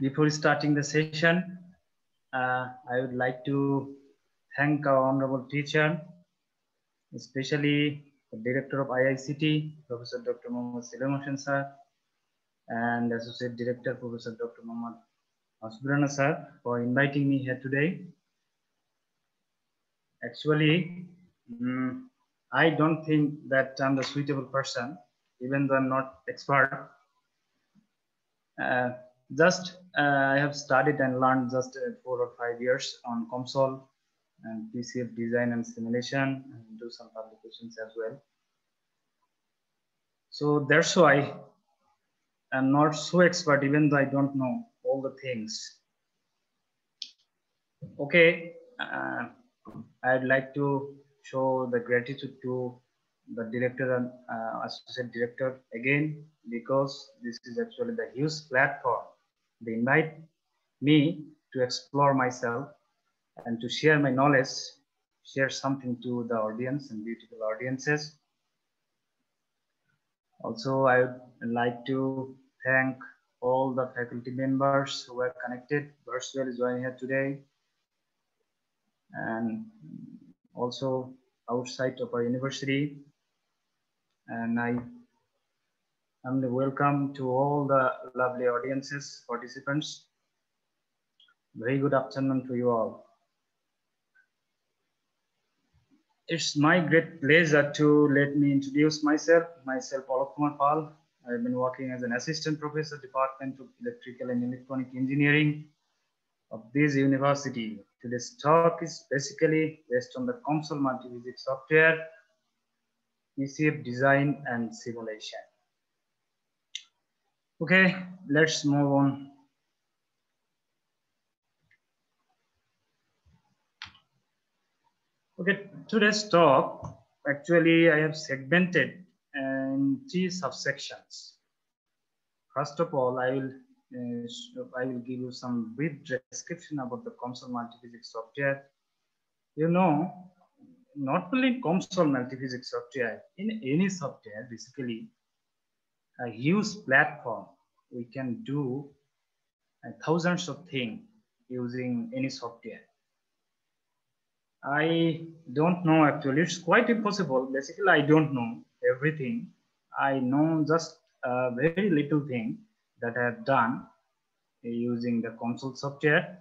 before starting the session, uh, I would like to thank our honorable teacher, especially the director of IICT, Professor Dr. Mohammad Silam sir, and Associate Director, Professor Dr. Mohammad Asbrana sir, for inviting me here today. Actually, um, I don't think that I'm the suitable person, even though I'm not expert. Uh, just uh, I have studied and learned just uh, four or five years on COMSOL and PCF design and simulation and do some publications as well. So that's why I'm not so expert, even though I don't know all the things. Okay, uh, I'd like to show the gratitude to the director and uh, associate director again because this is actually the huge platform they invite me to explore myself and to share my knowledge, share something to the audience and beautiful audiences. Also, I would like to thank all the faculty members who are connected virtually joining here today. And also outside of our university. And I and welcome to all the lovely audiences, participants. Very good afternoon to you all. It's my great pleasure to let me introduce myself. Myself, Alok Kumar Pal. I've been working as an assistant professor, Department of Electrical and Electronic Engineering of this university. Today's talk is basically based on the COMSOL multiphysics software, PCF design and simulation. Okay, let's move on. Okay, today's talk, actually I have segmented in three subsections. First of all, I will uh, I will give you some brief description about the COMSOL multiphysics software. You know, not only COMSOL multiphysics software, in any software, basically, a huge platform. We can do uh, thousands of things using any software. I don't know actually, it's quite impossible. Basically, I don't know everything. I know just a very little thing that I have done using the console software.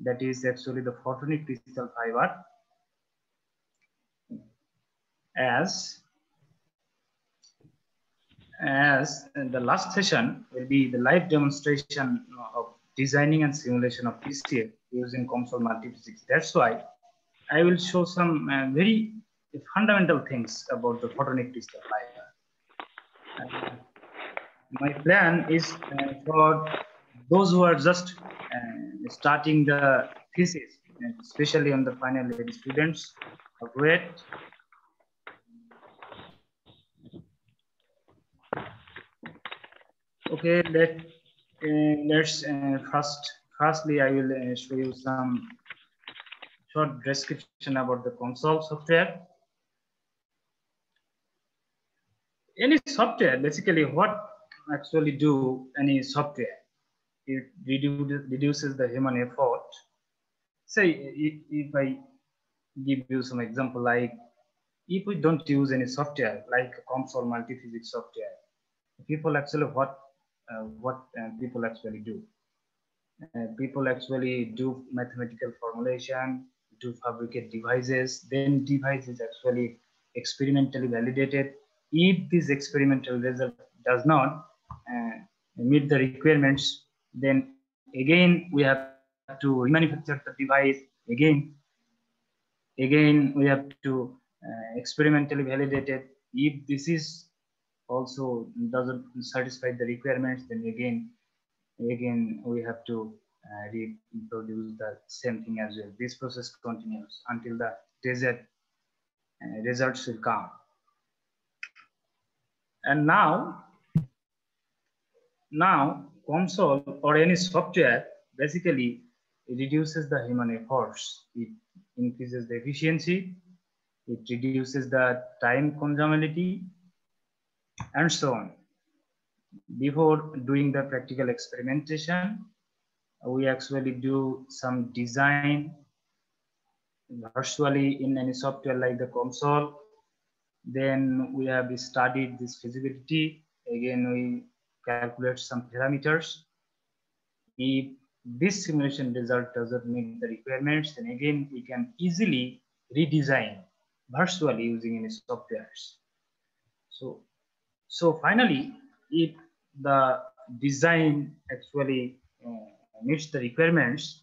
That is actually the photonic crystal fiber as as the last session will be the live demonstration of designing and simulation of PCF using COMSOL multiphysics. That's why I will show some uh, very fundamental things about the photonic crystal fiber. Uh, my plan is uh, for those who are just uh, starting the thesis, especially on the final year students, great Okay, let uh, let's uh, first. Firstly, I will uh, show you some short description about the COMSOL software. Any software, basically, what actually do any software? It reduces the human effort. Say, if I give you some example, like if we don't use any software like COMSOL multiphysics software, people actually what what uh, people actually do. Uh, people actually do mathematical formulation, do fabricate devices, then device is actually experimentally validated. If this experimental result does not meet the requirements, then again we have to remanufacture the device again. Again, we have to uh, experimentally validate it. If this is also doesn't satisfy the requirements, then again, again we have to uh, reproduce the same thing as well. This process continues until the desert uh, results will come. And now, now console or any software basically reduces the human efforts. It increases the efficiency. It reduces the time consummability and so on. before doing the practical experimentation, we actually do some design virtually in any software like the console. Then we have studied this feasibility. Again, we calculate some parameters. If this simulation result doesn't meet the requirements, then again, we can easily redesign virtually using any softwares. So, so finally, if the design actually uh, meets the requirements,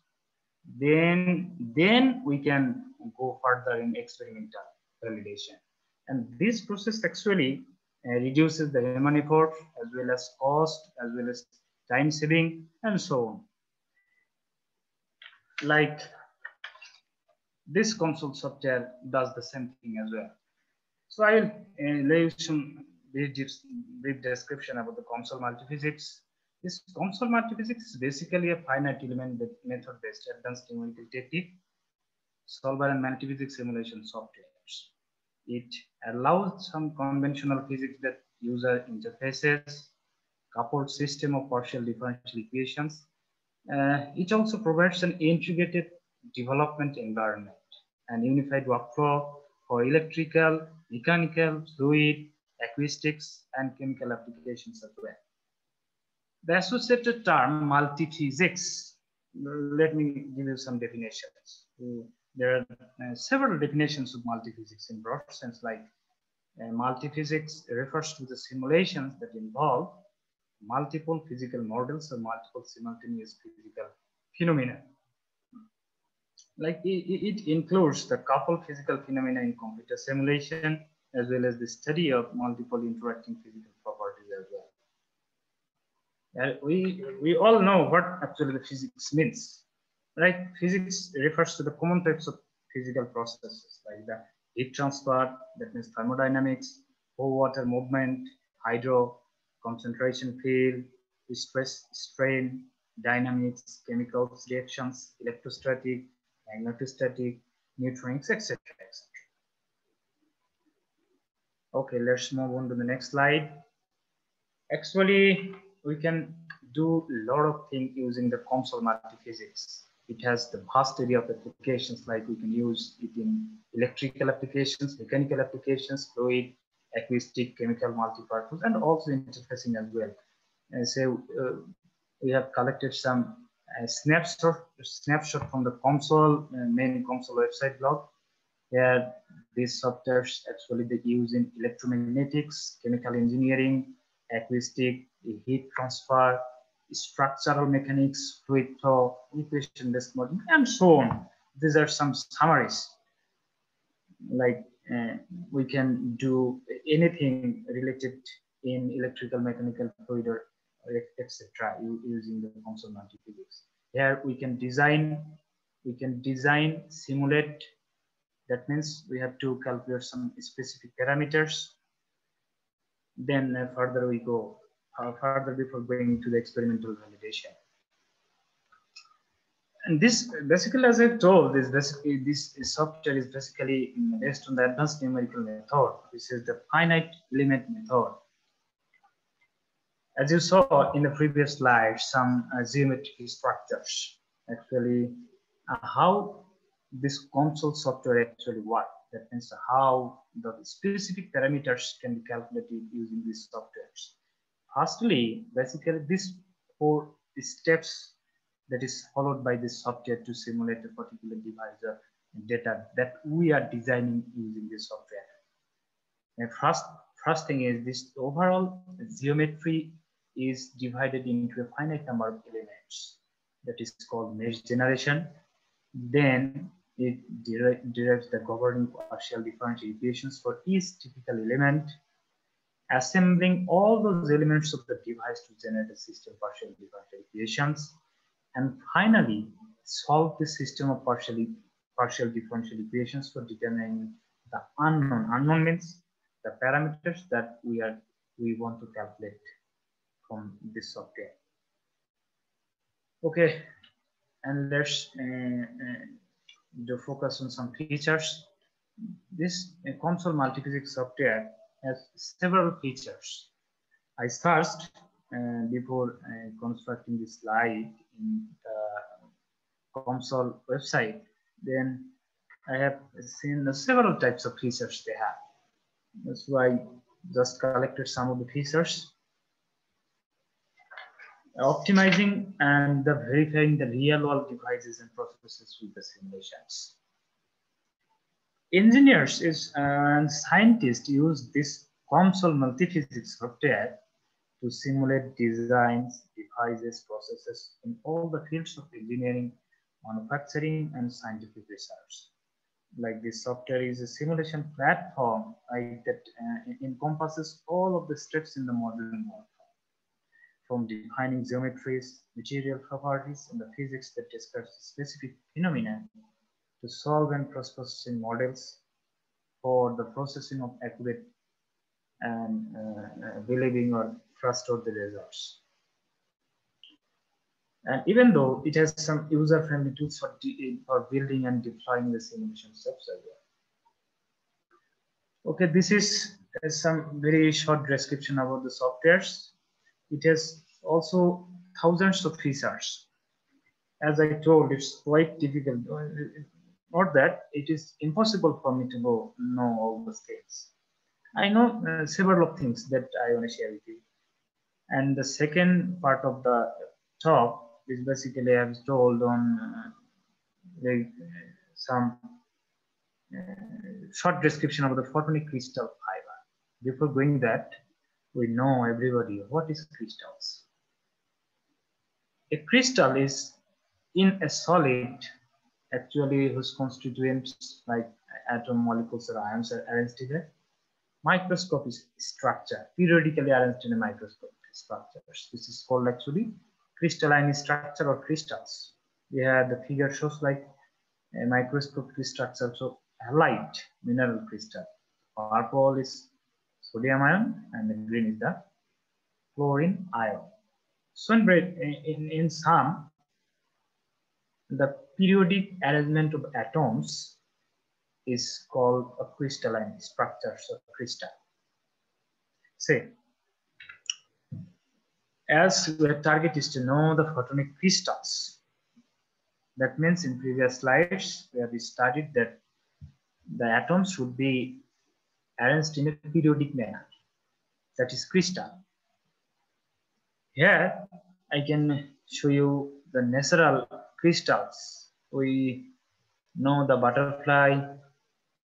then then we can go further in experimental validation. And this process actually uh, reduces the human effort as well as cost, as well as time saving, and so on. Like this console software does the same thing as well. So I will uh, lay some brief, brief description about the COMSOL multiphysics. This COMSOL multiphysics is basically a finite element method-based advanced numerical technique solver and multiphysics simulation softwares. It allows some conventional physics that user interfaces, coupled system of partial differential equations. Uh, it also provides an integrated development environment and unified workflow for electrical, mechanical, fluid, acoustics, and chemical applications as well. The associated term multiphysics, let me give you some definitions. There are uh, several definitions of multiphysics in broad sense, like uh, multiphysics refers to the simulations that involve multiple physical models or multiple simultaneous physical phenomena. Like it, it includes the coupled physical phenomena in computer simulation, as well as the study of multiple interacting physical properties as well. Uh, we, we all know what actually the physics means, right? Physics refers to the common types of physical processes like the heat transfer, that means thermodynamics, whole water movement, hydro, concentration field, stress, strain, dynamics, chemicals, reactions, electrostatic, magnetostatic, neutronics, etc. Okay, let's move on to the next slide. Actually, we can do a lot of things using the COMSOL multiphysics. It has the vast area of applications, like we can use it in electrical applications, mechanical applications, fluid, acoustic, chemical multipurpose, and also interfacing as well. And so uh, we have collected some uh, snapshot, snapshot from the COMSOL, uh, main COMSOL website blog. Here, these softwares actually they use in electromagnetics, chemical engineering, acoustic, heat transfer, structural mechanics, fluid flow, equation-based modeling, and so on. These are some summaries. Like uh, we can do anything related in electrical, mechanical, fluid, etc. using the COMSOL multiphysics. Here we can design, we can design, simulate. That means we have to calculate some specific parameters. Then uh, further we go uh, further before going to the experimental validation. And this basically, as I told, this basically this software is basically based on the advanced numerical method. which is the finite element method. As you saw in the previous slide, some uh, geometric structures actually uh, how this console software actually works. That means how the specific parameters can be calculated using these softwares. Firstly, basically these four steps that is followed by this software to simulate a particular device or data that we are designing using this software. And first, first thing is this overall geometry is divided into a finite number of elements that is called mesh generation. Then it derives the governing partial differential equations for each typical element assembling all those elements of the device to generate a system of partial differential equations, and finally solve the system of partially partial differential equations for determining the unknown. Unknown means the parameters that we are we want to calculate from this software. Okay, and let's uh, uh, do focus on some features. This uh, COMSOL multiphysics software has several features. I searched uh, before uh, constructing this slide in the COMSOL website, then I have seen several types of features they have. That's why I just collected some of the features. Optimizing and the verifying the real world devices and processes with the simulations. Engineers is, and scientists use this COMSOL multiphysics software to simulate designs, devices, processes in all the fields of engineering, manufacturing, and scientific research. Like this software is a simulation platform right, that uh, encompasses all of the steps in the modeling workflow, from defining geometries, material properties, and the physics that describes specific phenomena to solve and processing models for the processing of accurate and uh, believing or trust of the results. And even though it has some user-friendly tools for, for building and deploying the simulation steps. Okay, this is uh, some very short description about the softwares. It has also thousands of features. As I told, it's quite difficult. Not that it is impossible for me to go know all the things. I know uh, several of things that I want to share with you. And the second part of the talk is basically I was told on uh, like some uh, short description of the photonic crystal fiber. Before going that, we know everybody what is crystals. A crystal is in a solid actually whose constituents like atom molecules or ions are arranged together. Microscopic structure periodically arranged in a microscope structures. This is called actually crystalline structure or crystals. We have the figure shows like a microscopic structure. So halide mineral crystal. Purple is sodium ion and the green is the chlorine ion. So in, in, in some, the periodic arrangement of atoms is called a crystalline structure, so crystal. Say, as the target is to know the photonic crystals. That means in previous slides we studied that the atoms should be arranged in a periodic manner. That is crystal. Here I can show you the natural crystals. We know the butterfly,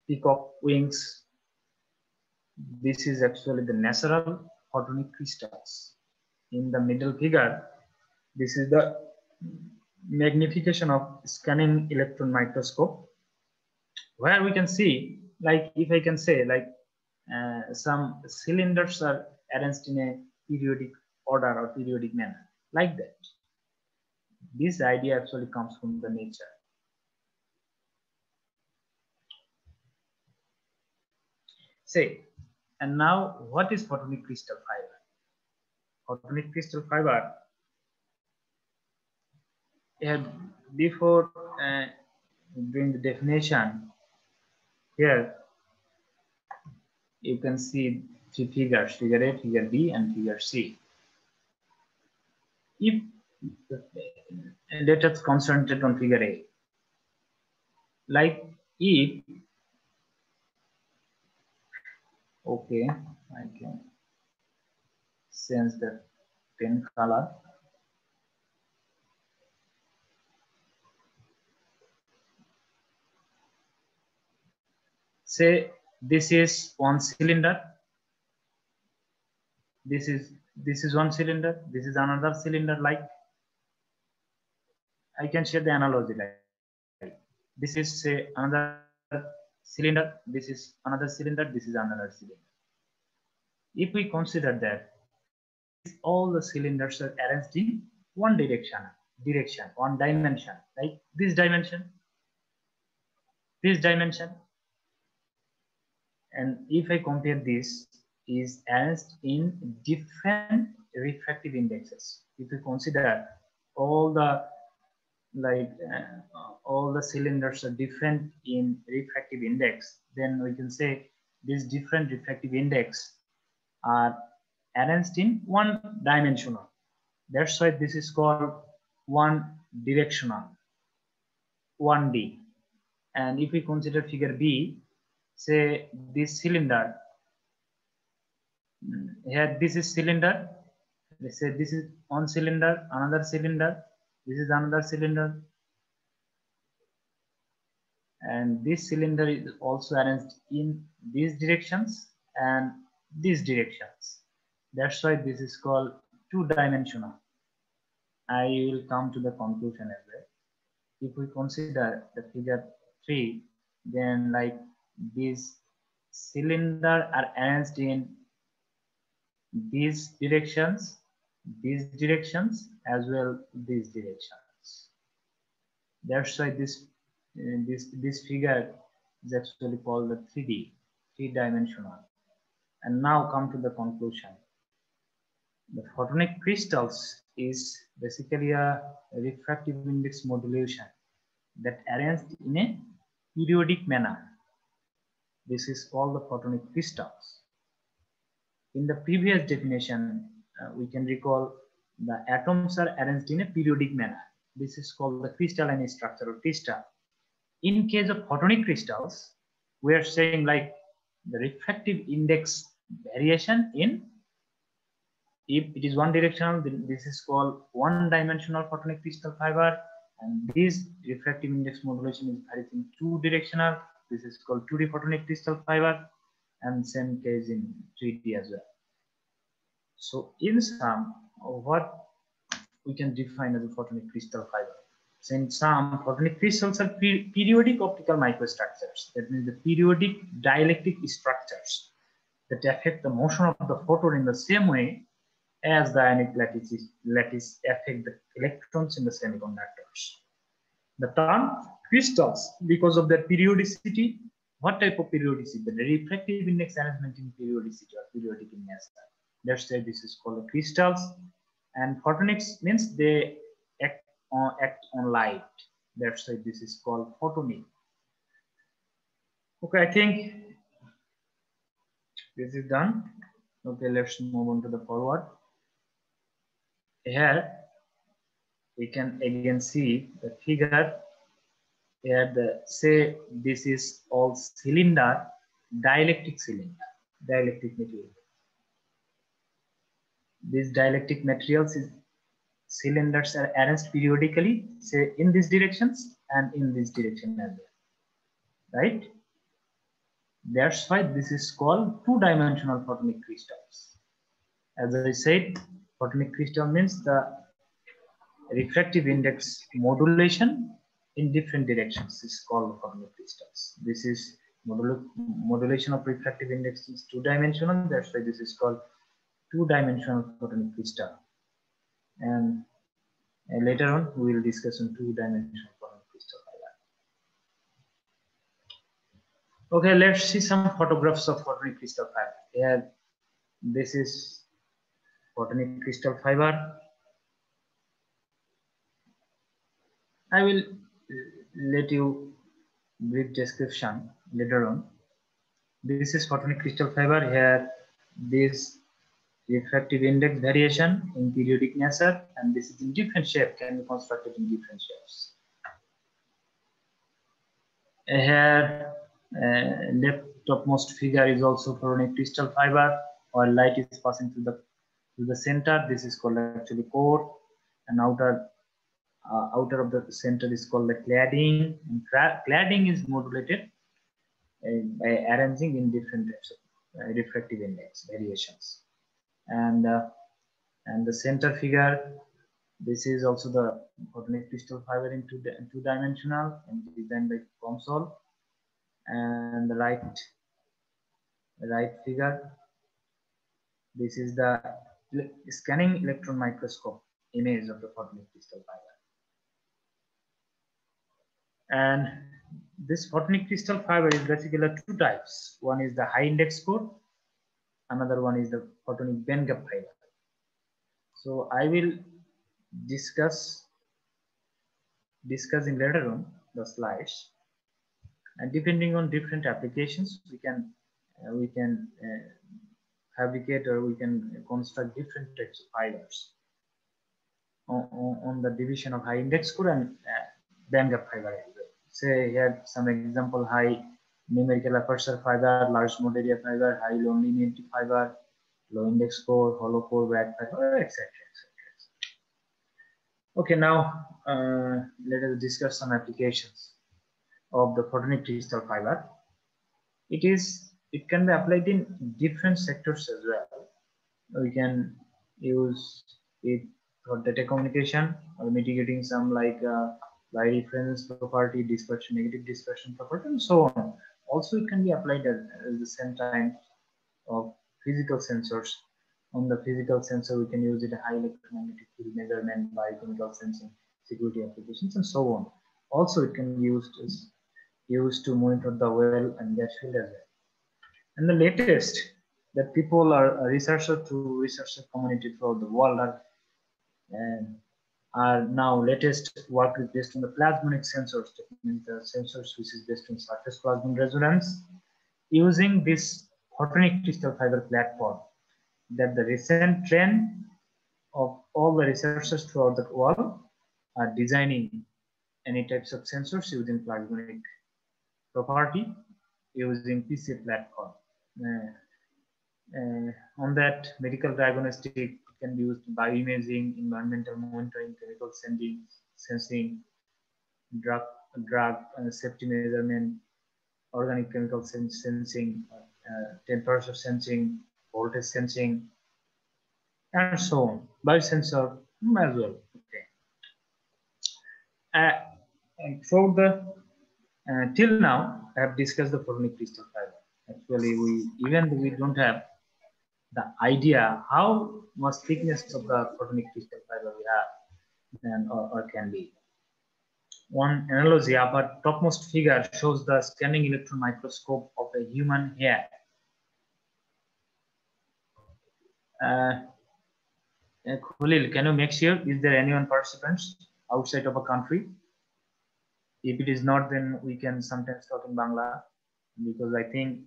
peacock wings. This is actually the natural photonic crystals in the middle figure, this is the magnification of scanning electron microscope, where we can see, like if I can say, like uh, some cylinders are arranged in a periodic order or periodic manner, like that. This idea actually comes from the nature. Say, and now what is photonic crystal fiber? photonic crystal fiber here before uh, doing the definition here you can see three figures figure a figure b and figure c if let us concentrate on figure a like if okay i can sense the pen color. Say this is one cylinder. This is this is one cylinder. This is another cylinder. Like I can share the analogy. Like this is say another cylinder. This is another cylinder. This is another cylinder. If we consider that all the cylinders are arranged in one direction, direction, one dimension, like this dimension, this dimension. And if I compare this, is arranged in different refractive indexes. If you consider all the like uh, all the cylinders are different in refractive index, then we can say these different refractive index are arranged in one dimensional. That's why this is called one directional, 1D. And if we consider figure B, say this cylinder, hmm, here this is cylinder, let's say this is one cylinder, another cylinder, this is another cylinder, and this cylinder is also arranged in these directions and these directions. That's why this is called two-dimensional. I will come to the conclusion as well. If we consider the figure 3, then like these cylinder are arranged in these directions, these directions, as well these directions. That's why this uh, this this figure is actually called the 3D, three-dimensional. And now come to the conclusion. The photonic crystals is basically a refractive index modulation that arranged in a periodic manner. This is called the photonic crystals. In the previous definition, uh, we can recall the atoms are arranged in a periodic manner. This is called the crystalline structure or crystal. In case of photonic crystals, we are saying like the refractive index variation in if it is one directional, then this is called one dimensional photonic crystal fiber. And this refractive index modulation is varies in two directional. This is called 2D photonic crystal fiber and same case in 3D as well. So in sum, what we can define as a photonic crystal fiber. So in some photonic crystals are periodic optical microstructures. That means the periodic dielectric structures that affect the motion of the photon in the same way as the ionic lattices, lattice affect the electrons in the semiconductors. The term crystals, because of their periodicity, what type of periodicity? The refractive index arrangement in periodicity or periodic in nature. Let's say this is called crystals. And photonics means they act on, act on light. That's why this is called photonic. Okay, I think this is done. Okay, let's move on to the forward here we can again see the figure here the say this is all cylinder dielectric cylinder dielectric material. These dielectric materials is cylinders are arranged periodically say in these directions and in this direction as well right? That's why this is called two-dimensional photonic crystals. As i said photonic crystal means the refractive index modulation in different directions is called photonic crystals. This is modul modulation of refractive index is two-dimensional. That's why this is called two-dimensional photonic crystal. And, and, later on, we will discuss on two-dimensional photonic crystal. Okay, let's see some photographs of photonic crystal fiber. Here, this is photonic crystal fiber. I will let you brief description later on. This is photonic crystal fiber here. This refractive index variation in periodic nature and this is in different shape can be constructed in different shapes. Here uh, left topmost figure is also photonic crystal fiber or light is passing through the to the center this is called actually core and outer uh, outer of the center is called the cladding. And cladding is modulated uh, by arranging in different types of uh, refractive index variations. And uh, and the center figure this is also the photonic crystal fiber in two, two dimensional and designed by COMSOL. And the right right figure this is the scanning electron microscope image of the photonic crystal fiber. And this photonic crystal fiber is basically two types. One is the high index core, another one is the photonic band gap fiber. So I will discuss discussing later on the slides and depending on different applications we can uh, we can uh, fabricate or we can construct different types of fibers on, on the division of high index core and uh, band gap fiber well. Say here some example high numerical aperture fiber, large mode area fiber, high low linearity fiber, low index core, hollow core bragg fiber, etc. Okay, now uh, let us discuss some applications of the photonic crystal fiber. It is it can be applied in different sectors as well. We can use it for data communication or mitigating some like uh, light reference property, dispersion, negative dispersion property, and so on. Also, it can be applied at, at the same time of physical sensors. On the physical sensor, we can use it a high electromagnetic field measurement, biochemical sensing, security applications, and so on. Also, it can be used as used to monitor the well and gas field as well. And the latest that people are researcher to researcher community throughout the world are and are now latest work is based on the plasmonic sensors, the sensors which is based on surface plasmon resonance, using this photonic crystal fiber platform that the recent trend of all the researchers throughout the world are designing any types of sensors using plasmonic property using PC platform. Uh, uh, on that medical diagnostic can be used bioimaging, environmental monitoring, chemical sending, sensing, drug, drug uh, safety measurement, organic chemical sensing, uh, temperature sensing, voltage sensing, and so on. Biosensor as well. Okay. Uh, so the uh, till now, I have discussed the photonic crystal fiber. Actually, we even we don't have the idea how much thickness of the photonic crystal fiber we have and or, or can be. One analogy, our topmost figure shows the scanning electron microscope of a human hair. Uh, uh, Khalil, can you make sure is there anyone participants outside of a country? If it is not, then we can sometimes talk in Bangla because I think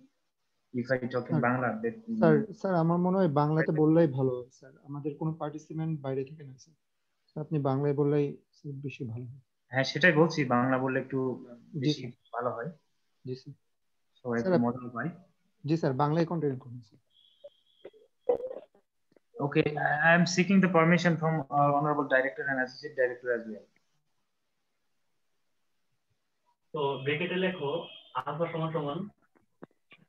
if I talk in Bangla, that sir sir আমার মনে হয় বাংলাতে বললেই ভালো হয় sir আমাদের কোনো participant বাইরে থেকে না স্যার আপনি বাংলায় বললেই বেশি ভালো হয়। হ্যাঁ সেটাই বলছি বাংলা বললে একটু বেশি ভালো হয়। জি স্যার সবাই একটু মজা পাই জি স্যার বাংলায় কন্টিনিউ করুন sir Okay, I am seeking the permission from our honorable director and associate director as well. তো ব্রেকেটে লেখো আলফা সমান সমান।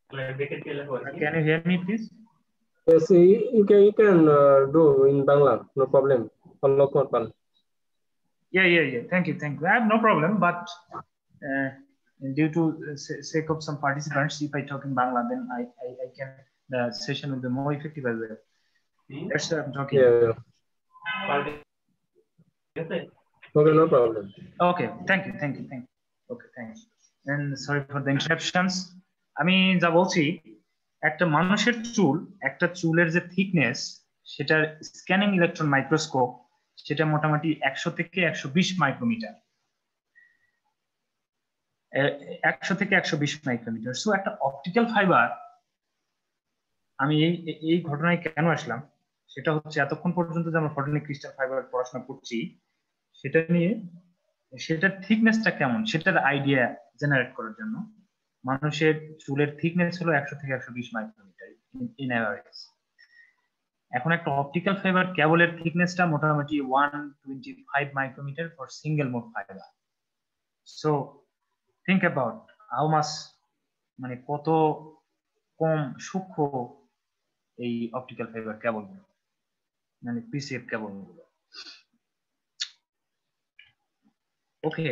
Can you hear me, please? Yes, you can you can uh, do in Bangla, no problem. Allah Akbar. Yeah, yeah, yeah. Thank you, thank you. I have no problem, but uh, due to uh, sake of some participants, if I talk in Bangla, then I, I, I can the session will be more effective as well. That's why I'm talking. Yeah, yeah. Okay, no problem. Okay, thank you, thank you, thank you. Okay, thanks. And sorry for the interruptions. আমি যা বলছি, একটা মানুষের চুল, একটা চুলের যে thickness সেটার স্ক্যানিং ইলেকট্রন মাইক্রোস্কোপ সেটা মোটামুটি একশো থেকে একশো বিশ মাইক্রোমিটার একশো থেকে একশো বিশ মাইক্রোমিটার সো একটা অপটিক্যাল ফাইবার আমি এই এই ঘটনায় কেন আসলাম? সেটা হচ্ছে, এতক্ষণ পর্যন্ত যে আমরা ফটোনিক ক্রিস্টাল ফাইবার পড়াশোনা করছি, সেটা নিয়ে, সেটার থিকনেসটা কেমন? সেটার আইডিয়া জেনারেট করার জন্য। মানুষের চুলের থিকনেস হলো একশো থেকে একশো বিশ মাইক্রোমিটার ইন অ্যাভারেজ এখন একটা অপটিক্যাল ফাইবার কেবলের থিকনেসটা মোটামুটি one twenty five micrometre for single mode fibre so think about how much মানে কত কম সূক্ষ্ম এই অপটিক্যাল ফাইবার কেবলগুলো মানে পিসিএফ কেবলগুলো ওকে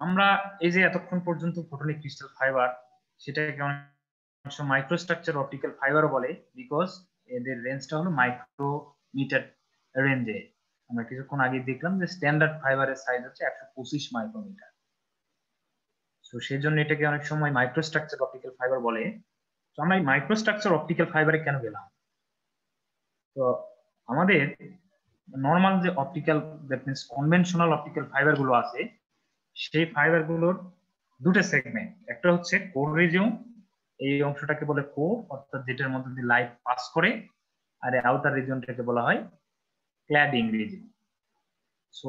আমরা এই যে এতক্ষণ পর্যন্ত ফটোনিক ক্রিস্টাল ফাইবার সেটাকে মাইক্রোস্ট্রাকচার অপটিক্যাল ফাইবার বলে বিকজ এদের রেঞ্জটা হলো মাইক্রোমিটার রেঞ্জে আমরা কিছুক্ষণ আগে দেখলাম যে স্ট্যান্ডার্ড ফাইবারের সাইজ হচ্ছে একশো পঁচিশ মাইক্রোমিটার তো সেই জন্য এটাকে অনেক সময় মাইক্রোস্ট্রাকচার অপটিক্যাল ফাইবার বলে। তো আমরা এই মাইক্রোস্ট্রাকচার অপটিক্যাল ফাইবারে কেন গেলাম? তো আমাদের নর্মাল যে optical that means conventional optical ফাইবারগুলো আছে সেই ফাইবারগুলোর দুটো সেগমেন্ট একটা হচ্ছে কোর রিজিয়ন এই অংশটাকে বলে কোর অর্থাৎ যেটার মধ্যে দিয়ে লাইট পাস করে, আর আউটার রিজনটাকে বলা হয় ক্ল্যাডিং রিজন সো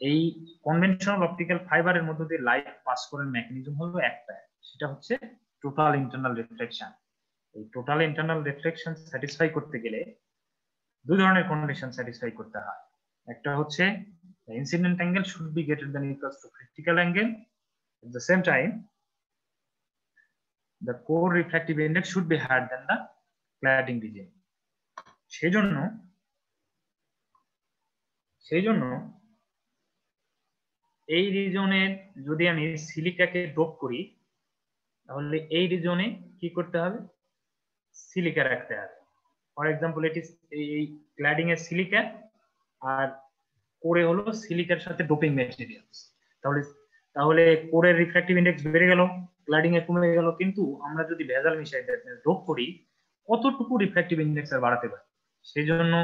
এই কনভেনশনাল অপটিক্যাল ফাইবারের মধ্যে দিয়ে লাইট পাস করার মেকানিজম হলো একটা, সেটা হচ্ছে টোটাল ইন্টারনাল রিফ্লেকশন এই টোটাল ইন্টারনাল রিফ্লেকশন স্যাটিসফাই করতে গেলে দুই ধরনের কন্ডিশন স্যাটিসফাই করতে হয়। একটা হচ্ছে the incident angle should be greater than equals to critical angle at the same time the core refractive index should be higher than the cladding region সেই জন্য সেই জন্য এই রিজনে যদি আমি সিলিকাকে ড্রপ করি তাহলে এই রিজনে কি করতে হবে সিলিকা রাখতে হবে ফর এক্সাম্পল এটি এই ক্ল্যাডিং এর সিলিকা আর কোরে হলো সিলিকার সাথে ডোপিং ম্যাটেরিয়ালস তাহলে তাহলে কোরের রিফ্র্যাক্টিভ ইন্ডেক্স বেড়ে গেল ক্লাডিং এ কমে গেল, কিন্তু আমরা যদি ভেজাল মিশাই ডোপ করি, কতটুকু রিফ্র্যাক্টিভ ইন্ডেক্স আর বাড়াতে পারি? সেই জন্য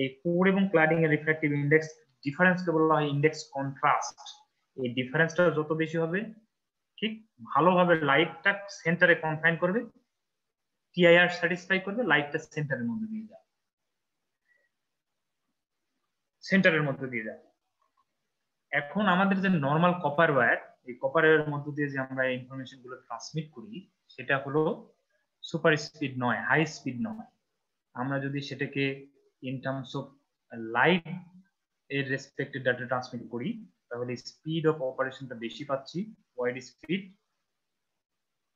এই কোর এবং ক্লাডিং এর রিফ্র্যাক্টিভ ইন্ডেক্স ডিফারেন্সকে বলা হয় ইন্ডেক্স কন্ট্রাস্ট এই ডিফারেন্সটা যত বেশি হবে, ঠিক ভালোভাবে লাইটটা সেন্টারে কনফাইন করবে টিআইআর স্যাটিসফাই করবে লাইটটা সেন্টারের মধ্যে দিয়ে যাবে। সেন্টারের মধ্যে দিয়ে যাবে এখন আমাদের যে নর্মাল কপার ওয়্যার এই কপার ওয়্যারের মধ্যে দিয়ে যে আমরা ইনফরমেশনগুলো ট্রান্সমিট করি, সেটা হলো সুপার স্পিড নয় হাই স্পিড নয়। আমরা যদি সেটাকে ইন টার্মস অফ লাইটের রেসপেক্টেড ডাটা ট্রান্সমিট করি, তাহলে স্পিড অফ অপারেশনটা বেশি পাচ্ছি ওয়াইড স্পিড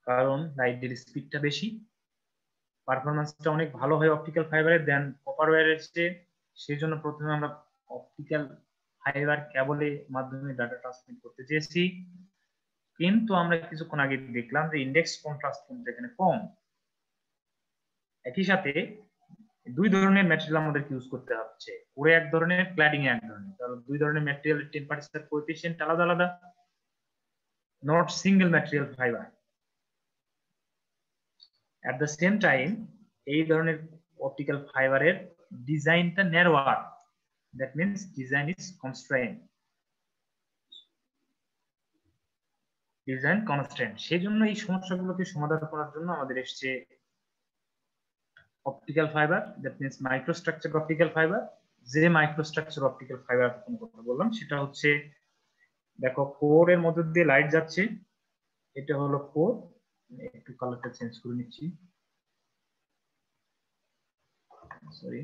কারণ লাইটের স্পিডটা বেশি। পারফরমেন্সটা অনেক ভালো হয় অপটিক্যাল ফাইবারের দেন কপার ওয়্যারের চেয়ে সেই জন্য প্রথমে আমরা অপটিক্যাল ফাইবার কেবলের মাধ্যমে ডাটা ট্রান্সমিট করতে চেয়েছি। কিন্তু আমরা কিছুক্ষণ আগে দেখলাম যে ইন্ডেক্স কন্ট্রাস্ট কিন্তু এখানে কম। একই সাথে দুই ধরনের ম্যাটেরিয়াল আমাদেরকে ইউজ করতে হচ্ছে। পুরো এক ধরনের ক্ল্যাডিং এক ধরনের। তাহলে দুই ধরনের ম্যাটেরিয়াল টেম্পারেচার কোএফিসিয়েন্ট আলাদা আলাদা। Not single material fibre at the same time এই ধরনের অপটিক্যাল ফাইবারের ডিজাইনটা narrower that means design is constraint design constraint সেই জন্য এই সমস্যাগুলোকে সমাধান করার জন্য আমাদের এসছে optical fibre that means microstructure optical fibre যে মাইক্রোস্ট্রাকচার অপটিক্যাল ফাইবার কোনো কথা বললাম, সেটা হচ্ছে, দেখো কোর এর মধ্যে দিয়ে লাইট যাচ্ছে, এটা হলো কোর একটু কালারটা চেঞ্জ করে নিচ্ছি। Sorry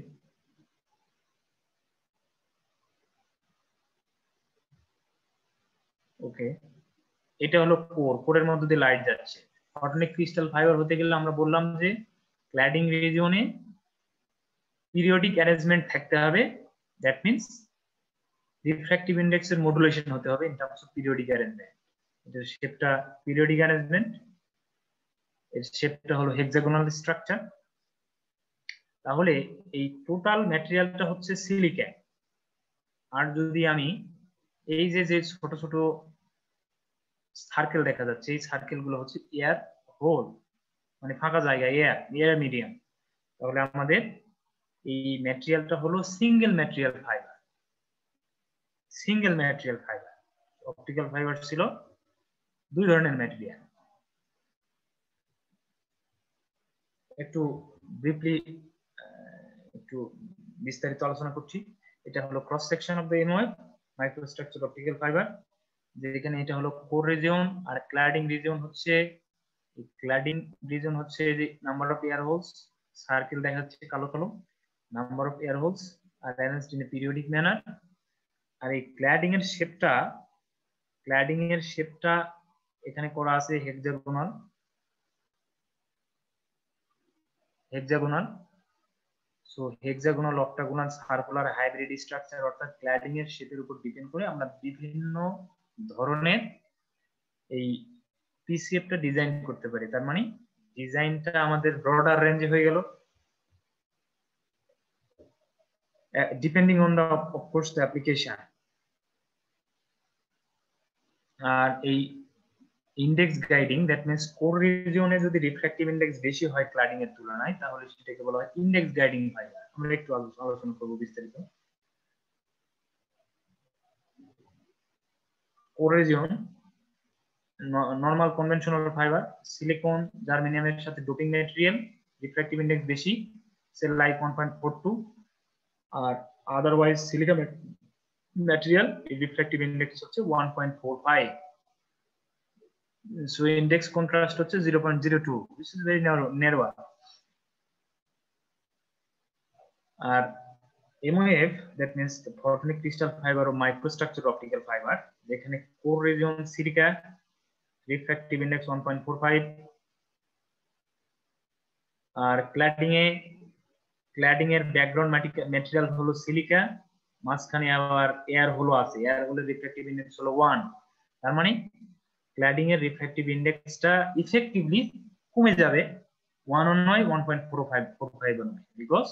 okay? এটা হলো কোর কোরের মধ্যে দিয়ে লাইট যাচ্ছে। ফটনিক ক্রিস্টাল ফাইবার হতে গেলে আমরা বললাম যে ক্ল্যাডিং রিজিয়নে পিরিয়ডিক অ্যারেঞ্জমেন্ট থাকতে হবে। দ্যাট মিনস রিফ্র্যাক্টিভ ইন্ডেক্সের মডুলেশন হতে হবে in terms of periodic arrangement এটার শেপটা পিরিয়ডিক অ্যারেঞ্জমেন্ট এর শেপটা হলো হেক্সাগোনাল স্ট্রাকচার তাহলে এই টোটাল ম্যাটেরিয়ালটা হচ্ছে সিলিকা আর যদি আমি এই যে যে ছোট ছোট সার্কেল দেখা যাচ্ছে। এই সার্কেলগুলো হচ্ছে এয়ার হোল মানে ফাঁকা জায়গা এয়ার এয়ার মিডিয়াম তাহলে আমাদের এই ম্যাটেরিয়ালটা হলো single material fibre single material fibre optical fibre ছিল দুই ধরনের ম্যাটেরিয়াল একটু ব্রিফলি একটু বিস্তারিত আলোচনা করছি। এটা হলো cross section of the NY microstructure optical fibre যেখানে এটা হলো কোর রিজিয়ন আর ক্ল্যাডিং রিজিয়ন হচ্ছে ক্ল্যাডিং রিজন হচ্ছে যে number of air holes circle দেখা যাচ্ছে কালো কালো number of air holes R arranged in a periodic manner আর এই ক্ল্যাডিং এর শেপটা ক্ল্যাডিং এর শেপটা এখানে করা আছে hexagonal hexagonal so hexagonal octagonal circular hybrid structure অর্থাৎ ক্ল্যাডিং এর শেপের উপর ডিপেন্ড করে আমরা বিভিন্ন ধরনের এই পিসিএফটা ডিজাইন করতে পারি। তার মানে ডিজাইনটা আমাদের ব্রডার রেঞ্জে হয়ে গেল। Depending on the of course the application আর এই index guiding that means core রিজিয়নে যদি রিফ্র্যাক্টিভ ইন্ডেক্স বেশি হয় ক্লাডিং এর তুলনায়, তাহলে সেটাকে বলা হয় ইন্ডেক্স গাইডিং ফাইবার আমরা একটু আলোচনা করব বিস্তারিত। Core region normal conventional fibre silicon জার্মেনিয়ামের সাথে ডোপিং ম্যাটেরিয়াল রিফ্র্যাক্টিভ ইন্ডেক্স বেশি cell life one point four two আর otherwise silica material refractive index হচ্ছে one point four five so index contrast হচ্ছে zero point zero two this is very narrower R MOF that means the photonic crystal fiber or microstructure optical fiber, যেখানে core region silica refractive index 1.45 আর cladding এ cladding এর background material হলো silica মাঝখানে আবার air হলো আছে air হলো রিফ্র্যাক্টিভ ইন্ডেক্স হলো 1 তার মানে ক্ল্যাডিং এর রিফ্র্যাক্টিভ ইন্ডেক্সটা ইফেক্টিভলি কমে যাবে 1 অন নয় 1.45 45 নয় বিকজ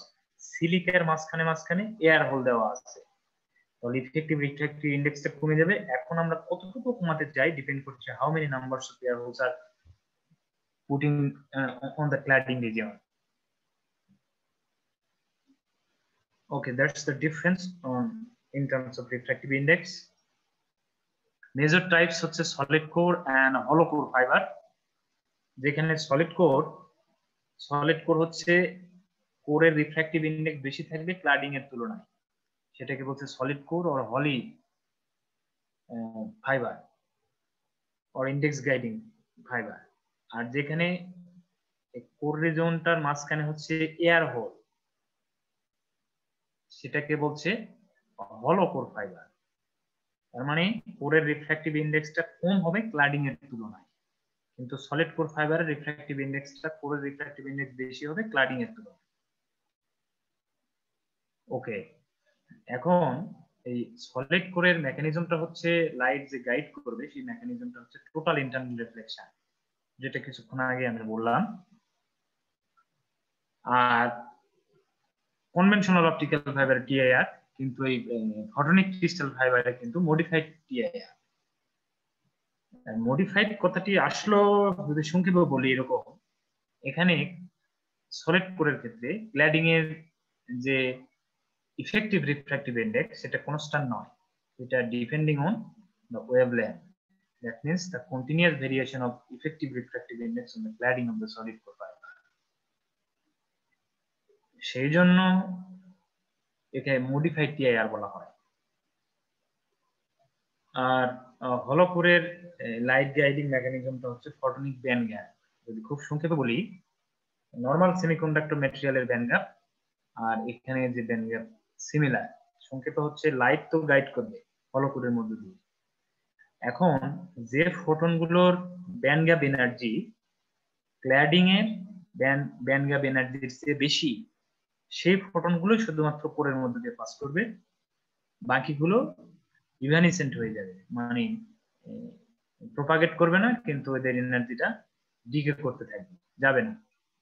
সিলিকার মাঝখানে মাঝখানে এয়ার হোল দেওয়া আছে। তাহলে ইফেক্টিভ রিফ্র্যাক্টিভ ইন্ডেক্সটা কমে যাবে। এখন আমরা কতটুকু কমাতে চাই ডিপেন্ড করছে how many numbers of air holes R putting on the cladding region okay, that's the difference on, in terms of refractive index. Major types হচ্ছে solid core and hollow core fiber যেখানে solid core solid core হচ্ছে কোরের refractive index বেশি থাকবে cladding এর তুলনায়। সেটাকে বলছে solid core or holey fibre or index guiding fibre আর যেখানে কোর রিজনটার মাঝখানে হচ্ছে এয়ার হোল সেটাকে বলছে হলো কোর ফাইবার তার মানে কোরের রিফ্র্যাক্টিভ ইন্ডেক্সটা কম হবে ক্লাডিং এর তুলনায়। কিন্তু সলিড কোর ফাইবারের রিফ্র্যাক্টিভ ইন্ডেক্সটা কোরের রিফ্র্যাক্টিভ ইন্ডেক্স বেশি হবে ক্লাডিং এর তুলনায়। ওকে। এখন এই সলিড কোরের মেকানিজমটা হচ্ছে লাইট যে গাইড করবে, সেই মেকানিজমটা হচ্ছে টোটাল ইন্টারনাল রিফ্লেকশন যেটা কিছুক্ষণ আগে আমি বললাম। আর কনভেনশনাল অপটিক্যাল ফাইবার টিআইআর কিন্তু এই ফটোনিক ক্রিস্টাল ফাইবারে কিন্তু মডিফাইড টিআইআর মডিফাইড কথাটি আসলো, যদি সংক্ষেপে বলি এরকম, এখানে সলিড কোরের ক্ষেত্রে ক্ল্যাডিং এর যে ইফেক্টিভ রিফ্র্যাক্টিভ ইন্ডেক্স সেটা কনস্ট্যান্ট নয়। এটা depending on the wavelength that means the continuous variation of effective refractive index on the cladding of the solid fiber সেই জন্য একে মডিফাইড টিআইআর বলা হয়। আর হলপুরের লাইট গাইডিং মেকানিজমটা হচ্ছে ফটোনিক ব্যান্ড গ্যাপ যদি খুব সংক্ষেপে বলি নর্মাল সেমিকন্ডাক্টর ম্যাটেরিয়ালের ব্যান্ড গ্যাপ আর এখানে যে ব্যান্ড গ্যাপ সিমিলার সংক্ষেপে হচ্ছে লাইট তো গাইড করবে হলকুরের মধ্যে দিয়ে। এখন যে ফোটনগুলোর ব্যান্ড গ্যাপ এনার্জি ক্ল্যাডিং এর ব্যান্ড গ্যাপ এনার্জির চেয়ে বেশি, সেই ফোটনগুলো শুধুমাত্র কোরের মধ্যে দিয়ে পাস করবে। বাকিগুলো ইভানিসেন্ট হয়ে যাবে মানে প্রপাগেট করবে না, কিন্তু এদের এনার্জিটা ডিকে করতে থাকবে, যাবে না।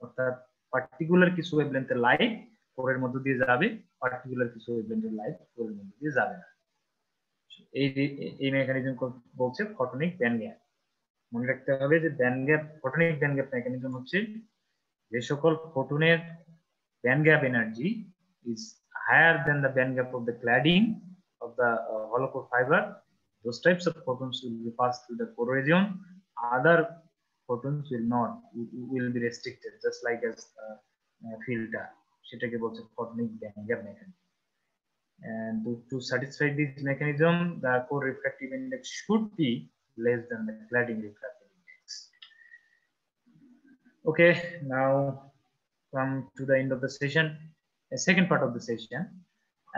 অর্থাৎ পার্টিকুলার কিছু ওয়েভলেন্থের লাইট কোরের মধ্যে দিয়ে যাবে পার্টিকুলার কিছু ইভেন্টের লাইট কোরের মধ্যে দিয়ে যাবে না। এই যে, এই মেকানিজম বলছে ফটোনিক ব্যান্ড গ্যাপ মনে রাখতে হবে যে band gap photonic band gap mechanism হচ্ছে যে সকল ফটোনের band gap energy is higher than the band gap of the cladding of the hollow core fibre those types of photons will be pass through the core region other photons will not will be restricted just like as filter সেটাকে বলছে photonic band gap mechanism. And to, to satisfy this mechanism, the core refractive index should be less than the cladding refractive index. Okay, now come to the end of the session, a second part of the session.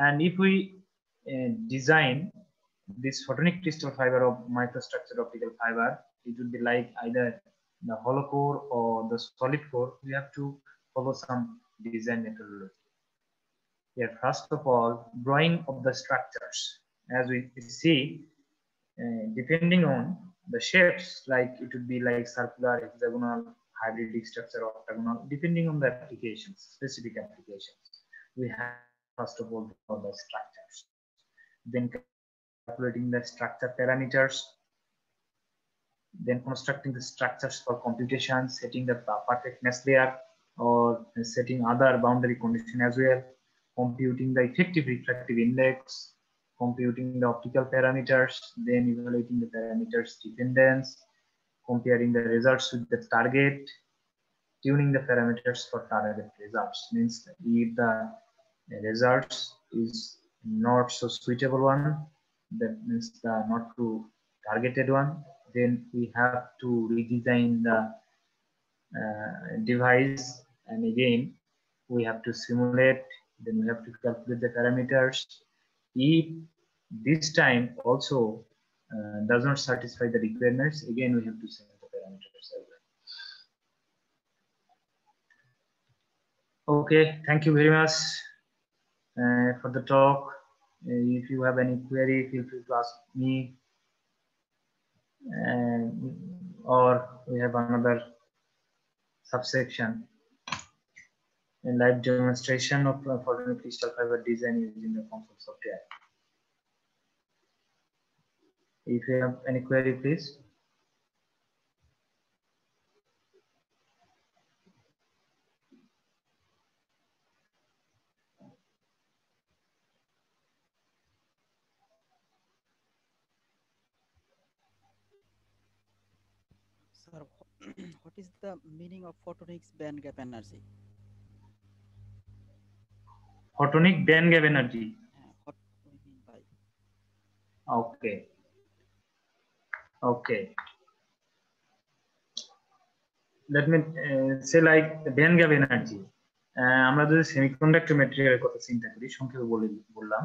And if we uh, design this photonic crystal fiber of microstructure optical fiber, it would be like either the hollow core or the solid core. We have to follow some design methodology. Here, first of all, drawing of the structures. As we see, uh, depending on the shapes, like it would be like circular, hexagonal, hybrid structure octagonal, depending on the applications, specific applications. We have first of all the structures, then calculating the structure parameters, then constructing the structures for computation, setting the perfectness layer, or setting other boundary condition as well, computing the effective refractive index, computing the optical parameters, then evaluating the parameters dependence, comparing the results with the target, tuning the parameters for target results. Means if the results is not so suitable one, that means the not too targeted one, then we have to redesign the device. And again we have to simulate then we have to calculate the parameters. If this time also uh, does not satisfy the requirements again we have to set the parameters okay thank you very much uh, for the talk. Uh, if you have any query feel free to ask me. And or we have another subsection in live demonstration of photonic crystal fiber design using the COMSOL software. If you have any query, please. The meaning of photonics band gap energy? Photonic band gap energy. Uh, What we mean by Okay. Okay. Let me uh, say like band gap energy. আমরা যদি semiconductor ম্যাটেরিয়ালের কথা চিন্তা করি সংক্ষেপে বলে বললাম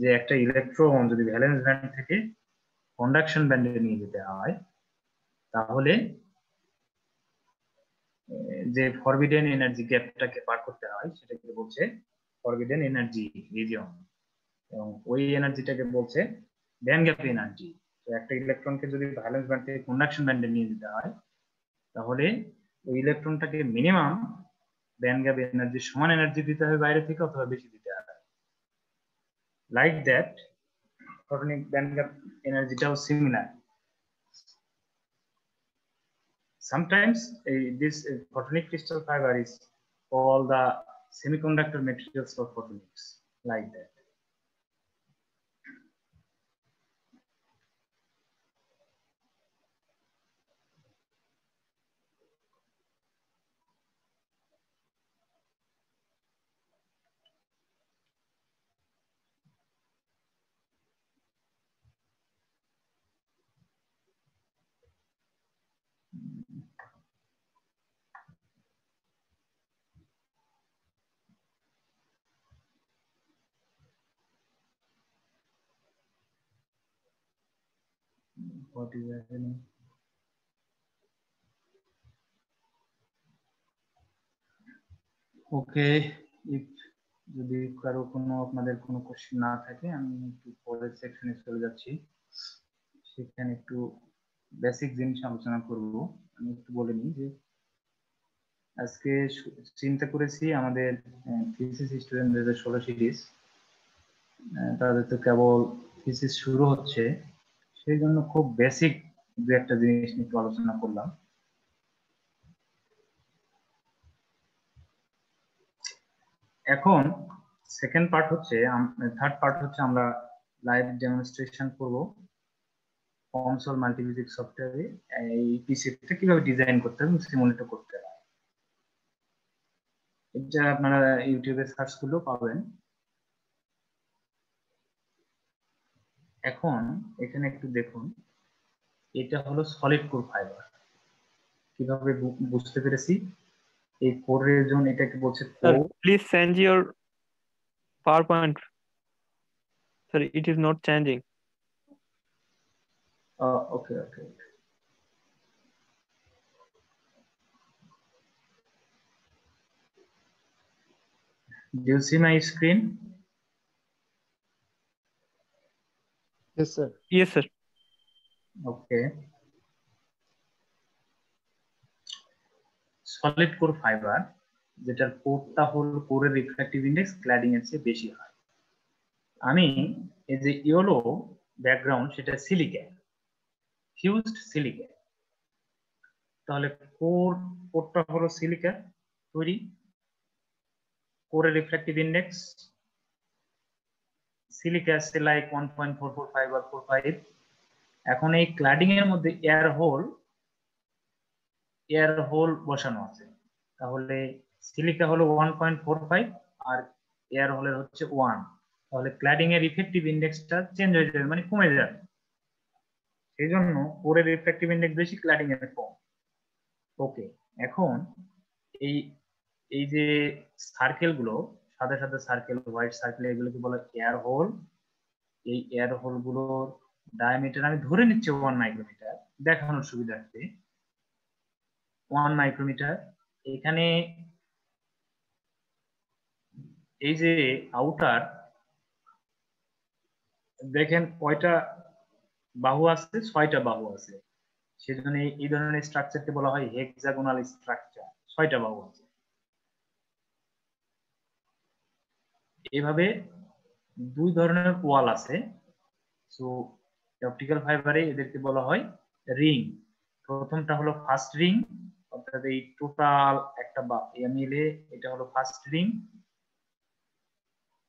যে একটা ইলেকট্রন যদি ভ্যালেন্স ব্যান্ড থেকে কন্ডাকশন ব্যান্ডে নিয়ে যেতে হয় তাহলে যে ফরবিডেন এনার্জি গ্যাপটাকে পার করতে হয়, সেটাকে বলছে ফরবিডেন এনার্জি রিজিয়ন এবং ওই এনার্জিটাকে বলছে ব্যান্ড গ্যাপ এনার্জি তো একটা ইলেকট্রনকে যদি ভ্যালেন্স ব্যান্ড থেকে কন্ডাকশন ব্যান্ডে নিয়ে যেতে হয়, তাহলে ওই ইলেকট্রনটাকে মিনিমাম ব্যান্ড গ্যাপ এনার্জি সমান এনার্জি দিতে হবে বাইরে থেকে অথবা বেশি দিতে হবে like that photonic band gap এনার্জিটাও similar sometimes uh, this uh, photonic crystal fiber is called the semiconductor materials for photonics like that what is happening okay if যদি কারও কোনো আপনাদের কোনো কোশ্চেন না থাকে, আমি একটু পরের সেকশনে চলে যাচ্ছি। সেখানে একটু বেসিক জিনিস আলোচনা করব। আমি একটু বলে নিই যে আজকে চিন্তা করেছি আমাদের থিসিস স্টুডেন্ট দু হাজার ষোলো সিরিজ তাদের তো কেবল থিসিস শুরু হচ্ছে। সেই জন্য খুব বেসিক দু একটা জিনিস নিয়ে আলোচনা করলাম। এখন সেকেন্ড পার্ট হচ্ছে থার্ড পার্ট হচ্ছে আমরা লাইভ ডেমনস্ট্রেশন করব। কনসোল মাল্টিমিউজিক সফটওয়্যারে এই পিসিটা কীভাবে ডিজাইন করতে হবে সিমুলেট করতে হয় এটা আপনারা ইউটিউবে সার্চ করলেও পাবেন। এখন এখানে একটু দেখুন এটা হলো সলিড কোর ফাইবার কীভাবে বুঝতে পেরেছি? এই কোরের জন্য এটাকে বলছে core please send your PowerPoint sorry it is not changing okay okay do see my screen Yes, sir. Yes, sir. Okay. Solid core fibre যেটার কোরটা হল কোরের রিফ্র্যাক্টিভ ইন্ডেক্স ক্ল্যাডিং এর চেয়ে বেশি হয় আমি এই যে ইয়েলো ব্যাকগ্রাউন্ড সেটা সিলিকা ফিউজড সিলিকা তাহলে কোর কোরটা হলো সিলিকা তৈরি কোরের রিফ্র্যাক্টিভ ইন্ডেক্স সিলিকা আছে like one point four four five আর ফোর ফাইভ এখন এই ক্লাডিং এর মধ্যে এয়ার হোল এয়ার হোল বসানো আছে। তাহলে সিলিকা হলো ওয়ান পয়েন্ট ফোর ফাইভ আর এয়ার হোলের হচ্ছে ওয়ান তাহলে ক্ল্যাডিং এর ইফেক্টিভ ইন্ডেক্সটা চেঞ্জ হয়ে যাবে মানে কমে যাবে। সেই জন্য কোরের ইফেক্টিভ ইন্ডেক্স বেশি ক্ল্যাডিং এর কম। ওকে এখন এই এই যে সার্কেলগুলো সাদা সাথে সার্কেল হোয়াইট সার্কেল এগুলোকে বলা এয়ার হোল এই এয়ার হোলগুলোর ডায়ামিটার আমি ধরে নিচ্ছি ওয়ান মাইক্রোমিটার দেখানোর সুবিধার্থে। ওয়ান মাইক্রোমিটার এখানে এই যে আউটার দেখেন কয়টা বাহু আছে? ছয়টা বাহু আছে। সেজন্য এই ধরনের স্ট্রাকচারকে বলা হয় হেক্সাগোনাল স্ট্রাকচার ছয়টা বাহু আছে। এভাবে দুই ধরনের ওয়াল আছে। সো অপটিক্যাল ফাইবারে এদেরকে বলা হয় রিং প্রথমটা হলো ফার্স্ট রিং অর্থাৎ এই টোটাল একটা মিলে এটা হলো ফার্স্ট রিং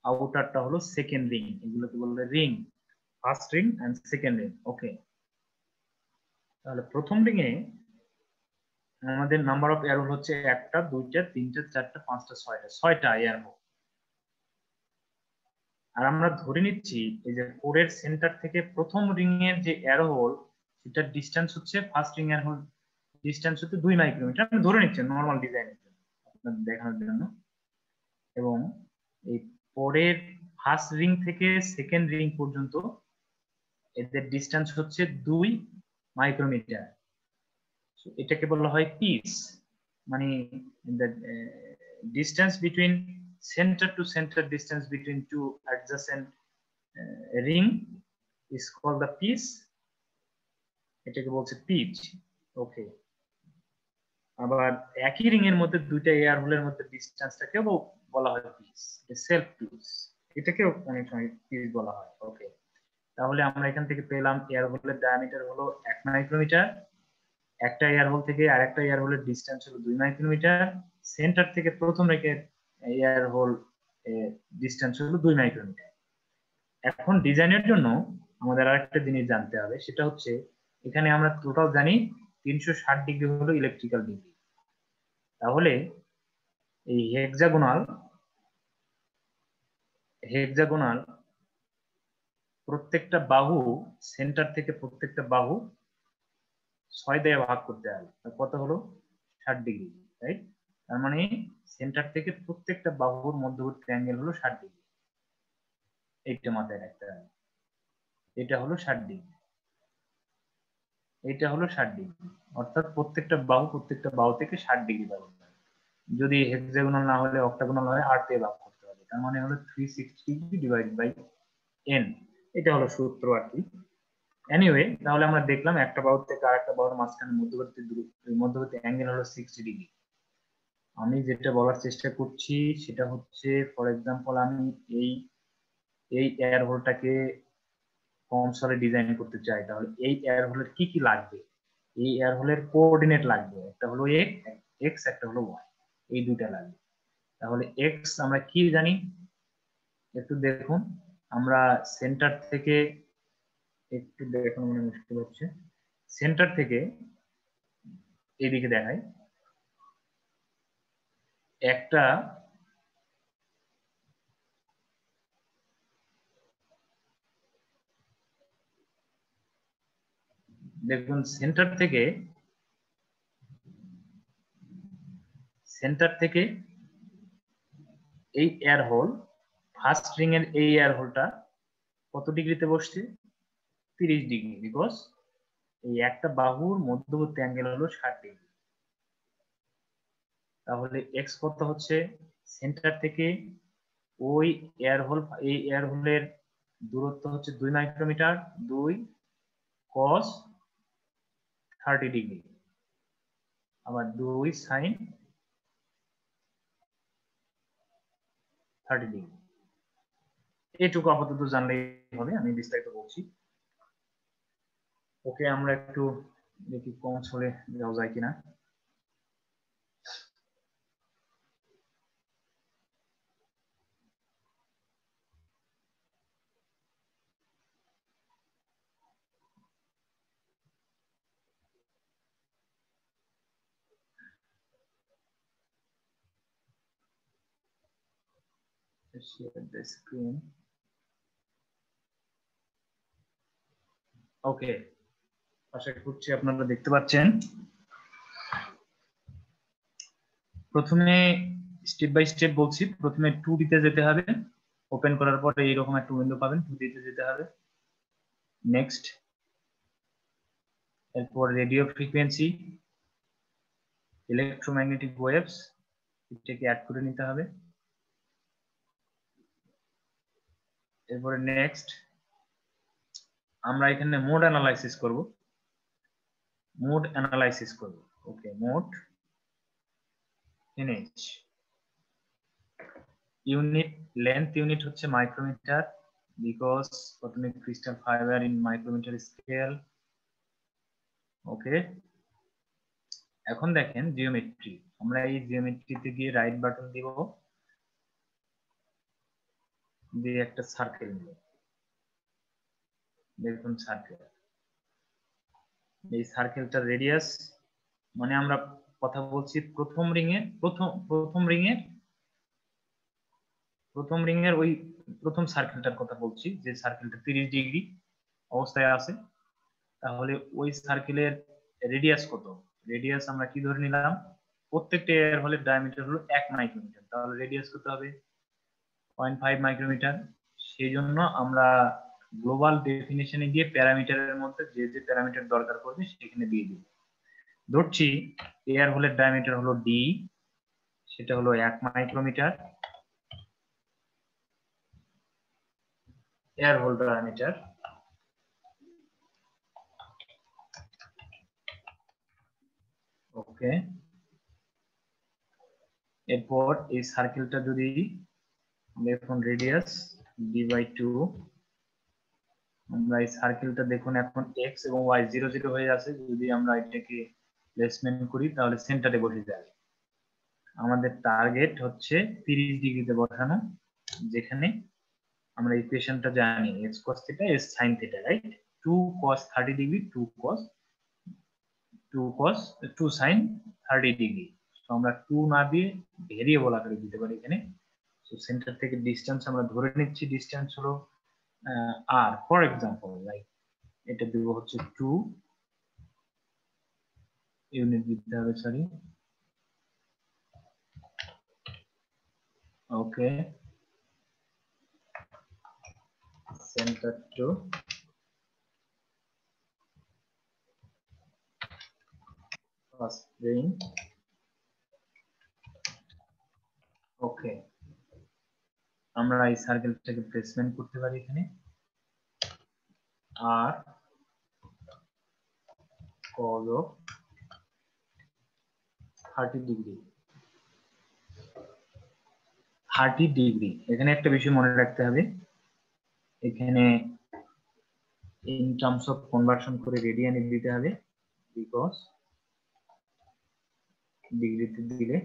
আউটারটা হলো সেকেন্ড রিং এগুলোকে বলবে ring first ring and second ring okay তাহলে প্রথম রিং এ আমাদের নাম্বার অফ এয়ার হোল হচ্ছে একটা, দুইটা, তিনটা, চারটা, পাঁচটা, ছয়টা। ছয়টা এয়ার হোল আর আমরা ধরে নিচ্ছি এই যে কোরের সেন্টার থেকে প্রথম রিং এর যে এয়ার হোল সেটার ডিস্টেন্স হচ্ছে first ring air hole distance হচ্ছে দুই মাইক্রোমিটার আমি ধরে নিচ্ছি নর্মাল ডিজাইনের জন্য, আপনাদের দেখানোর জন্য। এবং এই পরের ফার্স্ট রিং থেকে সেকেন্ড রিং পর্যন্ত এদের ডিস্টেন্স হচ্ছে দুই মাইক্রোমিটার এটাকে বলা হয় পিস মানে distance between center to center distance between two adjacent uh, ring is called the piece. এটাকে বলছে পিচ। ওকে আবার একই রিং এর মধ্যে দুইটা এয়ার হোলের মধ্যে ডিসটেন্সটাকে বলা হয় পিস সেলফ পিস এটাকেও অনেক সময় পিস বলা হয়। ওকে তাহলে আমরা এখান থেকে পেলাম এয়ার হোলের ডায়ামিটার হলো এক মাইক্রোমিটার একটা এয়ার হোল থেকে আরেকটা এয়ার হোলের ডিস্টেন্স হলো দুই মাইক্রোমিটার সেন্টার থেকে প্রথম রেখে এয়ার হোল ডিস্টেন্স হলো দুই মাইক্রোমিটার এখন ডিজাইনের জন্য আমাদের আরেকটা জিনিস জানতে হবে, সেটা হচ্ছে এখানে আমরা টোটাল জানি তিনশো ষাট ডিগ্রি হলো ইলেকট্রিক্যাল ডিগ্রি তাহলে এই হেক্সাগোনাল হেক্সাগোনাল প্রত্যেকটা বাহু সেন্টার থেকে প্রত্যেকটা বাহু ছয় দিয়ে ভাগ করতে হবে কত হলো? ষাট ডিগ্রি রাইট তার মানে সেন্টার থেকে প্রত্যেকটা বাহুর মধ্যবর্তী অ্যাঙ্গেল হলো ষাট ডিগ্রি এইটা মাথায় রাখতে হবে। এটা হলো ষাট ডিগ্রি এটা হলো ষাট ডিগ্রি অর্থাৎ প্রত্যেকটা বাহু প্রত্যেকটা বাহু থেকে ষাট ডিগ্রি ব্যবহার যদি হেক্সাগোনাল না হলে অক্টাগোনাল হয় আট দিয়ে ভাগ করতে হবে। তার মানে হলো three sixty degree divide by n এটা হলো সূত্র আর কি। এনিওয়ে তাহলে আমরা দেখলাম একটা বাহু থেকে আরেকটা বাহুর মাঝখানে মধ্যবর্তী দূরত্ব মধ্যবর্তী অ্যাঙ্গেল হলো সিক্সটি ডিগ্রি আমি যেটা বলার চেষ্টা করছি সেটা হচ্ছে ফর এক্সাম্পল আমি এই এই এয়ার হোলটাকে কম সরে ডিজাইন করতে চাই। তাহলে এই এয়ার হোলের কি কি লাগবে? এই এয়ার হোলের কোঅর্ডিনেট লাগবে। একটা হলো এক্স একটা হলো ওয়াই এই দুইটা লাগবে। তাহলে এক্স আমরা কি জানি? একটু দেখুন। আমরা সেন্টার থেকে, একটু দেখুন মনে মুশকিল হচ্ছে। সেন্টার থেকে এইদিকে দেখাই। একটা দেখুন সেন্টার থেকে সেন্টার থেকে এই এয়ার হোল ফার্স্ট রিং এর এই এয়ার হোলটা কত ডিগ্রিতে বসছে? তিরিশ ডিগ্রি বিকজ এই একটা বাহুর মধ্যবর্তী অ্যাঙ্গেল হলো ষাট ডিগ্রি। তাহলে এক্স কত হচ্ছে? সেন্টার থেকে ওই এয়ার হোল এই এয়ার হোলের দূরত্ব হচ্ছে দুই মাইক্রোমিটার দুই কস থার্টি ডিগ্রি আবার দুই সাইন থার্টি ডিগ্রি এটুকু আপাতত জানলেই হবে, আমি বিস্তারিত বলছি। ওকে, আমরা একটু দেখি কনসোলে যাওয়া যায় কিনা। Share the screen. ওকে আশা করছি আপনারা দেখতে পাচ্ছেন। প্রথমে স্টেপ বাই স্টেপ বলছি, প্রথমে টু ডিতে যেতে হবে। ওপেন করার পরে এইরকম একটা উইন্ডো পাবেন টু ডিতে যেতে হবে। নেক্সট এরপর রেডিও ফ্রিকোয়েন্সি ইলেকট্রোম্যাগনেটিক ওয়েভস এটাকে অ্যাড করে নিতে হবে। এরপরে নেক্সট আমরা এখানে মোড অ্যানালাইসিস করব। মোড অ্যানালাইসিস করব। ওকে মোড এনএইচ ইউনিট লেন্থ ইউনিট হচ্ছে micrometre because photonic crystal fibre in micrometre scale okay এখন দেখেন জিওমেট্রি আমরা এই জিওমেট্রিতে গিয়ে রাইট বাটন দিব। দিয়ে একটা সার্কেল নিব দেখুন সার্কেল এই সার্কেলটার রেডিয়াস মানে আমরা কথা বলছি প্রথম রিং এর প্রথম প্রথম রিং এর, প্রথম রিং এর ওই প্রথম সার্কেলটার কথা বলছি, যে সার্কেলটা 30 ডিগ্রি অবস্থায় আছে। তাহলে ওই সার্কেলের রেডিয়াস কত? রেডিয়াস আমরা কি ধরে নিলাম? প্রত্যেকটা এয়ার হলের ডায়ামিটার হলো এক মাইক্রোমিটার তাহলে রেডিয়াস কত হবে? পয়েন্ট ফাইভ মাইক্রোমিটার সেই জন্য আমরা গ্লোবাল ডেফিনেশনে গিয়ে প্যারামিটারের মধ্যে যে যে প্যারামিটার দরকার পড়বে সেখানে দিয়ে দিব। ধরছি এয়ার হোলের ডায়ামিটার হলো ডি সেটা হলো এক micrometre air hole diameter okay এরপর এই সার্কেলটা যদি দেখুন রেডিয়াস ডি বাই আমরা এই সার্কেলটা দেখুন, এখন এক্স এবং ওয়াই জিরো জিরো হয়ে আছে। যদি আমরা এটাকে প্লেসমেন্ট করি, তাহলে সেন্টারে বসে যাবে আমাদের টার্গেট হচ্ছে তিরিশ ডিগ্রিতে বসানো, যেখানে আমরা ইকুয়েশনটা জানি x cos theta s sine theta right two cos thirty degree two cos two cos two sine thirty degree আমরা টু না দিয়ে ভেরিয়েবল আকারে দিতে পারি এখানে। তো সেন্টার থেকে ডিস্টেন্স আমরা ধরে নিচ্ছি ডিস্টেন্স হলো আর ফর এক্সাম্পল লাইক এটা দেব হচ্ছে টু ইউনিট দিতে হবে sorry okay centre to first ring. Okay আমরা এই সার্কেলটাকে প্লেসমেন্ট করতে পারি এখানে। আর cos of 30 ডিগ্রি 30 ডিগ্রি এখানে একটা বিষয় মনে রাখতে হবে। এখানে ইন টার্মস অফ কনভার্সন করে রেডিয়ানে দিতে হবে। বিকজ ডিগ্রিতে দিলে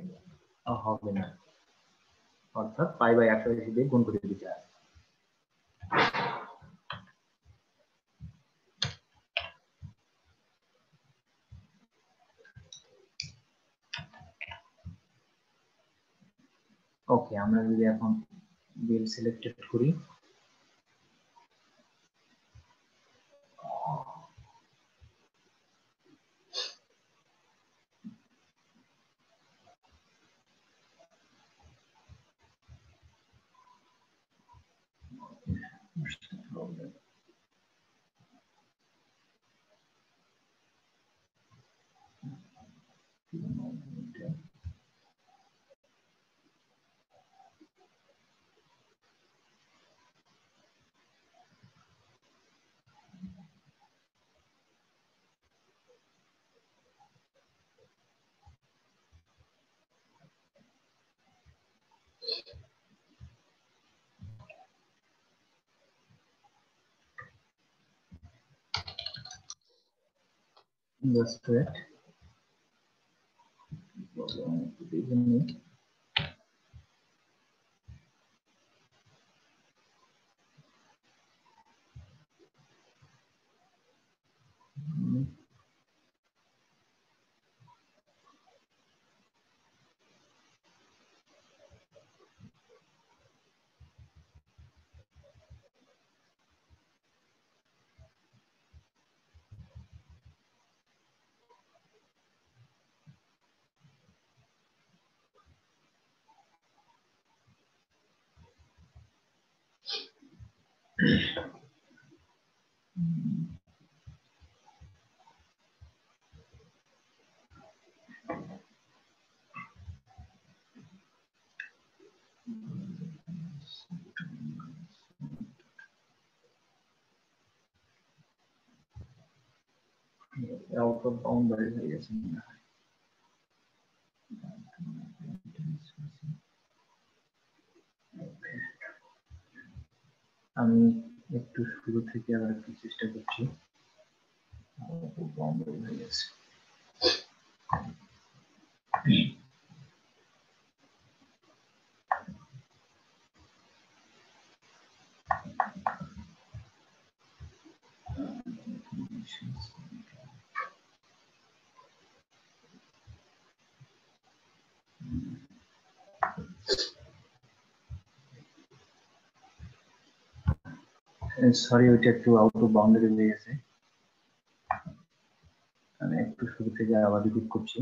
হবে না। অর্থাৎ পাই বাই একশো আশি দিয়ে গুণ করে দিতে হবে। ওকে আমরা যদি এখন বিল সিলেক্টেড করি That's correct. Out of boundary হয়ে গেছে মনে হয়। আমি একটু শুরু থেকে আবার একটু চেষ্টা করছি boundary হয়ে গেছে সরি ওইটা একটু আউট অফ বাউন্ডারি হয়ে গেছে। আমি একটু শুরু থেকে আবার রিপিট করছি।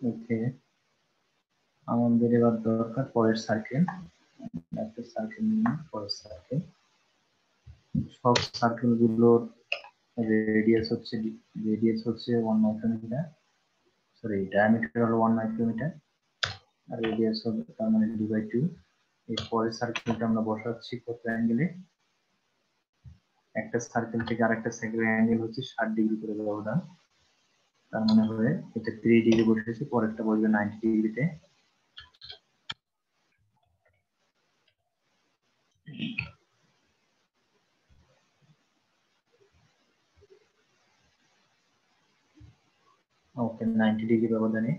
ওকে। আমাদের এবার দরকার পরের সার্কেল একটা সার্কেল নিয়ে পরের সার্কেল সব সার্কেলগুলোর রেডিয়াস হচ্ছে রেডিয়াস হচ্ছে ওয়ান মাইক্রোমিটার সরি ডায়ামিটার হলো ওয়ান মাইক্রোমিটার আর রেডিয়াস হবে তার মানে ডি বাই টু এই পরের সার্কেলটা আমরা বসাচ্ছি কত অ্যাঙ্গেলে একটা সার্কেল থেকে আরেকটা সার্কেলের অ্যাঙ্গেল হচ্ছে ষাট ডিগ্রি করে ব্যবধান। তার মানে হবে এটা থ্রি ডিগ্রি বসেছে, পরেরটা বসবে নাইনটি ডিগ্রিতে ওকে নাইনটি ডিগ্রি ব্যবধানে।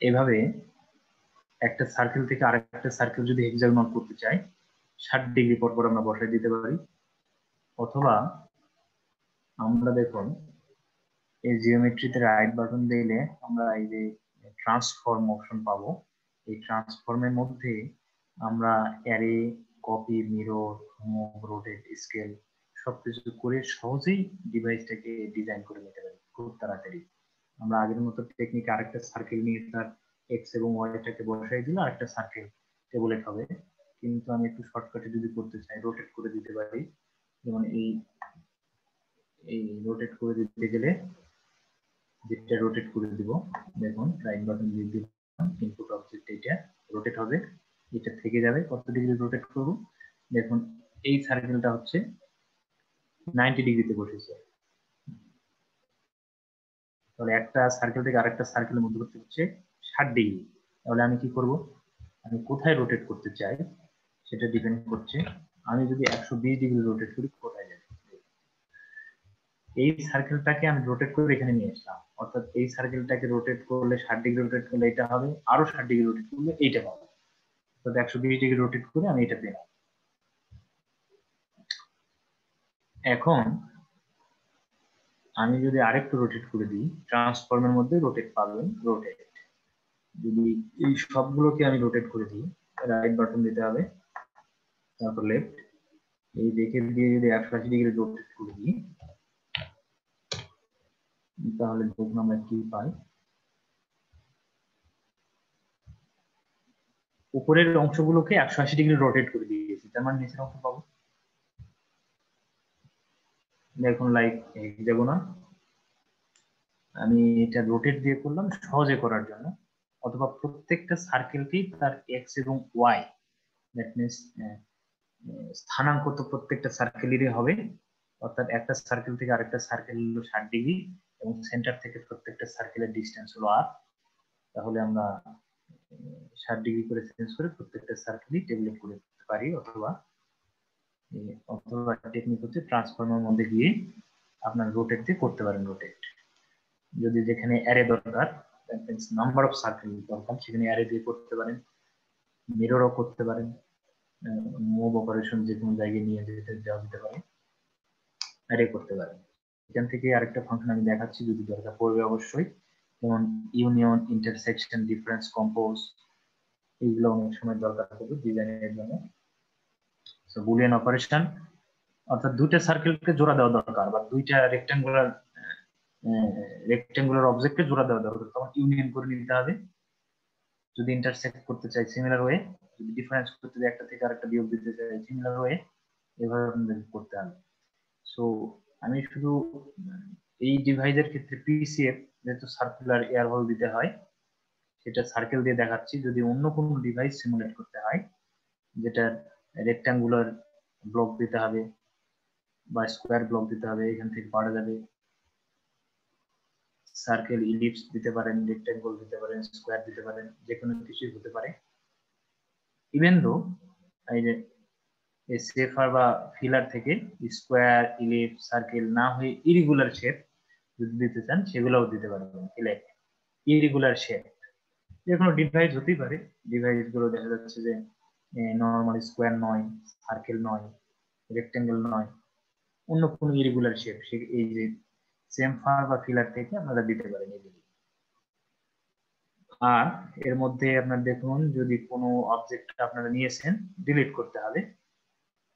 এভাবে একটা সার্কেল থেকে আরেকটা সার্কেল যদি হেক্সাগোনাল করতে চাই, ষাট ডিগ্রি পর পর আমরা বসাই দিতে পারি। অথবা আমরা দেখুন, এই জিওমেট্রিতে রাইট বাটন দিলে আমরা এই যে ট্রান্সফর্ম অপশন পাবো। এই ট্রান্সফর্মের মধ্যে আমরা array copy mirror rotate scale সবকিছু করে সহজেই ডিভাইসটাকে ডিজাইন করে নিতে পারি, খুব তাড়াতাড়ি। আমরা আগের মতো টেকনিক আরেকটা সার্কেল নিয়ে তার এক্স এবং ওয়াইটাকে বসাই দিলে আরেকটা সার্কেল টেবলেট হবে। কিন্তু আমি একটু শর্টকাটে যদি করতে চাই রোটেট করে দিতে পারি। যেমন এই এই রোটেট করে দিতে গেলে যেটা রোটেট করে দিব। দেখুন রাইট বাটন দিয়ে দিব ইনপুট অবজেক্ট এটা রোটেট হবে। এটা থেকে যাবে, কত ডিগ্রি রোটেট করব? দেখুন, এই সার্কেলটা হচ্ছে নাইনটি ডিগ্রিতে বসেছে। তাহলে একটা সার্কেল থেকে আরেকটা সার্কেলের মধ্যে করতে হচ্ছে ষাট ডিগ্রি তাহলে আমি কি করব? আমি কোথায় রোটেট করতে চাই? সেটা ডিপেন্ড করছে। আমি যদি একশো বিশ ডিগ্রি রোটেট করি এই সার্কেলটাকে আমি রোটেট করে এখানে নিয়ে আসলাম। অর্থাৎ এই সার্কেলটাকে রোটেট করলে ষাট ডিগ্রি রোটেট করলে এটা হবে, আরও ষাট ডিগ্রি রোটেট করলে এইটা পাবো অর্থাৎ একশো বিশ ডিগ্রি রোটেট করে আমি এটা পেলাম। এখন আমি যদি আরেকটু রোটেট করে দিই ট্রান্সফর্মের মধ্যে রোটেট পাবেন রোটেট যদি এই সবগুলোকে আমি রোটেট করে দিই রাইট বাটন দিতে হবে, তারপর লেফট এই রেখে দিয়ে যদি একশো আশি ডিগ্রি রোটেট করে দিই তাহলে দেখুন আমরা কি পাই। উপরের অংশগুলোকে একশো আশি ডিগ্রি রোটেট করে দিয়েছি, তার মানে নিচের অংশ পাবো। দেখুন লাইক যাব না, আমি এটা রোটেট দিয়ে করলাম সহজে করার জন্য। অথবা প্রত্যেকটা সার্কেলকেই তার এক্স এবং ওয়াই দ্যাট মিনস স্থানাঙ্ক তো প্রত্যেকটা সার্কেলেরই হবে। অর্থাৎ একটা সার্কেল থেকে আরেকটা সার্কেল হলো ষাট ডিগ্রি। এবং সেন্টার থেকে প্রত্যেকটা সার্কেলের ডিস্টেন্স হলো আর তাহলে আমরা ষাট ডিগ্রি করে চেঞ্জ করে প্রত্যেকটা সার্কেলই টেবলেট করে দিতে পারি অথবা অথবা টেকনিক হচ্ছে ট্রান্সফর্মার মধ্যে গিয়ে আপনার রোটেট দিয়ে করতে পারেন রোটেট যদি যেখানে অ্যারে দরকার নাম্বার অফ সার্কেল দরকার, সেখানে অ্যারে দিয়ে করতে পারেন মিররও করতে পারেন মুভ অপারেশন যে কোনো জায়গায় নিয়ে যেতে যাওয়া যেতে পারে অ্যারে করতে পারেন। এখান থেকে আরেকটা ফাংশন আমি দেখাচ্ছি, যদি দরকার পড়বে অবশ্যই। যেমন ইউনিয়ন ইন্টারসেকশন ডিফারেন্স কম্পোজ এইগুলো অনেক সময় দরকার হবে ডিজাইনের জন্য। সো বুলিয়ান অপারেশন অর্থাৎ দুইটা সার্কেলকে জোড়া দেওয়া দরকার বা দুইটা রেক্টাঙ্গুলার রেক্টাঙ্গুলার অবজেক্টকে জোড়া দেওয়া দরকার। তখন ইউনিয়ন করে নিতে হবে। যদি ইন্টারসেক্ট করতে চাই সিমিলার ওয়ে যদি ডিফারেন্স করতে চাই একটা থেকে আরেকটা বিয়োগ দিতে চাই সিমিলার ওয়ে এভাবে আপনাদের করতে হবে। সো আমি শুধু, এই ডিভাইসের ক্ষেত্রে পিসিএফ যেহেতু সার্কুলার এয়ার হোল দিতে হয়, সেটা সার্কেল দিয়ে দেখাচ্ছি। যদি অন্য কোনো ডিভাইস সিমুলেট করতে হয়, যেটা রেক্টাঙ্গুলার ব্লক দিতে হবে বা স্কোয়ার ব্লক দিতে হবে, এখান থেকে পাওয়া যাবে। সার্কেল ইলিপস দিতে পারেন রেক্টাঙ্গল দিতে পারেন স্কোয়ার দিতে পারেন যে কোনো কিছুই হতে পারে। ইভেন দো এই যে সেফার বা ফিলার থেকে স্কোয়ার ইলিপ সার্কেল না হয়ে ইরেগুলার শেপ যদি দিতে চান, সেগুলোও দিতে পারবেন। ফিলার ইরেগুলার শেপ যে কোনো ডিভাইস হতেই পারে। ডিভাইসগুলো দেখা যাচ্ছে যে নর্মাল স্কোয়ার নয় সার্কেল নয় রেক্টেঙ্গেল নয়, অন্য কোনো ইরেগুলার শেপ এই যে সেম ফার বা ফিলার থেকে আপনারা দিতে পারেন এগুলি আর এর মধ্যে আপনার দেখুন, যদি কোনো অবজেক্ট আপনারা নিয়েছেন ডিলিট করতে হবে।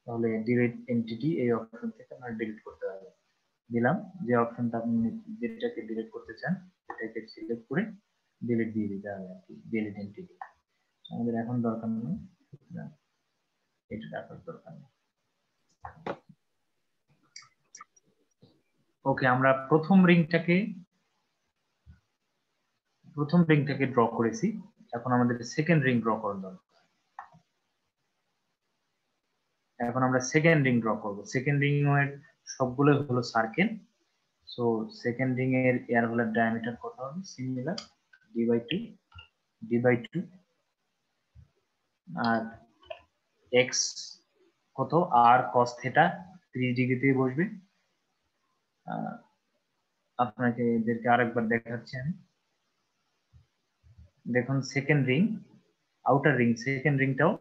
তাহলে ডিলিট এন্টিটি এই অপশন থেকে আপনারা ডিলিট করতে হবে। দিলাম, যে অপশনটা আপনি যেটাকে ডিলিট করতে চান, সেটাকে সিলেক্ট করে ডিলিট দিয়ে দিতে হবে আর কি ডিলিট এন্টিটি আমাদের এখন দরকার নেই এটা রাখার দরকার নেই। ওকে আমরা প্রথম রিংটাকে প্রথম রিংটাকে ড্র করেছি। এখন আমাদের সেকেন্ড রিং ড্র করার দরকার। এখন আমরা সেকেন্ড রিং ড্র করব। সেকেন্ড রিং এর সবগুলো হলো সার্কেল সো সেকেন্ড রিং এর এয়ার হোলের ডায়ামিটার কত হবে? Similar d by two d by two R x কত? আর কস থেটা ত্রিশ ডিগ্রিতে বসবে। আপনাকে এদেরকে আরেকবার দেখাচ্ছি আমি। দেখুন second ring outer ring second রিংটাও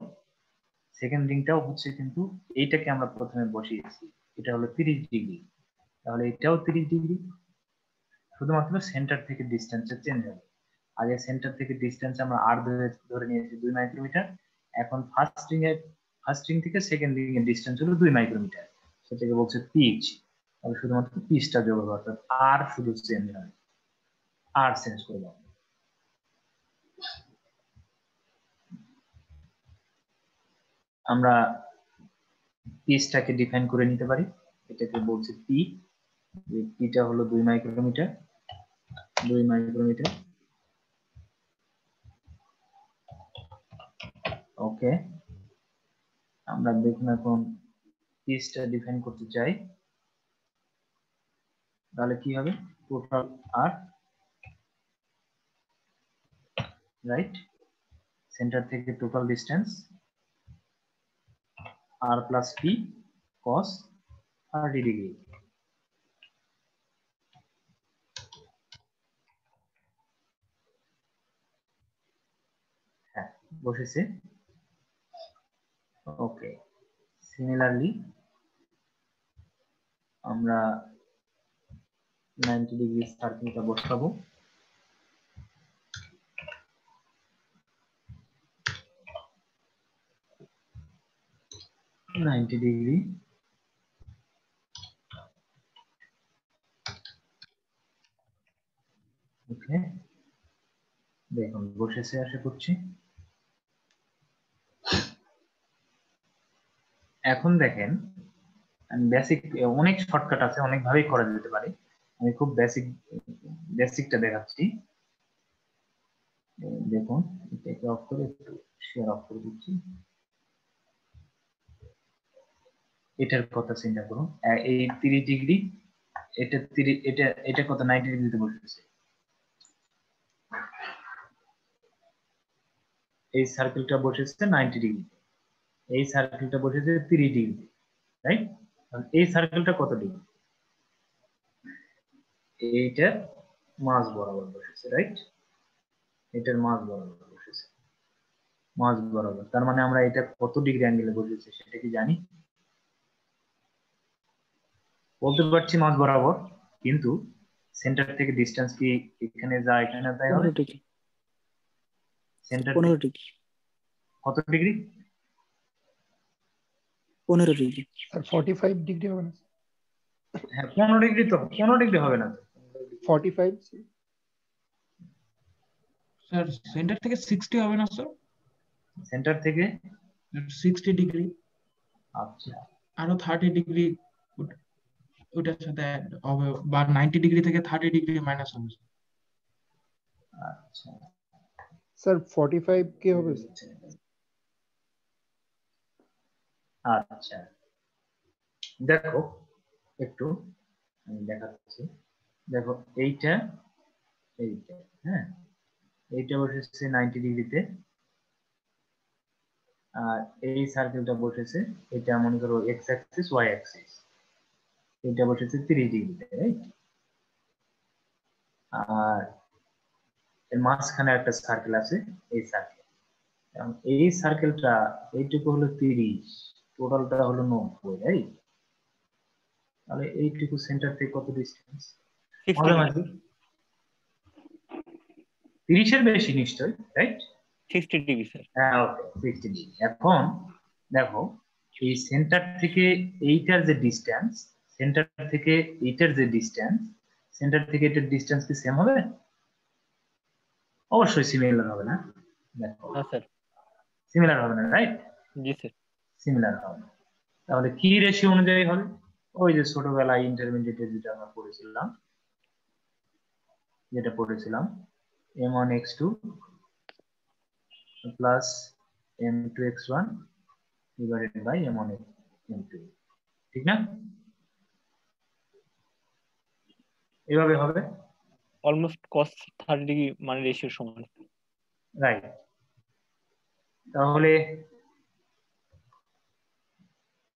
second রিংটাও হচ্ছে কিন্তু এইটাকে আমরা প্রথমে বসিয়েছি। এটা হলো তিরিশ ডিগ্রি। তাহলে এটাও তিরিশ ডিগ্রি। শুধুমাত্র সেন্টার থেকে ডিস্টেন্সটা চেঞ্জ হবে। আগে সেন্টার থেকে ডিস্টেন্স আমরা আর ধরে ধরে নিয়েছি দুই মাইক্রোমিটার এখন ফার্স্ট রিং এর ফার্স্ট রিং থেকে সেকেন্ড রিং এর ডিস্টেন্স হলো দুই মাইক্রোমিটার সেটাকে বলছে পিচ তাহলে শুধুমাত্র পিচটা যোগ হবে, অর্থাৎ আর শুধু চেঞ্জ হবে। আর চেঞ্জ করে আমরা পিসটাকে ডিফাইন করে নিতে পারি। এটাকে বলছে পি পিটা হলো দুই মাইক্রোমিটার দুই মাইক্রোমিটার ওকে আমরা দেখুন এখন পিসটা ডিফাইন করতে চাই। তাহলে কি হবে? টোটাল আর রাইট সেন্টার থেকে total distance r plus p cos thirty degree হ্যাঁ বসেছে। ওকে সিমিলারলি আমরা নাইনটি ডিগ্রি সার্কেলটা বসাবো। 90 degree. ওকে দেখুন বসেছে আশা করছি। এখন দেখেন, আমি বেসিক অনেক শর্টকাট আছে, অনেকভাবেই করা যেতে পারে। আমি খুব বেসিক বেসিকটা দেখাচ্ছি। দেখুন, এটাকে অফ করে একটু শেয়ার অফ করে দিচ্ছি। এটার কথা চিন্তা করুন। এই তিরিশ ডিগ্রি, এটা এটা এটা কত? নাইনটি ডিগ্রিতে বসেছে। এই সার্কেলটা বসেছে নাইনটি ডিগ্রি এই সার্কেলটা বসেছে তিরিশ ডিগ্রি রাইট এই সার্কেলটা কত ডিগ্রি এইটা মাঝ বরাবর বসেছে রাইট এটার মাঝ বরাবর বসেছে। মাঝ বরাবর। তার মানে আমরা এটা কত ডিগ্রি অ্যাঙ্গেলে বসেছে সেটা কি জানি? বলতে পারছি মাঝ বরাবর কিন্তু সেন্টার থেকে ডিস্টেন্স কি এখানে যা এখানে তাই হবে? ডিগ্রি। সেন্টার পনেরো ডিগ্রি। কত ডিগ্রি? পনেরো ডিগ্রি। আর ফর্টি ফাইভ ডিগ্রি হবে না? হ্যাঁ পনেরো ডিগ্রি তো পনেরো ডিগ্রি হবে না তো। ফর্টি ফাইভ স্যার সেন্টার থেকে সিক্সটি হবে না স্যার? সেন্টার থেকে? Sixty degree. আচ্ছা। আরও থার্টি ডিগ্রি। ওটার সাথে add হবে বা নাইনটি ডিগ্রি থেকে থার্টি ডিগ্রি মাইনাস হবে। আচ্ছা। স্যার ফর্টি ফাইভ কি হবে? আচ্ছা। দেখো একটু আমি দেখাচ্ছি। দেখো এইটা এইটা হ্যাঁ? এইটা বসেছে নাইনটি ডিগ্রিতে আর এই সার্কেলটা বসেছে এটা মনে করো এক্স অ্যাক্সিস ওয়াই অ্যাক্সিস এটা বসেছে তিরিশ ডিগ্রিতে রাইট আর এর মাঝখানে একটা সার্কেল আছে এই সার্কেল এই সার্কেলটা এইটুকু হলো তিরিশ টোটালটা হলো নব্বই রাইট তাহলে এইটুকু সেন্টার থেকে কত ডিস্টেন্স মাঝামাঝি তিরিশের বেশি নিশ্চয় রাইট সিক্সটি ডিগ্রি স্যার হ্যাঁ ওকে সিক্সটি ডিগ্রি এখন দেখো এই সেন্টার থেকে এইটার যে ডিস্টেন্স সেন্টার থেকে এইটার যে ডিস্টেন্স সেন্টার থেকে এটার ডিস্টেন্স কি সেম হবে? অবশ্যই সিমিলার হবে না। দেখো। স্যার সিমিলার হবে না রাইট জি স্যার সিমিলার হবে তাহলে কি রেশিও অনুযায়ী হবে? ওই যে ছোটবেলায় ইন্টারমিডিয়েটে যেটা আমরা পড়েছিলাম যেটা পড়েছিলাম m one x two plus m two x one divided by m one m two ঠিক না? এভাবে হবে? অলমোস্ট কস থার্টি ডিগ্রি মানে রেশিও সমান। রাইট তাহলে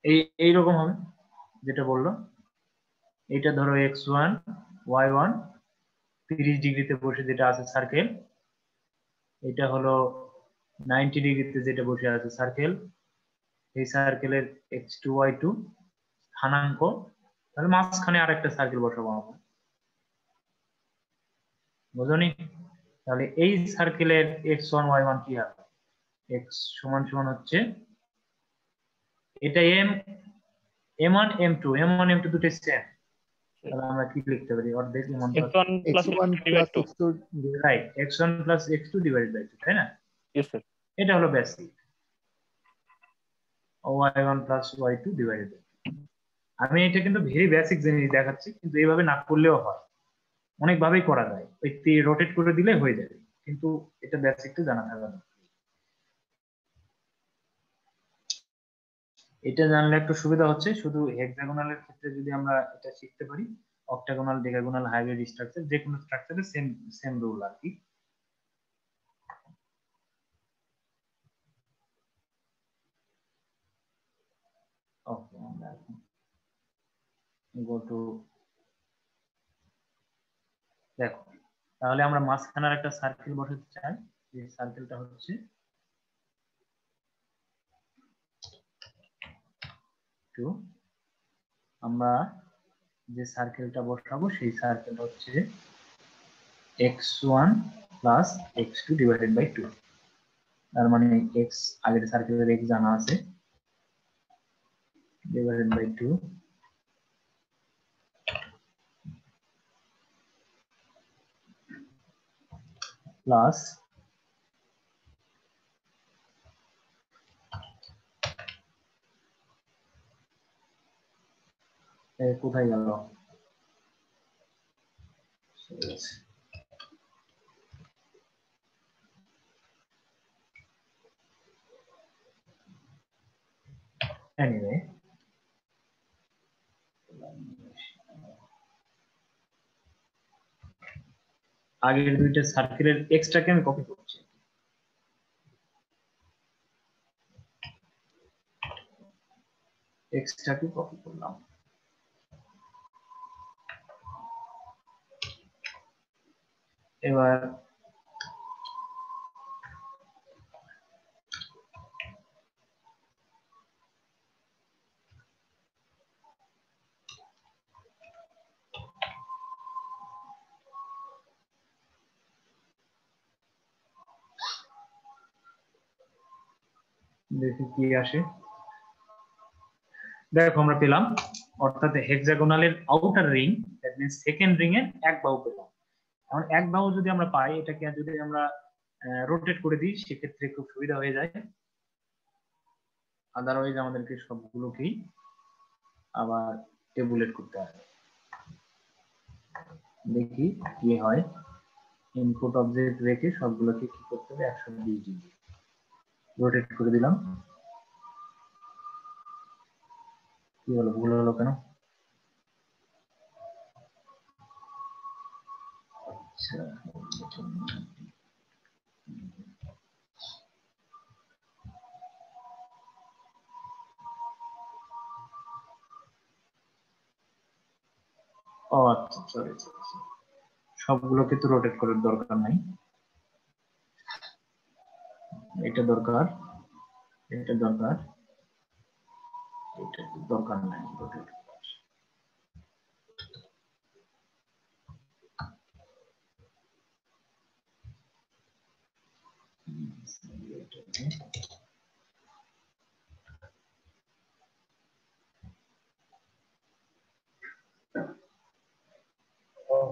এই এইরকম হবে যেটা বলল। এটা ধরো এক্স ওয়ান ওয়াই ওয়ান তিরিশ ডিগ্রিতে বসে যেটা আছে সার্কেল এটা হলো নাইনটি ডিগ্রিতে যেটা বসে আছে সার্কেল এই সার্কেলের এক্স টু ওয়াই টু স্থানাঙ্ক তাহলে মাঝখানে আর একটা সার্কেল বসাবো আমরা। বুঝনি? তাহলে এই সার্কেলের এক্স ওয়ান ওয়াই ওয়ান কি হবে? এক্স সমান সমান হচ্ছে এটা M M one M two M one M two দুটো সেম তাহলে আমরা কি লিখতে পারি? অর্ধেক M one X one plus X one plus X two right X one plus X two divided by two তাই না? ইয়েস স্যার এটা হলো basic Y one plus Y two divided আমি এটা কিন্তু ভেরি বেসিক জিনিস দেখাচ্ছি কিন্তু এইভাবে না করলেও হয়। অনেকভাবেই করা যায়। একটি রোটেট করে দিলে হয়ে যাবে কিন্তু এটা বেসিকটা জানা থাকা এটা জানলে একটু সুবিধা হচ্ছে। শুধু হেক্সাগোনালের ক্ষেত্রে যদি আমরা এটা শিখতে পারি অক্টাগোনাল ডেকাগোনাল হাইব্রিড স্ট্রাকচার যে কোনো স্ট্রাকচারে সেম সেম রুল আর কি। ওকে আমরা গো টু দেখো, তাহলে আমরা মাঝখানের একটা সার্কেল বসাতে চাই। যে সার্কেলটা হচ্ছে টু আমরা যে সার্কেলটা বসাবো, সেই সার্কেল হচ্ছে X one plus X two divided by two তার মানে এক্স আগের সার্কেলের এক্স জানা আছে। divided বাই 2 প্লাস কোথায় গেল ঠিক আছে। anyway আগের দুইটা সার্কেলের এক্সট্রাকে আমি কপি করছি। এক্সট্রাকে কপি করলাম। এবার দেখি কি আসে। দেখো আমরা পেলাম, অর্থাৎ হেক্সাগোনালের outer ring that means second ring এর এক বাহু পেলাম। এখন এক বাহু যদি আমরা পাই, এটাকে যদি আমরা রোটেট করে দিই, সেক্ষেত্রে খুব সুবিধা হয়ে যায়। আদারওয়াইজ আমাদেরকে সবগুলোকেই আবার টেবুলেট করতে হবে। দেখি কি হয়। ইনপুট অবজেক্ট রেখে সবগুলোকে কি করতে হবে? একশো বিশ ডিগ্রি। রোটেট করে দিলাম। কি হলো, ভুল হলো কেন? আচ্ছা ও আচ্ছা সবগুলোকে তো রোটেট করার দরকার নাই। এটা দরকার এটা দরকার এটা দরকার নাই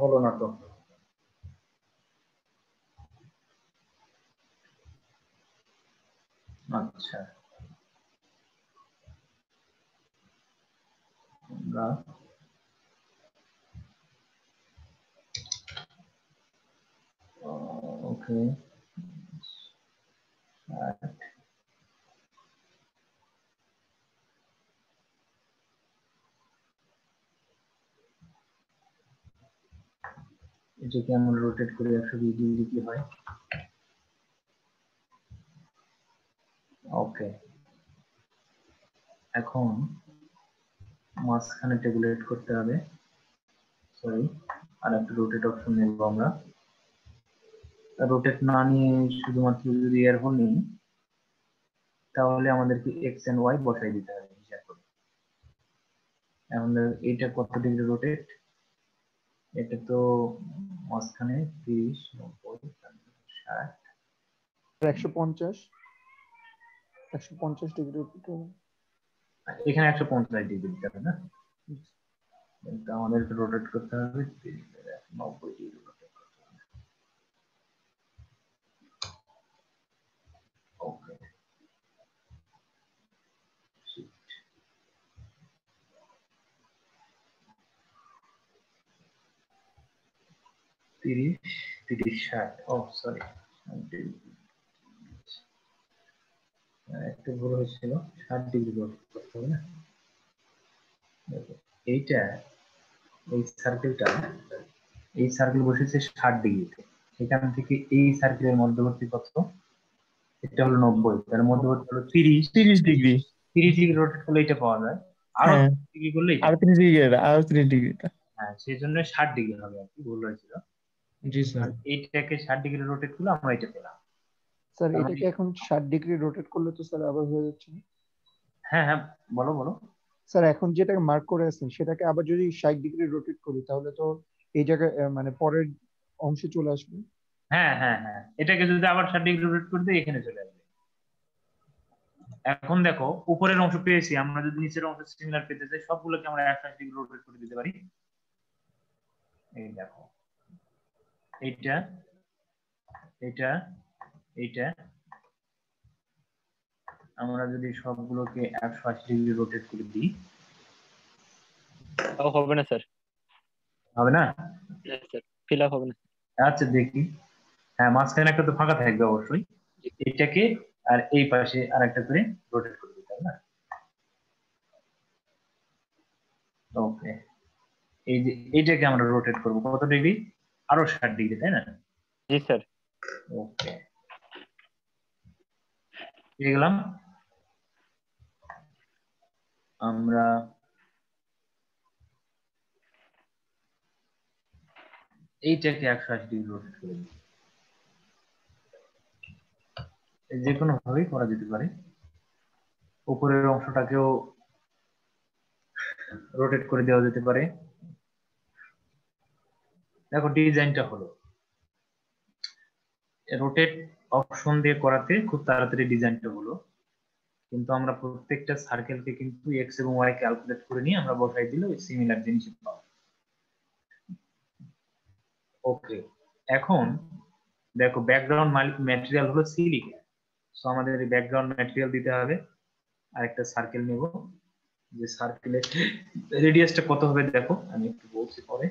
হলো না তো। আচ্ছা। আমরা ওকে এটাকে আমরা রোটেট করে একশো কি হয়? ওকে এখন মাঝখানে টেবুলেট করতে হবে। সরি আর একটা রোটেট অপশন নেব আমরা। রোটেট না নিয়ে শুধুমাত্র যদি এর হোল নিই, তাহলে আমাদেরকে এক্স এন্ড ওয়াই বসাই দিতে হবে, হিসাব করে। এখন এটা কত ডিগ্রি রোটেট এটা তো মাঝখানে তিরিশ, নব্বই, ষাট। একশো পঞ্চাশ। একশো পঞ্চাশ ডিগ্রি এখানে একশো পঞ্চাশ ডিগ্রি দিতে হবে না? কিন্তু আমাদেরকে রোটেট করতে হবে। নব্বই ডিগ্রি রোটেট করতে হবে। ওকে তিরিশ। তিরিশ ষাট। ও সরি একটু ভুল হয়েছিল। ষাট ডিগ্রি করতে হবে না? এইটা এই সার্কেলটা এই সার্কেল বসেছে ষাট ডিগ্রিতে এখান থেকে এই সার্কেলের মধ্যবর্তী কত? এটা হলো নব্বই। তার মধ্যবর্তী হলো তিরিশ। তিরিশ ডিগ্রি তিরিশ ডিগ্রি রোটেট করলে এটা পাওয়া যায়। আরও হ্যাঁ। ডিগ্রি করলে এটা। আর তিরিশ ডিগ্রি আর তিরিশ ডিগ্রিটা হ্যাঁ সেই জন্য ষাট ডিগ্রি হবে আর কি ভুল হয়েছিল। জি স্যার এইটাকে ষাট ডিগ্রি রোটেট করলে আমরা এটা পেলাম। স্যার এটাকে এখন ষাট ডিগ্রি রোটেট করলে তো স্যার আবার হয়ে যাচ্ছে না? হ্যাঁ হ্যাঁ বলো বলো। স্যার এখন যেটাকে মার্ক করে আছেন সেটাকে আবার যদি ষাট ডিগ্রি রোটেট করি তাহলে তো এই জায়গায় মানে পরের অংশে চলে আসবে? হ্যাঁ হ্যাঁ হ্যাঁ। এটাকে যদি আবার ষাট ডিগ্রি রোটেট করে দিই এখানে চলে আসবে। এখন দেখো উপরের অংশ পেয়েছি আমরা যদি নিচের অংশ সিমিলার পেতে চাই সবগুলোকে আমরা একশো ডিগ্রি রোটেট করে দিতে পারি। এই দেখো। এইটা এটা এইটা। আমরা যদি সবগুলোকে একশো আশি ডিগ্রি রোটেট করে দিই। তাও হবে না স্যার? হবে না? স্যার। ফিল আপ হবে না। আচ্ছা দেখি। হ্যাঁ মাঝখানে একটা তো ফাঁকা থাকবে অবশ্যই। এটাকে আর এই পাশে আর একটা করে রোটেট করে দিতে হবে না? ওকে এই যে এইটাকে আমরা রোটেট করব। কত ডিগ্রি আরও ষাট ডিগ্রি তাই না? জি স্যার। ওকে পেয়ে গেলাম। আমরা এইটাকে একশো আশি ডিগ্রি রোটেট করে দিই। যে কোনো ভাবেই করা যেতে পারে। উপরের অংশটাকেও রোটেট করে দেওয়া যেতে পারে। দেখো ডিজাইনটা হলো। রোটেট অপশন দিয়ে করাতে খুব তাড়াতাড়ি ডিজাইনটা হলো। কিন্তু আমরা প্রত্যেকটা সার্কেলকে কিন্তু এক্স এবং ওয়াই ক্যালকুলেট করে নিয়ে আমরা বসাই দিলে ওই সিমিলার জিনিস পাবো। ওকে এখন দেখো ব্যাকগ্রাউন্ড ম্যাটেরিয়াল হলো সিলিকা সো আমাদের ব্যাকগ্রাউন্ড ম্যাটেরিয়াল দিতে হবে। আর একটা সার্কেল নেব। যে সার্কেলের রেডিয়াসটা কত হবে দেখো, আমি একটু বলছি পরে।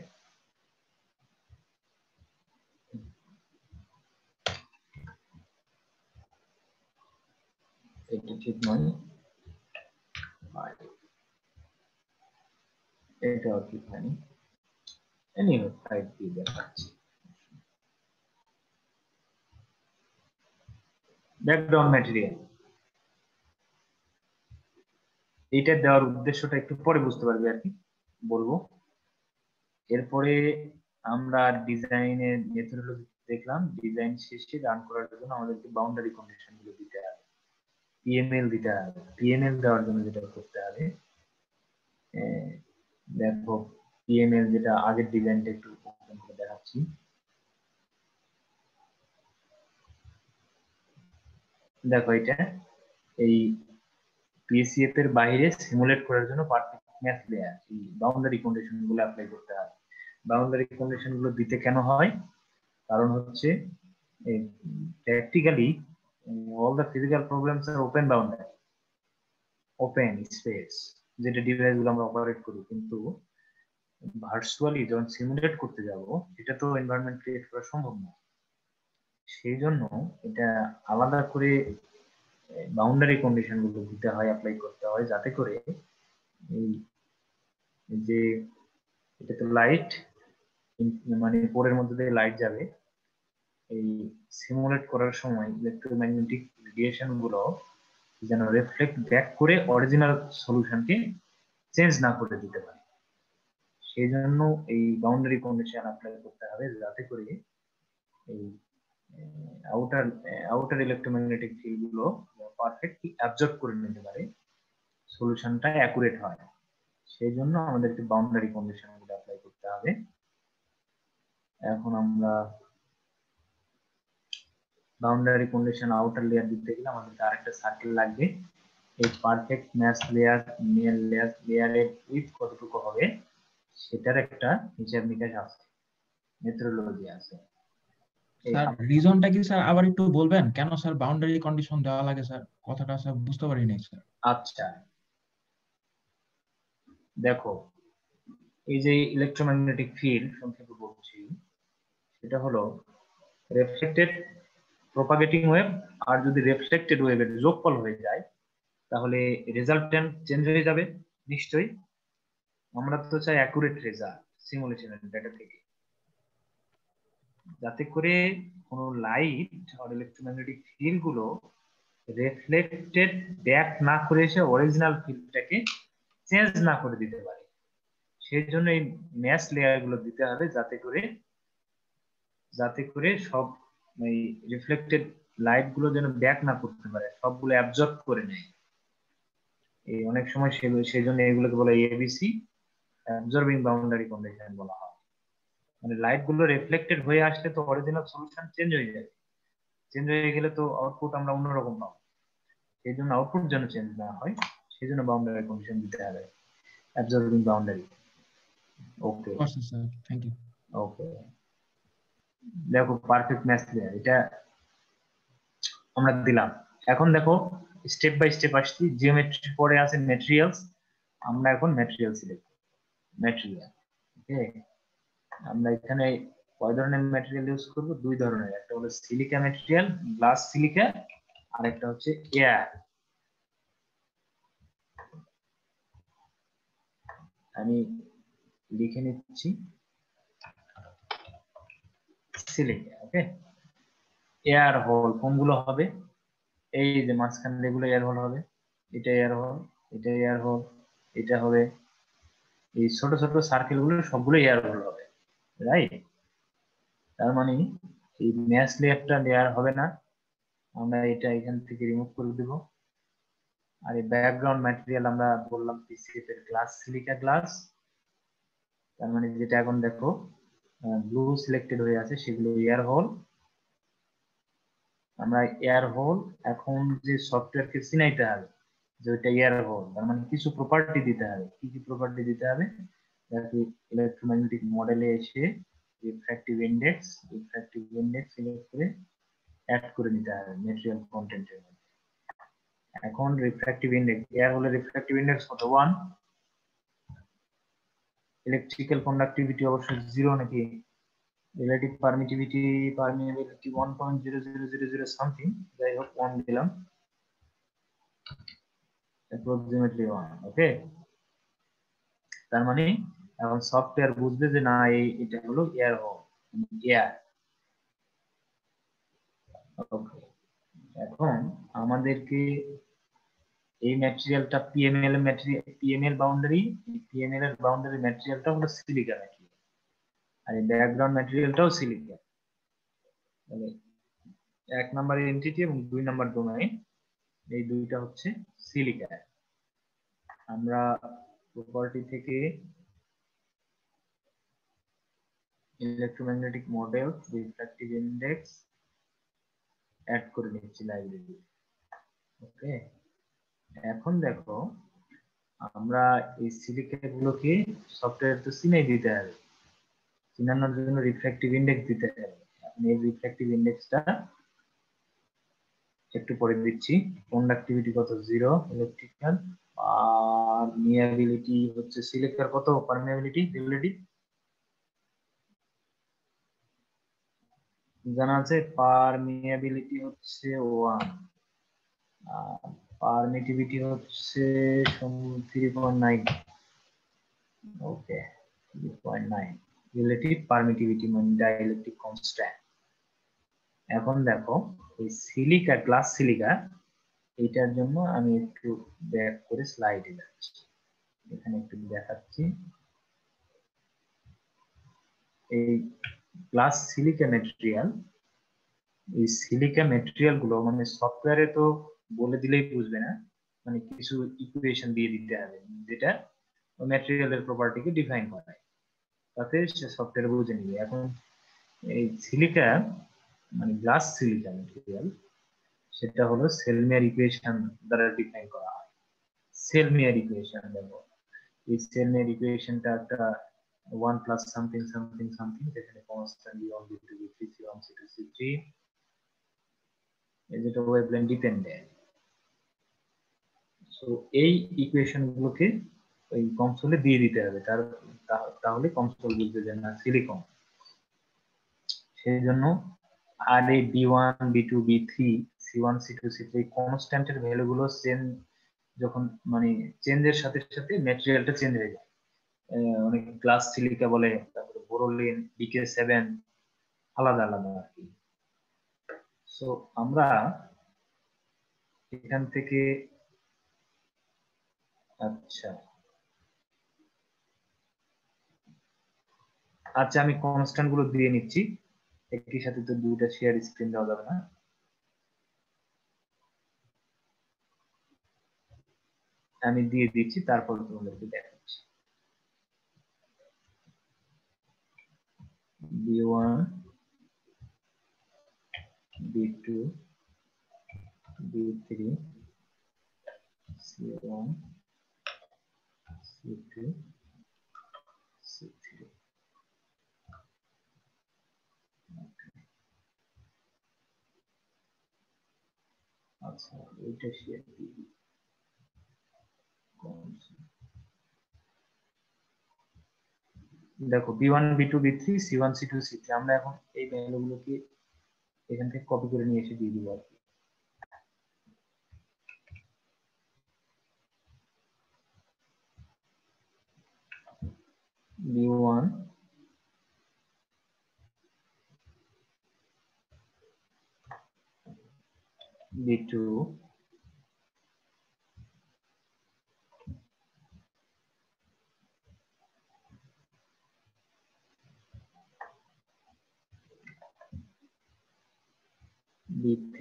এটা ঠিক নয় এটাও ঠিক হয়নি এনিওয়ে ফাইভ দিয়ে দেখাচ্ছি। ব্যাকগ্রাউন্ড ম্যাটেরিয়াল এইটা দেওয়ার উদ্দেশ্যটা একটু পরে বুঝতে পারবে আর কি, বলব। এরপরে আমরা ডিজাইনের মেথডোলজি দেখলাম। ডিজাইন শেষে রান করার জন্য আমাদেরকে বাউন্ডারি কন্ডিশনগুলো দিতে হবে। পিএমএল দিতে হবে পিএমএল দেওয়ার জন্য যেটা করতে হবে দেখো পিএমএল যেটা আগের ডিজাইনটা একটু ওপেন করে দেখাচ্ছি। দেখো এটা, এই পিএসিএফ এর বাইরে সিমুলেট করার জন্য পারফেক্ট ম্যাথ লেয়ার এই বাউন্ডারি কন্ডিশনগুলো অ্যাপ্লাই করতে হবে। বাউন্ডারি কন্ডিশনগুলো দিতে কেন হয়? কারণ হচ্ছে practically all the physical problems are open boundary open space. যেটা ডিভাইসগুলো আমরা অপারেট করি, কিন্তু ভার্চুয়ালি যখন সিমুলেট করতে যাব, এটা তো এনভায়রনমেন্ট ক্রিয়েট করা সম্ভব না। সেই জন্য এটা আলাদা করে বাউন্ডারি কন্ডিশনগুলো দিতে হয় অ্যাপ্লাই করতে হয়, যাতে করে এই যে এটা তো লাইট মানে পোরের মধ্যে দিয়ে লাইট যাবে এই সিমুলেট করার সময় ইলেকট্রোম্যাগনেটিক রেডিয়েশনগুলো যেন রিফ্লেক্ট ব্যাক করে অরিজিনাল সলিউশনকে চেঞ্জ না করে দিতে পারে। সেই জন্য এই বাউন্ডারি কন্ডিশন অ্যাপ্লাই করতে হবে যাতে করে এই আউটার আউটার ইলেকট্রোম্যাগনেটিক ফিল্ডগুলো পারফেক্টলি অ্যাবজর্ব করে নিতে পারে সলিউশনটা অ্যাকুরেট হয়। সেই জন্য আমাদেরকে বাউন্ডারি কন্ডিশন অ্যাপ্লাই করতে হবে। এখন আমরা বাউন্ডারি কন্ডিশন আউটার লেয়ার দিতে গেলে আমাদের আরেকটা সার্কেল লাগবে। এই পারফেক্ট ম্যাচ লেয়ার মেয়ার লেয়ার লেয়ারের উইথ কতটুকু হবে? সেটার একটা হিসাব নিকাশ আছে মেথডোলজি আছে। স্যার রিজনটা কি স্যার আবার একটু বলবেন? কেন স্যার বাউন্ডারি কন্ডিশন দেওয়া লাগে স্যার? কথাটা স্যার বুঝতে পারিনি স্যার। আচ্ছা। দেখো এই যে ইলেকট্রোম্যাগনেটিক ফিল্ড সংক্ষেপে বলছি সেটা হলো রেফ্লেক্টেড প্রপাগেটিং ওয়েভ আর যদি রেফ্লেক্টেড ওয়েভের যোগফল হয়ে যায়, তাহলে রেজাল্টেন্ট চেঞ্জ হয়ে যাবে, নিশ্চয়ই। আমরা তো চাই অ্যাকুরেট রেজাল্ট সিমুলেশনের ডেটা থেকে। যাতে করে কোনো লাইট আর ইলেকট্রোম্যাগনেটিক ফিল্ডগুলো রিফ্লেক্টেড ব্যাক না করে এসে অরিজিনাল ফিল্ডটাকে চেঞ্জ না করে দিতে পারে। সেই জন্য এই ম্যাচ লেয়ারগুলো দিতে হবে যাতে করে যাতে করে সব এই রিফ্লেক্টেড লাইটগুলো যেন ব্যাক না করতে পারে সবগুলো অ্যাবজর্ব করে নেয়। এই অনেক সময় সেই জন্য এগুলোকে বলা এবিসি অ্যাবজর্বিং বাউন্ডারি কন্ডিশন বলা হয়। মানে লাইটগুলো রিফ্লেক্টেড হয়ে আসলে তো অরিজিনাল সলিউশন চেঞ্জ হয়ে যাবে। চেঞ্জ হয়ে গেলে তো আউটপুট আমরা অন্যরকম পাবো। সেই জন্য আউটপুট যেন চেঞ্জ না হয় সেই জন্য বাউন্ডারি কন্ডিশন দিতে হবে। Absorbing boundary okay thank you okay দেখো পারফেক্ট ম্যাচ লেয়ার এটা আমরা দিলাম। এখন দেখো স্টেপ বাই স্টেপ আসছি জিওমেট্রি পরে আছে ম্যাটেরিয়ালস আমরা এখন ম্যাটেরিয়াল সিলেক্ট ম্যাটেরিয়াল ওকে আমরা এখানে কয় ধরনের ম্যাটেরিয়াল ইউজ করব? দুই ধরনের, একটা হলো সিলিকা ম্যাটেরিয়াল গ্লাস সিলিকা আর একটা হচ্ছে এয়ার আমি লিখে নিচ্ছি। সিলিকা ওকে এয়ার হোল কোনগুলো হবে? এই যে মাঝখানে এগুলো এয়ার হোল হবে, এটা এয়ার হোল এটা এয়ার হোল এটা হবে, এই ছোট ছোট সার্কেলগুলো সবগুলো এয়ার হোল হবে রাইট তার মানে এই ম্যাচ লেয়ারটা লেয়ার হবে না, আমরা এটা এখান থেকে রিমুভ করে দেব। আর এই ব্যাকগ্রাউন্ড ম্যাটেরিয়াল আমরা বললাম পিসিএফ এর গ্লাস সিলিকা গ্লাস তার মানে যেটা এখন দেখো ব্লু সিলেক্টেড হয়ে আছে, সেগুলো এয়ার হোল আমরা এয়ার হোল এখন যে সফটওয়্যারকে চিনাইতে হবে, যে ওইটা এয়ার হোল তার মানে কিছু প্রপার্টি দিতে হবে। কি কি প্রপার্টি দিতে হবে? যাতে ইলেকট্রোম্যাগনেটিক মডেলে এসে refractive index refractive index select করে অ্যাড করে নিতে হবে ম্যাটেরিয়াল কন্টেন্টের মধ্যে। এখন রিফ্র্যাক্টিভ ইন্ডেক্স এয়ার হোলের রিফ্র্যাক্টিভ ইন্ডেক্স কত? ওয়ান ইলেকট্রিক্যাল কন্ডাক্টিভিটি অবশ্যই জিরো নাকি? Relative permittivity permeability one point zero zero zero zero something যাই হোক ওয়ান দিলাম। অ্যাপ্রক্সিমেটলি ওয়ান ওকে তার মানে এখন সফটওয়্যার বুঝবে যে না, এই, এটা হলো এয়ার হোল এয়ার এখন আমাদেরকে এই ম্যাটেরিয়ালটা PML material PML boundary PML এর বাউন্ডারি ম্যাটেরিয়ালটা হলো সিলিকা ম্যাটেরিয়াল আর এই ব্যাকগ্রাউন্ড ম্যাটেরিয়ালটাও সিলিকা মানে এক নাম্বার এন্টিটি এবং দুই নাম্বার ডোমাইন এই দুইটা হচ্ছে সিলিকা আমরা প্রপার্টি থেকে electromagnetic model refractive index add করে নিচ্ছি লাইব্রেরি ওকে এখন দেখো, আমরা এই সিলিকা গুলোকে সফটওয়্যার তো চিনাই দিতে হবে। চিনানোর জন্য রিফ্র্যাক্টিভ ইন্ডেক্স দিতে হবে। এখন এই রিফ্র্যাক্টিভ ইন্ডেক্সটা একটু পরে দিচ্ছি। কন্ডাক্টিভিটি কত? জিরো ইলেকট্রিক্যাল আর নিয়াবিলিটি হচ্ছে সিলিকার কত? পারমিয়াবিলিটি রিলেটিভ জানা আছে? পারমিয়াবিলিটি হচ্ছে ওয়ান পারমিটিভিটি হচ্ছে three point nine okay three point nine relative permittivity মানে ডাইলেকট্রিক কনস্ট্যান্ট এখন দেখো, এই সিলিকা গ্লাস সিলিকা এইটার জন্য আমি একটু ব্যাক করে স্লাইডে যাচ্ছি। এখানে একটু দেখাচ্ছি। এই গ্লাস সিলিকা ম্যাটেরিয়াল এই সিলিকা ম্যাটেরিয়ালগুলো মানে সফটওয়্যারে তো বলে দিলেই বুঝবে না। মানে কিছু ইকুয়েশন দিয়ে দিতে হবে, যেটা ম্যাটেরিয়ালের প্রপার্টিকে ডিফাইন করায় তাতে সে সফটওয়্যার বুঝে নিবে। এখন এই সিলিকা মানে গ্লাস সিলিকা ম্যাটেরিয়াল সেটা হলো সেলমিয়ার ইকুয়েশন দ্বারা ডিফাইন করা হয়। সেলমিয়ার ইকুয়েশন দেখো। এই সেলমিয়ার ইকুয়েশনটা একটা one plus something something something যেখানে constant B one B two B three C C two C three এই যেটা ওয়েভলেন্থ ডিপেন্ডেন্ট সো এই ইকুয়েশন গুলোকে ওই কনসোলে দিয়ে দিতে হবে। তার তাহলে কনসোল বুঝবে যে না সিলিকন সেই জন্য আর এই B one B two B three C one C two C three কনস্ট্যান্টের ভ্যালুগুলো চেঞ্জ যখন মানে চেঞ্জের সাথে সাথে ম্যাটেরিয়ালটা চেঞ্জ হয়ে যায়। অনেক গ্লাস সিলিকা বলে, তারপরে বোরোলিন বিকে সেভেন আলাদা আলাদা আর কি। সো আমরা এখান থেকে আচ্ছা। আচ্ছা আমি কনস্ট্যান্টগুলো দিয়ে নিচ্ছি। একই সাথে তো দুইটা শেয়ার স্ক্রিন দেওয়া যাবে না। আমি দিয়ে দিচ্ছি, তারপর তোমাদেরকে দেখাচ্ছি। B one B two B three C one দেখো B one B two B three C one C two C three আমরা এখন এই ভ্যালুগুলোকে এখান থেকে কপি করে নিয়ে এসে দিয়ে দিব আর কি। B one B two B3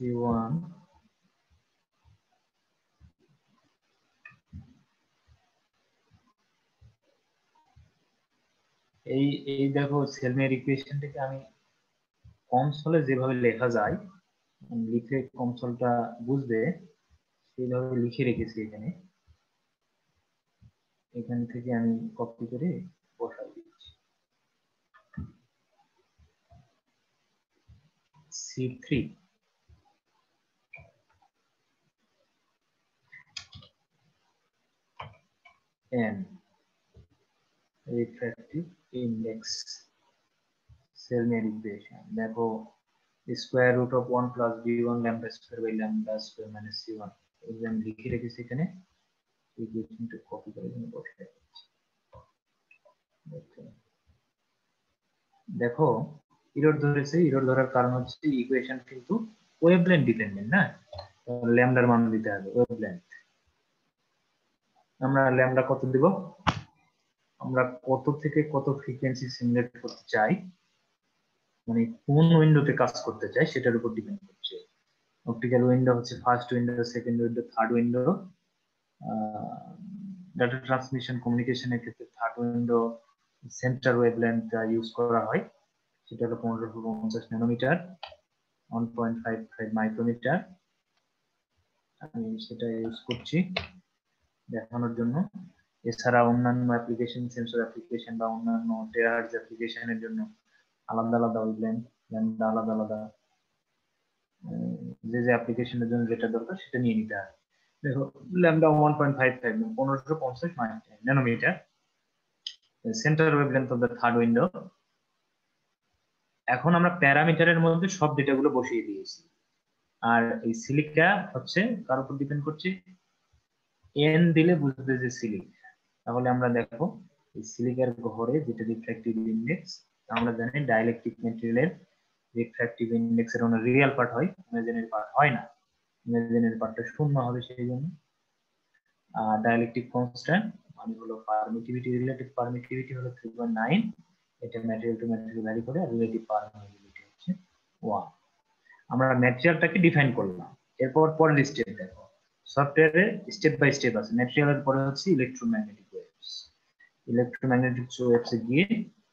C1 এই এই দেখো সেলমের ইকুয়েশনটাকে আমি কনসোলে যেভাবে লেখা যায় লিখে কনসোলটা বুঝবে, সেইভাবে লিখে রেখেছি এখানে। এখান থেকে আমি কপি করে বসাই দিচ্ছি। C three n. Refractive index Selmer equation দেখো, square root of 1 plus b1 lambda square by lambda square minus c1 এই লিখে রেখেছি এখানে ইকুয়েশনটা কপি করে এখানে দিচ্ছি। দেখো ইরোর ধরেছে ইরোর ধরার কারণ হচ্ছে ইকুয়েশন কিন্তু ওয়েভলেন্থ ডিপেন্ডেন্ট না? ল্যামডার মান দিতে হবে ওয়েভলেন্থ আমরা ল্যামডা কত দিব? আমরা কত থেকে কত ফ্রিকোয়েন্সি সিমুলেট করতে চাই? মানে কোন উইন্ডোতে কাজ করতে চাই সেটার উপর ডিপেন্ড করছে। অপটিক্যাল উইন্ডো হচ্ছে first window second window third window data transmission কমিউনিকেশনের ক্ষেত্রে third window centre wavelength use করা হয়। সেটা হলো পনেরোশো পঞ্চাশ nanometer one point five five micrometer আমি সেটা ইউজ করছি। দেখানোর জন্য। এছাড়া অন্যান্য অ্যাপ্লিকেশন সেন্সর অ্যাপ্লিকেশন বা অন্যান্য টেরাহার্জ অ্যাপ্লিকেশনের জন্য আলাদা আলাদা ওয়েভলেন্থ ল্যাম্ডা আলাদা আলাদা যে যে অ্যাপ্লিকেশনের জন্য যেটা দরকার সেটা নিয়ে নিতে হয়। দেখো lambda one point five five পনেরোশো পঞ্চাশ nanometer centre wavelength of the third window এখন আমরা প্যারামিটারের মধ্যে সব ডেটাগুলো বসিয়ে দিয়েছি। আর এই সিলিকটা হচ্ছে কার উপর ডিপেন্ড করছে? এন দিলে বুঝবে যে সিলিক তাহলে আমরা দেখো, এই সিলিকার ঘরে যেটা রিফ্র্যাক্টিভ ইন্ডেক্স আমরা জানি ডাইলেকট্রিক ম্যাটেরিয়ালের রিফ্র্যাক্টিভ ইন্ডেক্সের অনেক রিয়েল পার্ট হয় ইমাজিনারি পার্ট হয় না। ইমাজিনারি পার্টটা শূন্য হবে সেই জন্য আর ডাইলেকট্রিক কনস্ট্যান্ট মানে হলো পারমিটিভিটি রিলেটিভ পারমিটিভিটি হলো থ্রি পয়েন্ট নাইন এটা ম্যাটেরিয়াল টু ম্যাটেরিয়াল ভ্যারি করে আর রিলেটিভ পারমিটিভিটি হচ্ছে ওয়ান আমরা ম্যাটেরিয়ালটাকে ডিফাইন করলাম। এরপর পরের স্টেপ দেখো। সফটওয়্যারে স্টেপ বাই স্টেপ আছে। ম্যাটেরিয়ালের পরে হচ্ছে ইলেকট্রোম্যাগনেটিক ওয়েভস ইলেকট্রোম্যাগনেটিক ওয়েভসে গিয়ে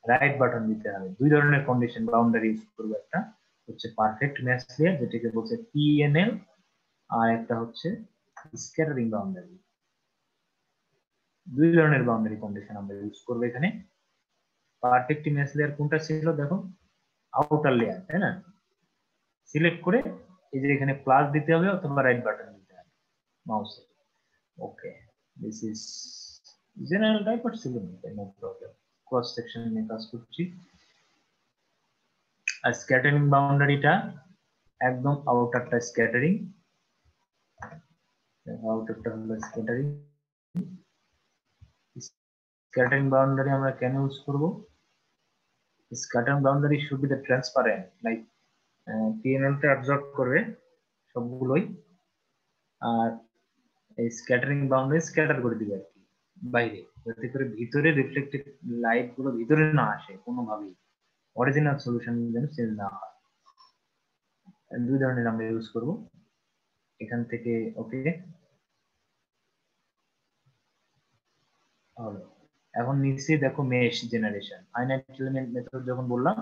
রাইট বাটন দিতে হবে। দুই ধরনের কন্ডিশন বাউন্ডারি ইউজ করব একটা হচ্ছে পারফেক্ট ম্যাচ লেয়ার যেটাকে বলছে পিএনএল আর একটা হচ্ছে স্ক্যাটারিং বাউন্ডারি দুই ধরনের বাউন্ডারি কন্ডিশন আমরা ইউজ করব এখানে। পারফেক্ট ম্যাচ লেয়ার কোনটা ছিল? দেখো আউটার লেয়ার তাই না? সিলেক্ট করে এই যে এখানে প্লাস দিতে হবে অথবা right button মাউসে okay this is general type but ছিল নো প্রবলেম ক্রস সেকশন নিয়ে কাজ করছি আর স্ক্যাটারিং বাউন্ডারিটা একদম আউটারটা স্ক্যাটারিং আউটারটা হলো স্ক্যাটারিং স্ক্যাটারিং বাউন্ডারি আমরা কেন ইউজ করব scattering boundary should be the transparent like তে অ্যাবজর্ব করবে সবগুলোই আর এই স্ক্যাটারিং বাউন্ডারি স্ক্যাটার করে দিবে আর কি, বাইরে। যাতে করে ভিতরে রিফ্লেক্টেড লাইটগুলো ভিতরে না আসে কোনোভাবেই। অরিজিনাল সলিউশন যেন চেঞ্জ না হয়। দুই ধরনের আমরা ইউজ করব। এখান থেকে ওকে হলো এখন নিচে দেখো mesh generation finite element method যখন বললাম,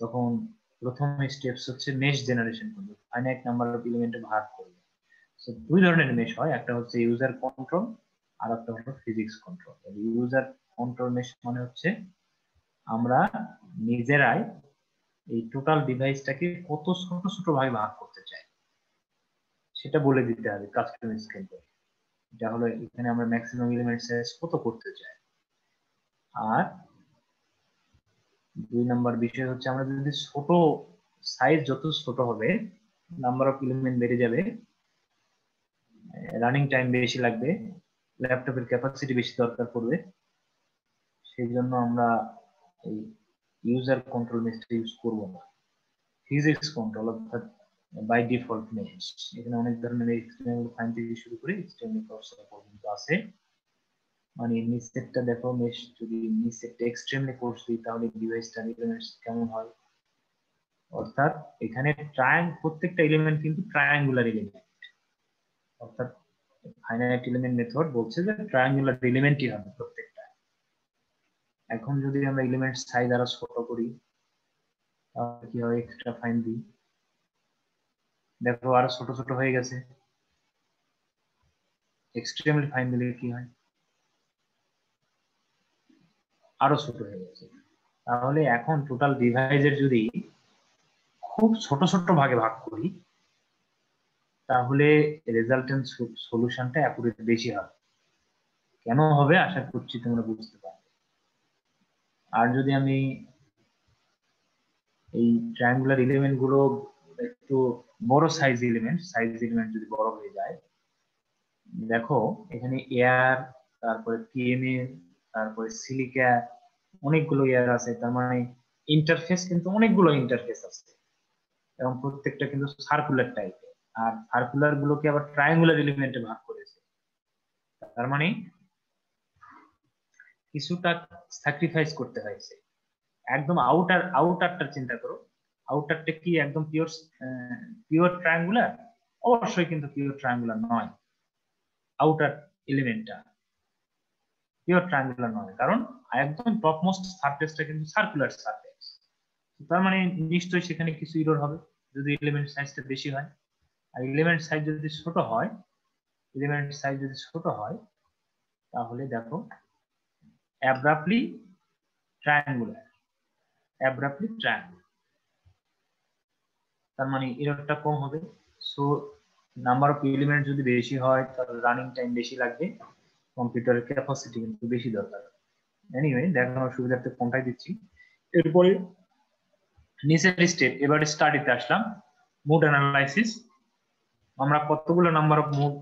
তখন প্রথম স্টেপস হচ্ছে মেশ জেনারেশন করবে। ফাইনাইট নাম্বার অফ এলিমেন্টে ভাগ করবে। দুই ধরনের মেশ হয়, একটা হচ্ছে ইউজার কন্ট্রোল আর একটা হলো physics control user control mesh মানে হচ্ছে আমরা নিজেরাই এই টোটাল ডিভাইসটাকে কত ছোট ছোট ভাগে ভাগ করতে চাই। সেটা বলে দিতে হবে কাস্টম স্কেল করে। এটা হলো এখানে আমরা ম্যাক্সিমাম এলিমেন্ট সাইজ কত করতে চাই। আর দুই নাম্বার বিষয় হচ্ছে আমরা যদি ছোট সাইজ যত ছোট হবে নাম্বার অফ এলিমেন্ট বেড়ে যাবে রানিং টাইম বেশি লাগবে ল্যাপটপের ক্যাপাসিটি বেশি দরকার পড়বে। সেই জন্য আমরা এই ইউজার কন্ট্রোল মেশটা ইউজ করব না। ফিজিক্স কন্ট্রোল অর্থাৎ বাই ডিফল্ট মেশ এখানে অনেক ধরনের এক্সটেরিনাল ফাইন থেকে শুরু করে এক্সটেরিনাল প্রসেসর পর্যন্ত আছে। মানে নিচেরটা দেখো মেশ যদি নিচেরটা এক্সট্রিমলি কোর্স দিই, তাহলে ডিভাইসটা এলিমেন্টস কেমন হয়? অর্থাৎ এখানে ট্রায়াং প্রত্যেকটা এলিমেন্ট কিন্তু ট্রায়াঙ্গুলার এলিমেন্ট অর্থাৎ ফাইনাইট এলিমেন্ট মেথড বলছে যে ট্রায়াঙ্গুলার এলিমেন্টই হবে প্রত্যেকটা। এখন যদি আমরা এলিমেন্ট সাইজ আরও ছোট করি, তাহলে কি হয় এক্সট্রা ফাইন দিই দেখো আরও ছোট ছোট হয়ে গেছে। এক্সট্রিমলি ফাইন দিলে কি হয়? আরও ছোট হয়ে গেছে। তাহলে এখন টোটাল ডিভাইসের যদি খুব ছোট ছোট ভাগে ভাগ করি তাহলে রেজাল্টেন্ট সলিউশনটা অ্যাকুরেট বেশি হবে। কেন হবে? আশা করছি তোমরা বুঝতে পারবে। আর যদি আমি এই ট্রায়াঙ্গুলার এলিমেন্টগুলো একটু বড় সাইজ এলিমেন্ট সাইজ এলিমেন্ট যদি বড় হয়ে যায়, দেখো এখানে এয়ার তারপরে পিএমএ তারপরে সিলিকা অনেকগুলো এয়ার আছে। তার মানে ইন্টারফেস কিন্তু অনেকগুলো ইন্টারফেস আছে। এবং প্রত্যেকটা কিন্তু সার্কুলার টাইপের আর সার্কুলার গুলোকে আবার ট্রায়াঙ্গুলার এলিমেন্টে ভাগ করেছে। তার মানে কিছুটা স্যাক্রিফাইস করতে হয়েছে। একদম আউটার আউটারটা চিন্তা করো। আউটারটা কি একদম পিওর পিওর ট্রায়াঙ্গুলার অবশ্যই কিন্তু পিওর ট্রায়াঙ্গুলার নয়। আউটার এলিমেন্টটা পিওর ট্রায়াঙ্গুলার নয়। কারণ একদম টপমোস্ট সারফেসটা কিন্তু সার্কুলার সারফেস তার মানে নিশ্চয়ই সেখানে কিছু ইরোর হবে। যদি এলিমেন্ট সাইজটা বেশি হয়। আর এলিমেন্ট সাইজ যদি ছোট হয় এলিমেন্ট সাইজ যদি ছোট হয়, তাহলে দেখো অ্যাব্রাপলি ট্রায়াঙ্গুলার অ্যাব্রাপলি ট্রায়াঙ্গুলার তার মানে এররটা কম হবে। সো নাম্বার অফ এলিমেন্ট যদি বেশি হয়, তাহলে রানিং টাইম বেশি লাগবে কম্পিউটারের ক্যাপাসিটি কিন্তু বেশি দরকার। এনিওয়ে দেখানোর সুবিধার্থে কোনটাই দিচ্ছি। এরপরে নিচের স্টেপ এবারে স্টাডিতে আসলাম মুড অ্যানালাইসিস আমরা কতগুলো নাম্বার অফ মুড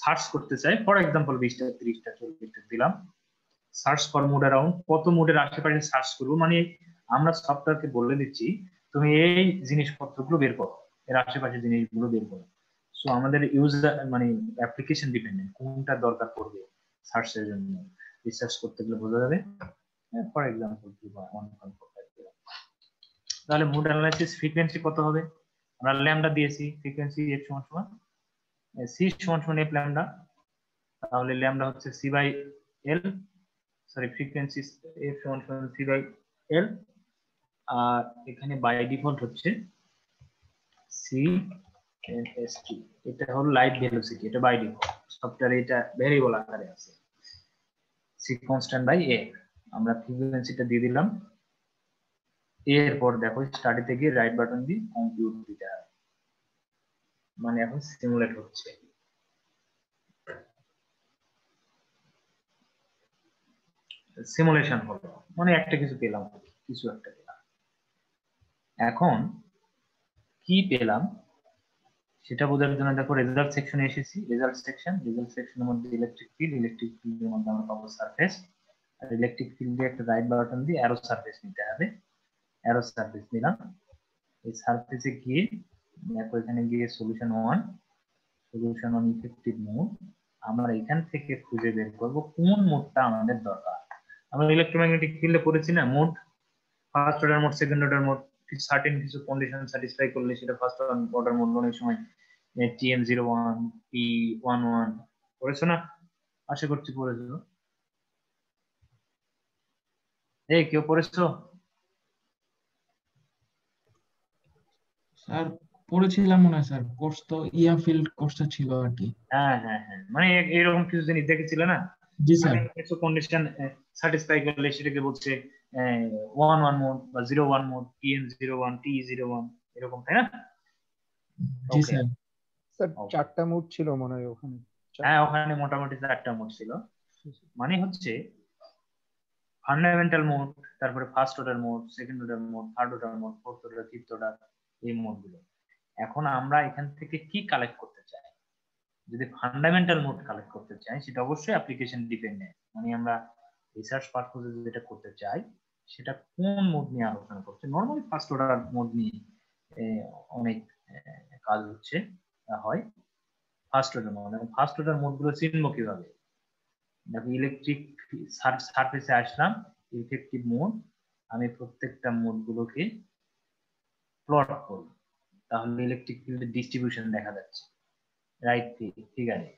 সার্চ করতে চাই? ফর এক্সাম্পল বিশটা, ত্রিশটা, চল্লিশটা দিলাম। সার্চ ফর মুড অ্যারাউন্ড কত মুডের আশেপাশে সার্চ করব? মানে আমরা সফটওয়্যারকে বলে দিচ্ছি, তুমি এই জিনিসপত্রগুলো বের করো, এর আশেপাশে জিনিসগুলো বের করো। সো আমাদের ইউজার মানে অ্যাপ্লিকেশন ডিপেন্ডেন্ট কোনটা দরকার পড়বে সার্চের জন্য? রিসার্চ করতে গেলে বোঝা যাবে। ফর এক্সাম্পল তাহলে মুড অ্যানালাইসিস ফ্রিকোয়েন্সি কত হবে? আমরা ল্যামডা দিয়েছি ফ্রিকোয়েন্সি এফ সমান সমান সি সমান সমান এফ ল্যামডা তাহলে ল্যামডা হচ্ছে C by L sorry frequency F সমান সমান সি বাই এল আর এখানে বাই ডিফল্ট হচ্ছে সি এস টি এটা হলো লাইট ভেলোসিটি এটা বাই ডিফল্ট সফটওয়্যারে এটা ভেরিয়েবল আকারে আছে সি কনস্ট্যান্ট বাই এ আমরা ফ্রিকোয়েন্সিটা দিয়ে দিলাম এরপর দেখো স্টাডিতে গিয়ে রাইট বাটন দিয়ে কম্পিউট দিতে হবে মানে এখন সিমুলেট হচ্ছে। সিমুলেশন হলো। মানে একটা কিছু পেলাম, কিছু একটা পেলাম। এখন কি পেলাম? সেটা বোঝার জন্য দেখো রেজাল্ট সেকশনে এসেছি। রেজাল্ট সেকশন রেজাল্ট সেকশনের মধ্যে ইলেকট্রিক ফিল্ড ইলেকট্রিক ফিল্ডের মধ্যে আমরা পাবো সারফেস আর ইলেকট্রিক ফিল্ডে একটা রাইট বাটন দিয়ে অ্যারো সারফেস নিতে হবে। অ্যারো সারফেস নিলাম এই সারফেসে গিয়ে দেখো এখানে গিয়ে solution one solution on effective mode আমরা এখান থেকে খুঁজে বের করব কোন মোডটা আমাদের দরকার। আমরা ইলেকট্রোম্যাগনেটিক ফিল্ডে পড়েছি না mode first order mode second order mode certain কিছু কন্ডিশন স্যাটিসফাই করলে সেটা ফার্স্ট অর্ডার মোড অনেক সময় TM zero one P one one পড়েছো না? আশা করছি পড়েছো। এই, কেউ পড়েছো? স্যার পড়েছিলাম মনে হয় স্যার কোর্স তো ইয়া ফিল্ড কোর্সটা ছিল আর কি। হ্যাঁ হ্যাঁ হ্যাঁ মানে এরকম কিছু জিনিস দেখেছিলে না? জি স্যার কিছু কন্ডিশন স্যাটিসফাই করলে সেটাকে বলছে ওয়ান ওয়ান মোড বা zero one mode TN zero one T zero one এরকম তাই না? জি স্যার স্যার চারটা মুড ছিল মনে হয় ওখানে। হ্যাঁ ওখানে মোটামুটি চারটা মোড ছিল। মানে হচ্ছে ফান্ডামেন্টাল মোড তারপরে first order mode second order mode third order mode fourth order fifth order এই মোডগুলো এখন আমরা এখান থেকে কি কালেক্ট করতে চাই? যদি ফান্ডামেন্টাল মোড কালেক্ট করতে চাই, সেটা অবশ্যই অ্যাপ্লিকেশন ডিপেন্ডেন্ট মানে আমরা রিসার্চ পারপোজে যেটা করতে চাই, সেটা কোন মোড নিয়ে আলোচনা করছে? নর্মালি ফার্স্ট অর্ডার মোড নিয়ে অনেক কাজ হচ্ছে হয়। ফার্স্ট অর্ডার মোড এবং ফার্স্ট অর্ডার মোডগুলো চিনবো কীভাবে? দেখো ইলেকট্রিক সার্ফেসে আসলাম ইফেক্টিভ মোড আমি প্রত্যেকটা মোড গুলোকে প্লট করব। তাহলে ইলেকট্রিক ফিল্ডের ডিস্ট্রিবিউশন দেখা যাচ্ছে। রাইট ফিগারে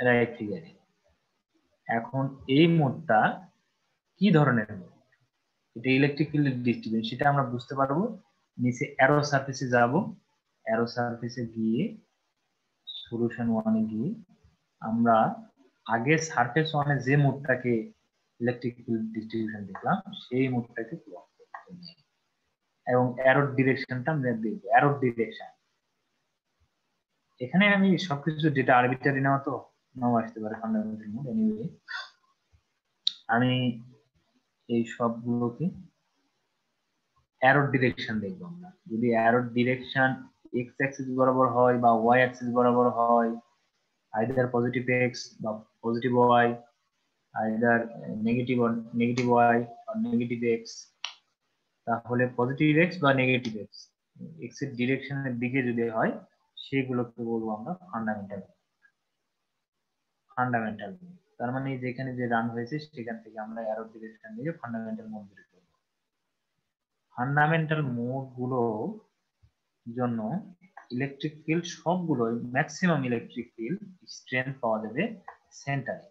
রাইট ফিগারে এখন এই মোডটা কি ধরনের মোড? এটা ইলেকট্রিক ফিল্ডের ডিস্ট্রিবিউশন সেটা আমরা বুঝতে পারব। নিচে অ্যারো সারফেসে যাব। অ্যারো সারফেসে গিয়ে সলিউশন ওয়ানে গিয়ে আমরা আগে সারফেস ওয়ানে যে মোডটাকে ইলেকট্রিক ফিল্ড ডিস্ট্রিবিউশন দেখলাম, সেই মোডটাকে প্লট। এবং অ্যারোর ডিরেকশনটা আমরা দেখব অ্যারোর ডিরেকশন এখানে আমি সবকিছু ডেটা আরবিটারি নেওয়া তো, নাও আসতে পারে ফান্ডামেন্টাল মোড এনিওয়ে আমি এই সবগুলোকে অ্যারোর ডিরেকশন দেখব আমরা। যদি অ্যারোর ডিরেকশন এক্স অ্যাক্সিস বরাবর হয় বা ওয়াই অ্যাক্সিস বরাবর হয় আইদার পজিটিভ এক্স বা positive Y either negative negative Y আর নেগেটিভ এক্স তাহলে পজিটিভ এক্স বা নেগেটিভ এক্স এক্সের ডিরেকশনের দিকে যদি হয়, সেগুলোকে বলব আমরা ফান্ডামেন্টাল ফান্ডামেন্টাল তার মানে যেখানে যে রান হয়েছে, সেখান থেকে আমরা অ্যারো ডিরেকশন দিয়ে ফান্ডামেন্টাল মোড বের করব। ফান্ডামেন্টাল মোডগুলো জন্য ইলেকট্রিক ফিল্ড সবগুলো ম্যাক্সিমাম ইলেকট্রিক ফিল্ড স্ট্রেংথ পাওয়া যাবে সেন্টারে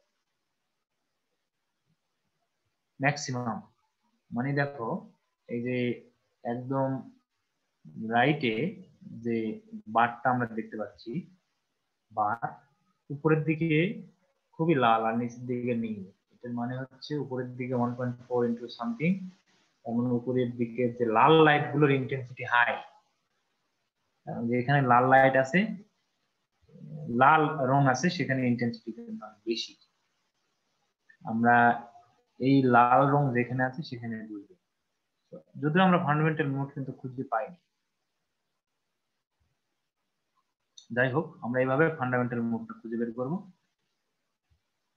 ম্যাক্সিমাম মানে দেখো এই যে একদম রাইটে যে বারটা আমরা দেখতে পাচ্ছি, বার উপরের দিকে খুবই লাল আর নিচের দিকে নীল। এটার মানে হচ্ছে উপরের দিকে one point four into something এমন উপরের দিকে যে লাল লাইটগুলোর ইন্টেন্সিটি হাই যেখানে লাল লাইট আছে, লাল রং আছে, সেখানে ইন্টেন্সিটি বেশি। আমরা এই লাল রং যেখানে আছে, সেখানে বুঝব। যদিও আমরা ফান্ডামেন্টাল মোড কিন্তু খুঁজে পাইনি। যাই হোক, আমরা এইভাবে ফান্ডামেন্টাল মোডটা খুঁজে বের করব।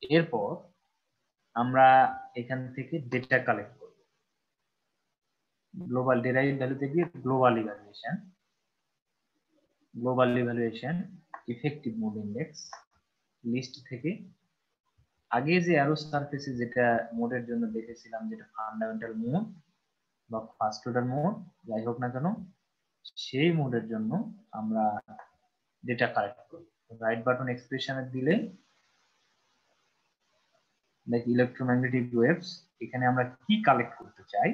এরপর আমরা এখান থেকে ডেটা কালেক্ট করব। গ্লোবাল ডেরাইভ ভ্যালুতে গিয়ে global evaluation global evaluation effective mode index list থেকে আগে যে অ্যারো সারফেসে যেটা মোডের জন্য দেখেছিলাম, যেটা ফান্ডামেন্টাল মোড বা ফার্স্ট অর্ডার মোড যাই হোক না কেন, সেই মোডের জন্য আমরা ডেটা কালেক্ট করি। রাইট বাটন এক্সপ্রেশনে দিলে লাইক ইলেকট্রোম্যাগনেটিক ওয়েভস এখানে আমরা কি কালেক্ট করতে চাই,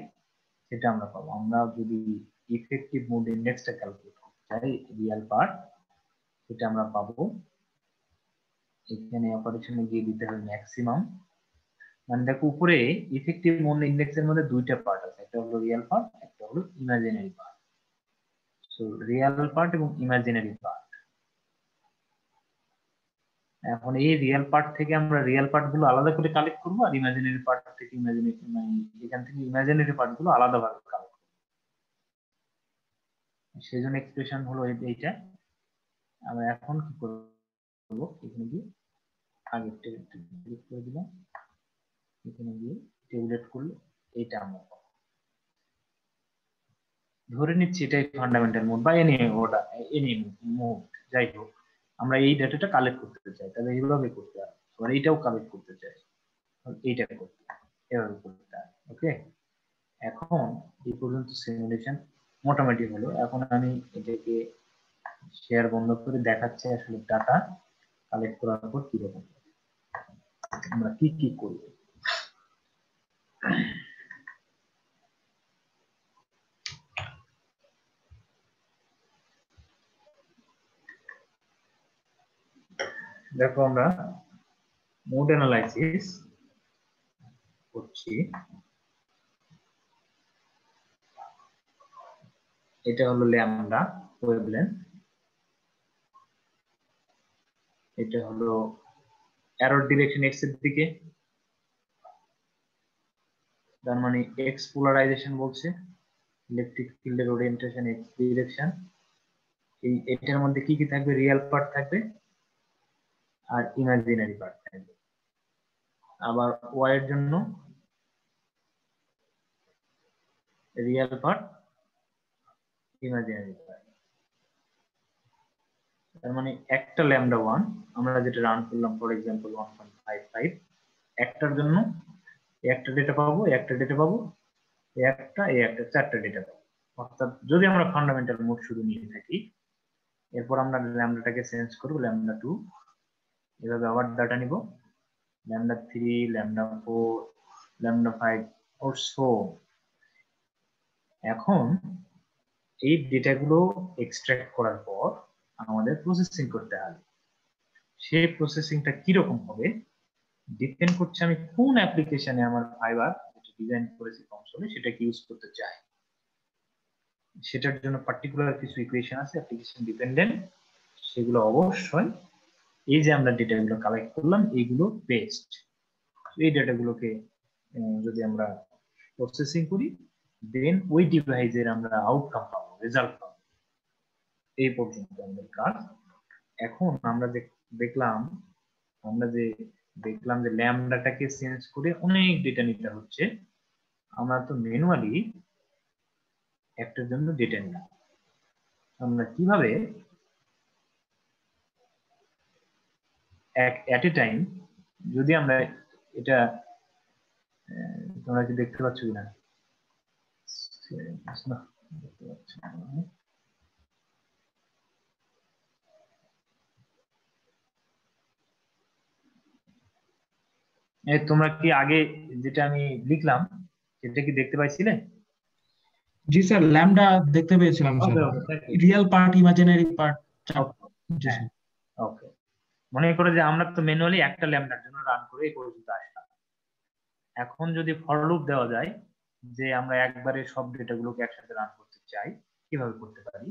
সেটা আমরা পাবো। আমরা যদি ইফেক্টিভ মোড ইন্ডেক্সটা ক্যালকুলেট করতে চাই রিয়েল পার্ট সেটা আমরা পাবো। এখানে অপারেশনে গিয়ে দিতে হবে ম্যাক্সিমাম মানে দেখো উপরে ইফেক্টিভ মোড ইন্ডেক্সের মধ্যে দুইটা পার্ট আছে, একটা হলো রিয়েল পার্ট একটা হলো imaginary part so real part এবং ইমাজিনারি পার্ট এখন এই রিয়েল পার্ট থেকে আমরা রিয়েল পার্টগুলো আলাদা করে কালেক্ট করব আর ইমাজিনারি পার্ট থেকে ইমাজিনারি মানে এখান থেকে ইমাজিনারি পার্টগুলো আলাদা ভাবে কালেক্ট করব। সেই জন্য এক্সপ্রেশন হলো এইটা। আমরা এখন কি করব? এখানে গিয়ে আগে ক্লিক করে দিলাম। এখানে গিয়ে টেবুলেট করলে এইটা আমরা পাবো। ধরে নিচ্ছি এটাই ফান্ডামেন্টাল মোড বা এনি ওটা এনি মোড যাই হোক, আমরা এই ডাটাটা কালেক্ট করতে চাই, তাহলে এইভাবে করতে হবে। আবার এইটাও কালেক্ট করতে চাই, এইটা করতে এভাবে করতে হবে ওকে এখন এই পর্যন্ত সিমুলেশন মোটামুটি হলো। এখন আমি এটাকে শেয়ার বন্ধ করে দেখাচ্ছি আসলে ডাটা কালেক্ট করার পর কীরকম। আমরা কি কি করব? দেখো আমরা মোড অ্যানালাইসিস করছি। এটা হলো ল্যামডা ওয়েভলেন্থ এটা হলো অ্যারোর ডিরেকশন এক্সের দিকে। তার মানে এক্স পোলারাইজেশন বলছে। ইলেকট্রিক ফিল্ডের ওরিয়েন্টেশন এক্স ডিরেকশন এই এটার মধ্যে কি কি থাকবে? রিয়েল পার্ট থাকবে। আর ইমাজিনারি পার্ট থাকবে আবার ওয়াই এর জন্য রিয়েল পার্ট ইমাজিনারি পার্ট তার মানে একটা ল্যামডা ওয়ান আমরা যেটা রান করলাম for example one point five five একটার জন্য একটা ডেটা পাবো একটা ডেটা পাবো একটা এই একটা, চারটা ডেটা পাবো। অর্থাৎ যদি আমরা ফান্ডামেন্টাল মোড শুরু নিয়ে থাকি, এরপর আমরা ল্যামডাটাকে চেঞ্জ করব ল্যামডা টু এভাবে আবার ডাটা নিব। Lambda three lambda four lambda five or so এখন এই ডেটাগুলো এক্সট্রাক্ট করার পর আমাদের প্রসেসিং করতে হবে। সেই প্রসেসিংটা কীরকম হবে? ডিপেন্ড করছে আমি কোন অ্যাপ্লিকেশনে আমার ফাইবার ডিজাইন করেছি কনসোলে সেটাকে ইউজ করতে চাই। সেটার জন্য পার্টিকুলার কিছু ইকুয়েশন আছে অ্যাপ্লিকেশন ডিপেন্ডেন্ট সেগুলো অবশ্যই এই যে আমরা ডেটাগুলো কালেক্ট করলাম, এইগুলো বেস্ট এই ডেটাগুলোকে যদি আমরা প্রসেসিং করি দেন ওই ডিভাইসের আমরা আউটকাম পাবো রেজাল্ট পাবো। এই পর্যন্ত আমাদের কাজ। এখন আমরা দেখলাম, আমরা যে দেখলাম যে ল্যামডাটাকে চেঞ্জ করে অনেক ডেটা নিতে হচ্ছে, আমরা তো ম্যানুয়ালি একটার জন্য ডেটা নিলাম। আমরা কীভাবে অ্যাট এ টাইম যদি আমরা এটা তোমরা কি দেখতে পাচ্ছ কিনা? দেখতে পাচ্ছ তোমরা কি আগে যেটা আমি লিখলাম সেটা কি দেখতে পাইছিলে? জি স্যার ল্যামডা দেখতে পেয়েছিলাম real part imaginary part okay মনে করে যে আমরা তো ম্যানুয়ালি একটা ল্যামডার জন্য রান করে এই পর্যন্ত আসলাম। এখন যদি ফর লুপ দেওয়া যায় যে আমরা একবারে সব ডেটাগুলোকে একসাথে রান করতে চাই, কীভাবে করতে পারি?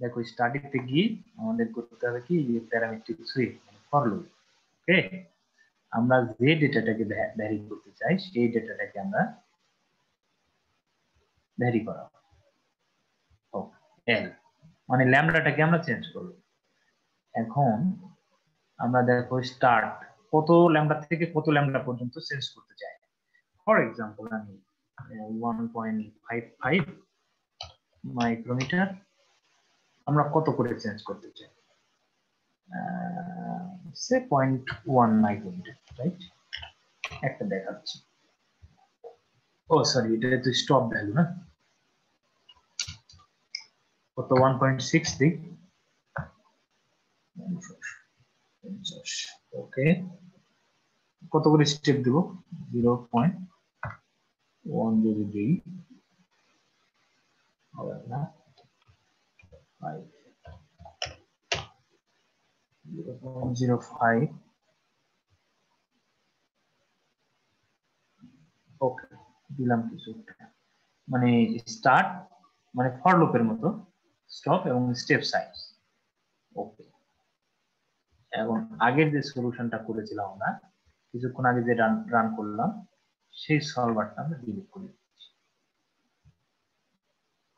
দেখো স্টাডিতে গিয়ে আমাদের করতে হবে কি? Parametric switch for loop okay আমরা যে ডেটাটাকে ভ্যারি করতে চাই, সেই ডেটাটাকে আমরা ভ্যারি করা এল মানে ল্যামডাটাকে আমরা চেঞ্জ করব। এখন আমরা দেখো স্টার্ট কত ল্যামডা থেকে কত ল্যামডা পর্যন্ত চেঞ্জ করতে চাই। ফর এক্সাম্পল আমি one point five five micrometer আমরা কত করে চেঞ্জ করতে চাই? সে পয়েন্ট ওয়ান মাইক্রোমিটার রাইট একটা দেখাচ্ছি। ও সরি এটা তো স্টপ ভ্যালু না। কত? ওয়ান পয়েন্ট ওকে কত করে স্টেপ দেব? জিরো পয়েন্ট ওয়ান যদি দিই, হবে না। Five zero point zero five okay দিলাম কিছু। মানে স্টার্ট মানে ফর লুপের মতো স্টপ এবং স্টেপ সাইজ ওকে এখন আগের যে সলিউশনটা করেছিলাম আমরা, কিছুক্ষণ আগে যে রান রান করলাম, সেই সলভারটা আমরা ডিলিট করে দিচ্ছি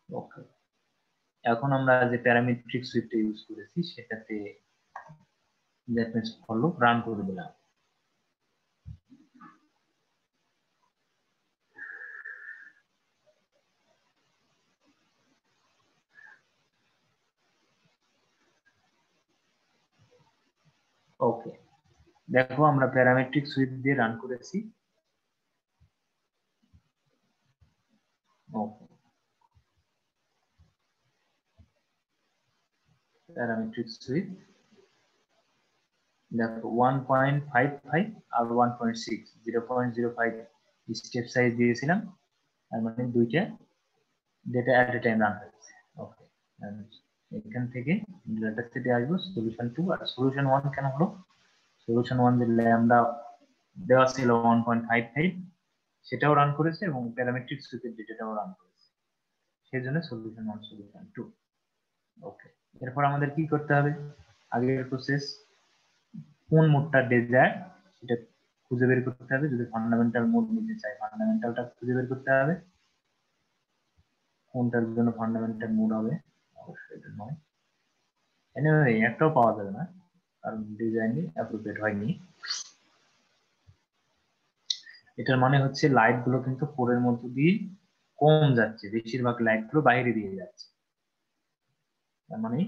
ওকে এখন আমরা যে প্যারামেট্রিক সুইফট ইউজ করেছি, সেটাতে দ্যাট মিনস ফলো রান করে দিলাম। ওকে দেখো, আমরা প্যারামেট্রিক সুইচ দিয়ে রান করেছি। প্যারামেট্রিক সুইচ দেখো ওয়ান পয়েন্ট ফাইভ ফাইভ আর one point six zero point zero five step size দিয়েছিলাম। তার মানে দুইটা data at a time run হয়েছে। ওকে এখান থেকে ডেটা সেটে আসব সলিউশন টু আর সলিউশন ওয়ান কেন হলো? সলিউশন ওয়ান যে ল্যামডা দেওয়া ছিল ওয়ান পয়েন্ট ফাইভ ফাইভ সেটাও রান করেছে এবং প্যারামেট্রিক সুইপের ডেটাটাও রান করেছে। সেই জন্য solution one solution two okay এরপর আমাদের কি করতে হবে? আগের প্রসেস কোন মোডটা ডেজায়ার সেটা খুঁজে বের করতে হবে। যদি ফান্ডামেন্টাল মোড নিতে চাই ফান্ডামেন্টালটা খুঁজে বের করতে হবে। কোনটার জন্য ফান্ডামেন্টাল মোড হবে? একটাও পাওয়া যাবে না, কারণ ডিজাইনই হয়নি। এটার মানে হচ্ছে লাইটগুলো কিন্তু কোরের মধ্য দিয়ে কম যাচ্ছে, বেশিরভাগ লাইটগুলো বাইরে দিয়ে যাচ্ছে। তার মানে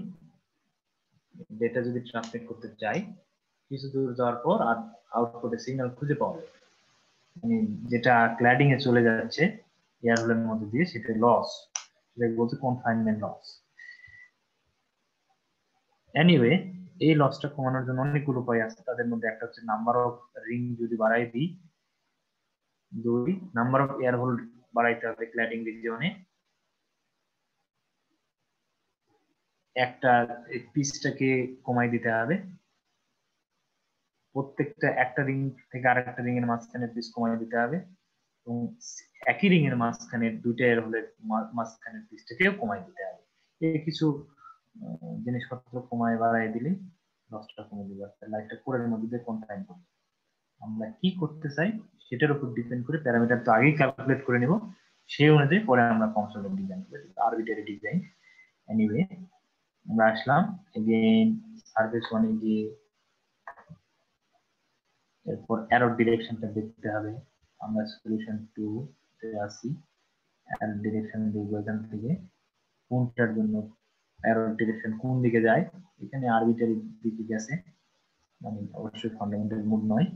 ডেটা যদি ট্রান্সমিট করতে চাই, কিছু দূর যাওয়ার পর আর আউটপুটে সিগন্যাল খুঁজে পাওয়া যাবে। যেটা ক্ল্যাডিং এ চলে যাচ্ছে এয়ার হোলের মধ্যে দিয়ে, সেটা লস সেটাকে বলছে কনফাইনমেন্ট লস এনিওয়ে এই লসটা কমানোর জন্য অনেকগুলো উপায় আছে। তাদের মধ্যে একটা হচ্ছে নাম্বার অফ রিং যদি বাড়াই দিই, দুই নাম্বার অফ এয়ার হোল বাড়াইতে হবে ক্ল্যাডিং রিজিয়নে একটা পিসটাকে কমাই দিতে হবে। প্রত্যেকটা একটা রিং থেকে আরেকটা রিং এর মাঝখানে পিস কমাই দিতে হবে। এবং একই রিং এর মাঝখানে দুইটা এর হলে মাঝখানের পিসটাকেও কমাই দিতে হবে। এই কিছু জিনিসপত্র কমায় বাড়াই দিলে লসটা কমে দিবে লাইটটা কোরের মধ্যে দিয়ে কনফাইন করবে। আমরা কি করতে চাই সেটার উপর ডিপেন্ড করে প্যারামিটার তো আগেই ক্যালকুলেট করে নিব। সেই অনুযায়ী পরে আমরা কনসোলের ডিজাইন করে দেবো আরবিটারি ডিজাইন এনিওয়ে আমরা আসলাম এগেইন সার্ভিস ওয়ানে গিয়ে এরপর অ্যারো ডিরেকশনটা দেখতে হবে। আমরা সলিউশন টু তে আসি অ্যারো ডিরেকশন দেখব এখান থেকে। কোনটার জন্য অ্যারো ডিরেকশন কোন দিকে যায়? এখানে আরবিটারি দিকে গেছে মানে অবশ্যই ফান্ডামেন্টাল মুড নয়।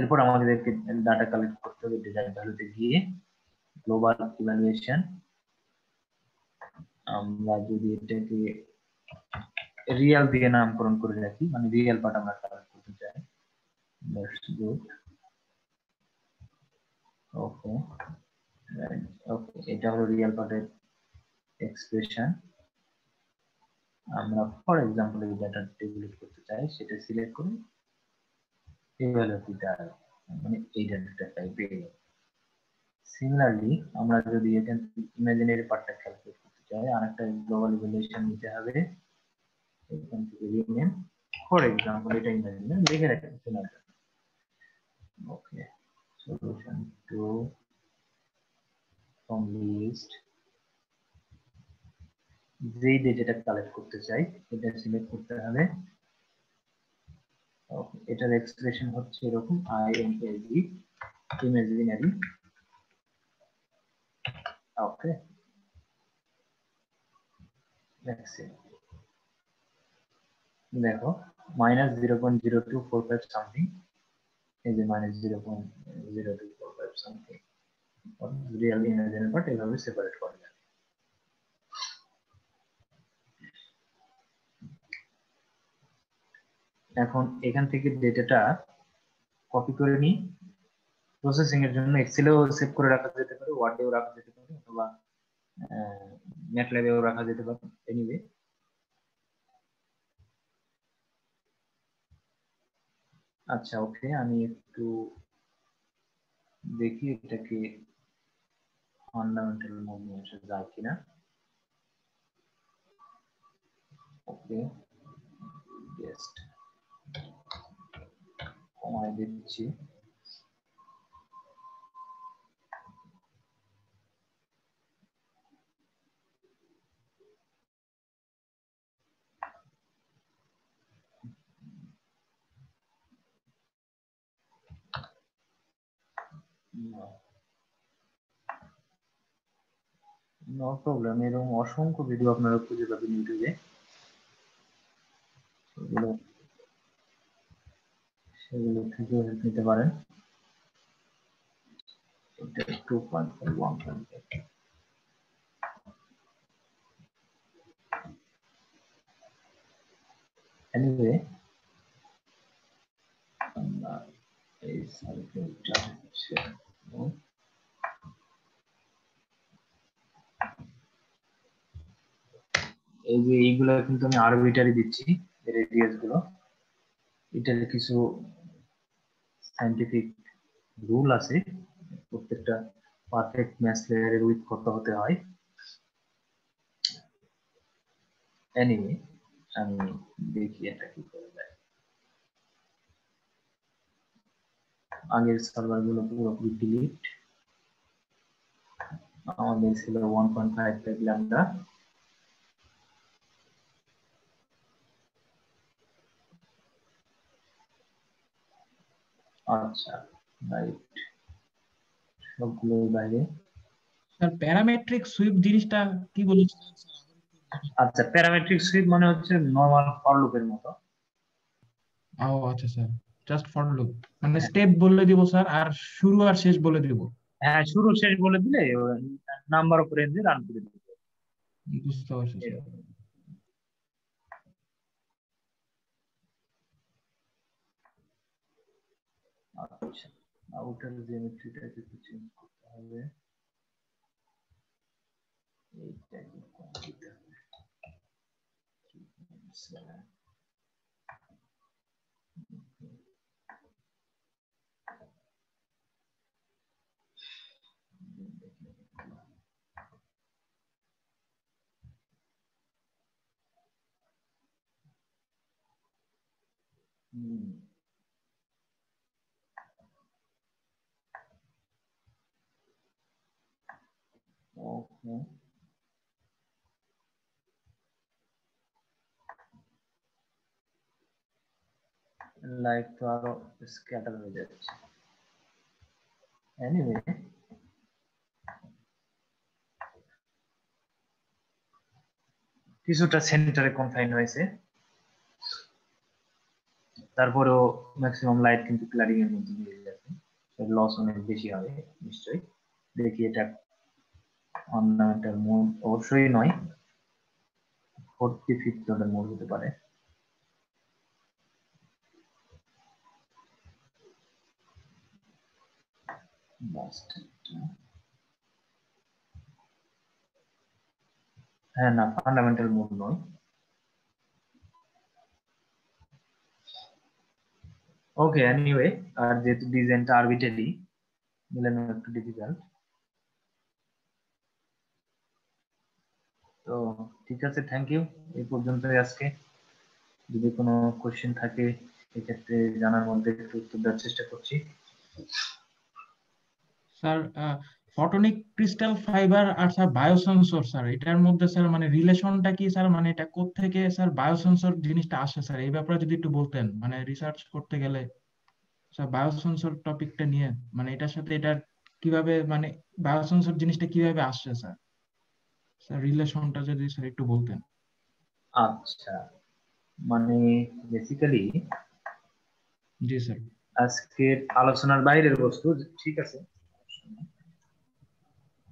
এরপর আমাদেরকে ডাটা কালেক্ট করতে হবে ডিজাইন ভ্যালুতে গিয়ে। গ্লোবাল ইভ্যালুয়েশন আমরা যদি এটাকে রিয়াল দিয়ে নামকরণ করে রাখি মানে রিয়াল পার্ট আমরা কালেক্ট করতে চাই। দ্যাটস গুড ওকে ওকে এটা হলো রিয়াল পার্টের এক্সপ্রেশন আমরা ফর এক্সাম্পল এই ডাটা টেবিলেট করতে চাই, সেটা সিলেক্ট করে এভাবে দিতে হবে মানে এই ডাটাটা যাবে। সিমিলারলি আমরা যদি এখান ইমাজিনারি পার্টটা ক্যালকুলেট করতে চাই, আরেকটা গ্লোবাল নিতে হবে। এখান থেকে ফর এক্সাম্পল এটা ইমাজিনারি লিখে রাখতে শোনার ওকে সলিউশন টু যেই ডেটাটা কালেক্ট করতে চাই, এটা সিলেক্ট করতে হবে। এটার এক্সপ্রেশন হচ্ছে এরকম আই এম ইমাজিনারি ওকে দেখো minus zero point zero two four five something এই যে minus zero point zero two four five something real imaginary part এভাবে সেপারেট করা যায় এখন এখান থেকে ডেটাটা কপি করে নিই। প্রসেসিং এর জন্য এক্সেলেও সেভ করে রাখা যেতে পারে ওয়ার্ডেও রাখা যেতে পারে, অথবা ম্যাটল্যাবেও রাখা যেতে পারে এনিওয়ে আচ্ছা ওকে আমি একটু দেখি এটাকে ফান্ডামেন্টাল মুভমেন্টে যায় কিনা। ওকে জাস্ট কমায় দিচ্ছি। নো প্রবলেম এরকম অসংখ্য ভিডিও আপনারা খুঁজে পাবেন ইউটিউবে সেগুলো থেকে হেল্প নিতে পারেন। এই যে এইগুলো কিন্তু আমি আরবিটারি দিচ্ছি রেডিয়াসগুলো। এটার কিছু সাইন্টিফিক রুল আছে, প্রত্যেকটা পারফেক্ট ম্যাচ লেয়ারের উইথ কত হতে হয়? এনিওয়ে আমি দেখি এটা কি করে আগের সার্ভারগুলো পুরোপুরি ডিলিট আমাদের ছিল ওয়ান পয়েন্ট ফাইভ ল্যামডা আচ্ছা রাইট সবগুলো বাইরে। স্যার প্যারামেট্রিক সুইপ জিনিসটা কি বলেছিলেন আচ্ছা প্যারামেট্রিক সুইপ মানে হচ্ছে নরমাল ফর লুপের মতো। ও আচ্ছা স্যার জাস্ট ফর লুপ মানে স্টেপ বলে দিব স্যার আর শুরু আর শেষ বলে দিব। হ্যাঁ শুরু শেষ বলে দিলে নাম্বার অফ রেঞ্জে রান করে দিবে। বুঝতে পারছি স্যার আচ্ছা আউটার জিওমেট্রিটাকে একটু চেঞ্জ করতে হবে এইটাকে কম দিতে হবে হুম Okay. লাইট তো আরও স্ক্যাটার হয়ে কিছুটা সেন্টারে কনফাইন হয়েছে। তারপরেও ম্যাক্সিমাম লাইট কিন্তু ক্লারিং এর মধ্যে দিয়ে যাচ্ছে। লস অনেক বেশি হবে, নিশ্চয়ই। দেখি এটা অর্নামেন্টাল মোড অবশ্যই নয়। ফোরটি ফিফথ অর্ডার মোড হতে পারে। হ্যাঁ না ফান্ডামেন্টাল মোড নয়। ওকে এনিওয়ে আর যেহেতু ডিজাইনটা আরবিটারি মিলানো একটু ডিফিকাল্ট তো ঠিক আছে থ্যাংক ইউ এই পর্যন্তই আজকে। যদি কোনো কোশ্চেন থাকে, এক্ষেত্রে জানার মধ্যে একটু উত্তর দেওয়ার চেষ্টা করছি। স্যার ফটোনিক ক্রিস্টাল ফাইবার আর স্যার বায়োসেন্সর স্যার এটার মধ্যে স্যার মানে রিলেশনটা কি স্যার মানে এটা থেকে স্যার বায়োসেন্সর জিনিসটা আসে স্যার এই ব্যাপারে যদি একটু বলতেন মানে রিসার্চ করতে গেলে স্যার বায়োসেন্সর টপিকটা নিয়ে মানে এটার সাথে এটার কীভাবে মানে বায়োসেন্সর জিনিসটা কীভাবে আসছে স্যার স্যার রিলেশনটা যদি স্যার একটু বলতেন। আচ্ছা মানে বেসিক্যালি জি স্যার আজকের আলোচনার বাইরের বস্তু ঠিক আছে?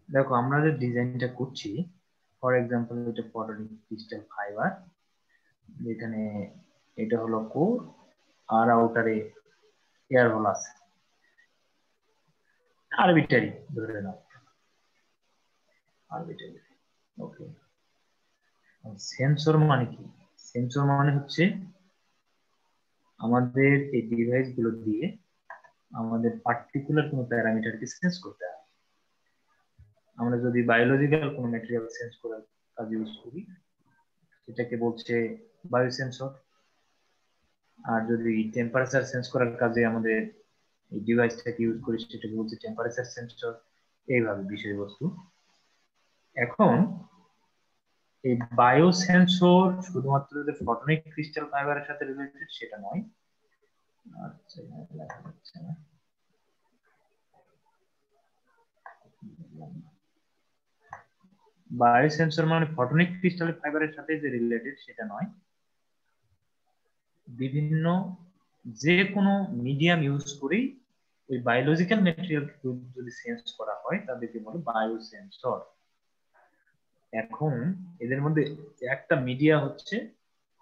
দেখো আমরা যে ডিজাইনটা করছি ফর এক্সাম্পল এটা ফটোনিক ক্রিস্টাল ফাইবার যেখানে এটা হলো কোর আর আউটারে এয়ার হোল আছে। আরবিটারি ধরে নাও। আরবিটারি ওকে সেন্সর মানে কি? সেন্সর মানে হচ্ছে আমাদের এই ডিভাইসগুলো দিয়ে আমাদের পার্টিকুলার কোনো প্যারামিটারকে সেন্স করতে হবে আমরা যদি বায়োলজিক্যাল কোনো ম্যাটেরিয়াল সেন্স করার কাজ ইউজ করি, সেটাকে বলছে বায়োসেন্সর আর যদি টেম্পারেচার সেন্স করার কাজে আমাদের এই ডিভাইসটাকে ইউজ করি, সেটাকে বলছে টেম্পারেচার সেন্সর এইভাবে বিষয়বস্তু। এখন এই বায়োসেন্সর শুধুমাত্র যে ফটোনিক ক্রিস্টাল ফাইবারের সাথে রিলেটেড সেটা নয়। আচ্ছা লেখা বায়োসেন্সর মানে ফটোনিক ক্রিস্টাল ফাইবারের সাথে যে রিলেটেড সেটা নয়। বিভিন্ন যে কোনো মিডিয়াম ইউজ করেই ওই বায়োলজিক্যাল ম্যাটেরিয়াল যদি সেন্স করা হয়, তাদেরকে বলে বায়োসেন্সর এখন এদের মধ্যে একটা মিডিয়া হচ্ছে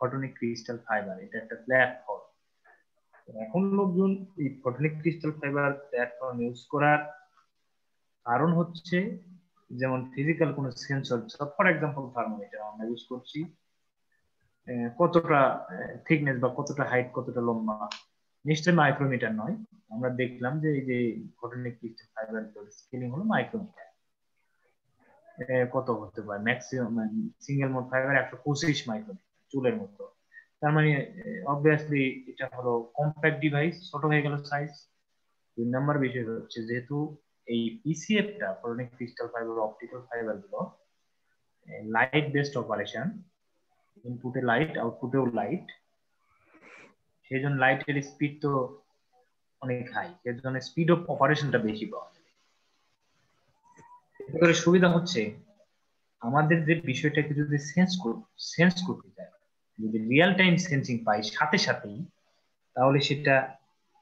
ফটোনিক ক্রিস্টাল ফাইবার এটা একটা প্ল্যাটফর্ম এখন লোকজন এই photonic crystal fibre platform use করার কারণ হচ্ছে যেমন ফিজিক্যাল কোনো সেন্সর ফর এক্সাম্পল থার্মোমিটার আমরা ইউজ করছি কতটা থিকনেস বা কতটা হাইট কতটা লম্বা। নিশ্চয়ই মাইক্রোমিটার নয়। আমরা দেখলাম যে এই যে ফটোনিক ক্রিস্টাল ফাইবার স্কেলিং হলো মাইক্রোমিটার কত হতে পারে? ম্যাক্সিমাম সিঙ্গেল মোড ফাইবার একশো পঁচিশ মাইক্রোমিটার চুলের মতো। তার মানে অবভিয়াসলি এটা হলো কম্প্যাক্ট ডিভাইস ছোট হয়ে গেল সাইজ দুই নাম্বার বিষয় হচ্ছে, যেহেতু এই পিসিএফটা ফটোনিক ক্রিস্টাল ফাইবার অপটিক্যাল ফাইবারগুলো লাইট বেসড অপারেশন ইনপুটে লাইট আউটপুটেও লাইট সেই জন্য লাইটের স্পিড তো অনেক হাই এর জন্য স্পিড অফ অপারেশনটা বেশি পাওয়া এতে করে সুবিধা হচ্ছে, আমাদের যে বিষয়টাকে যদি সেন্স সেন্স করতে চায়, যদি রিয়েল টাইম সেন্সিং পাই সাথে সাথেই, তাহলে সেটা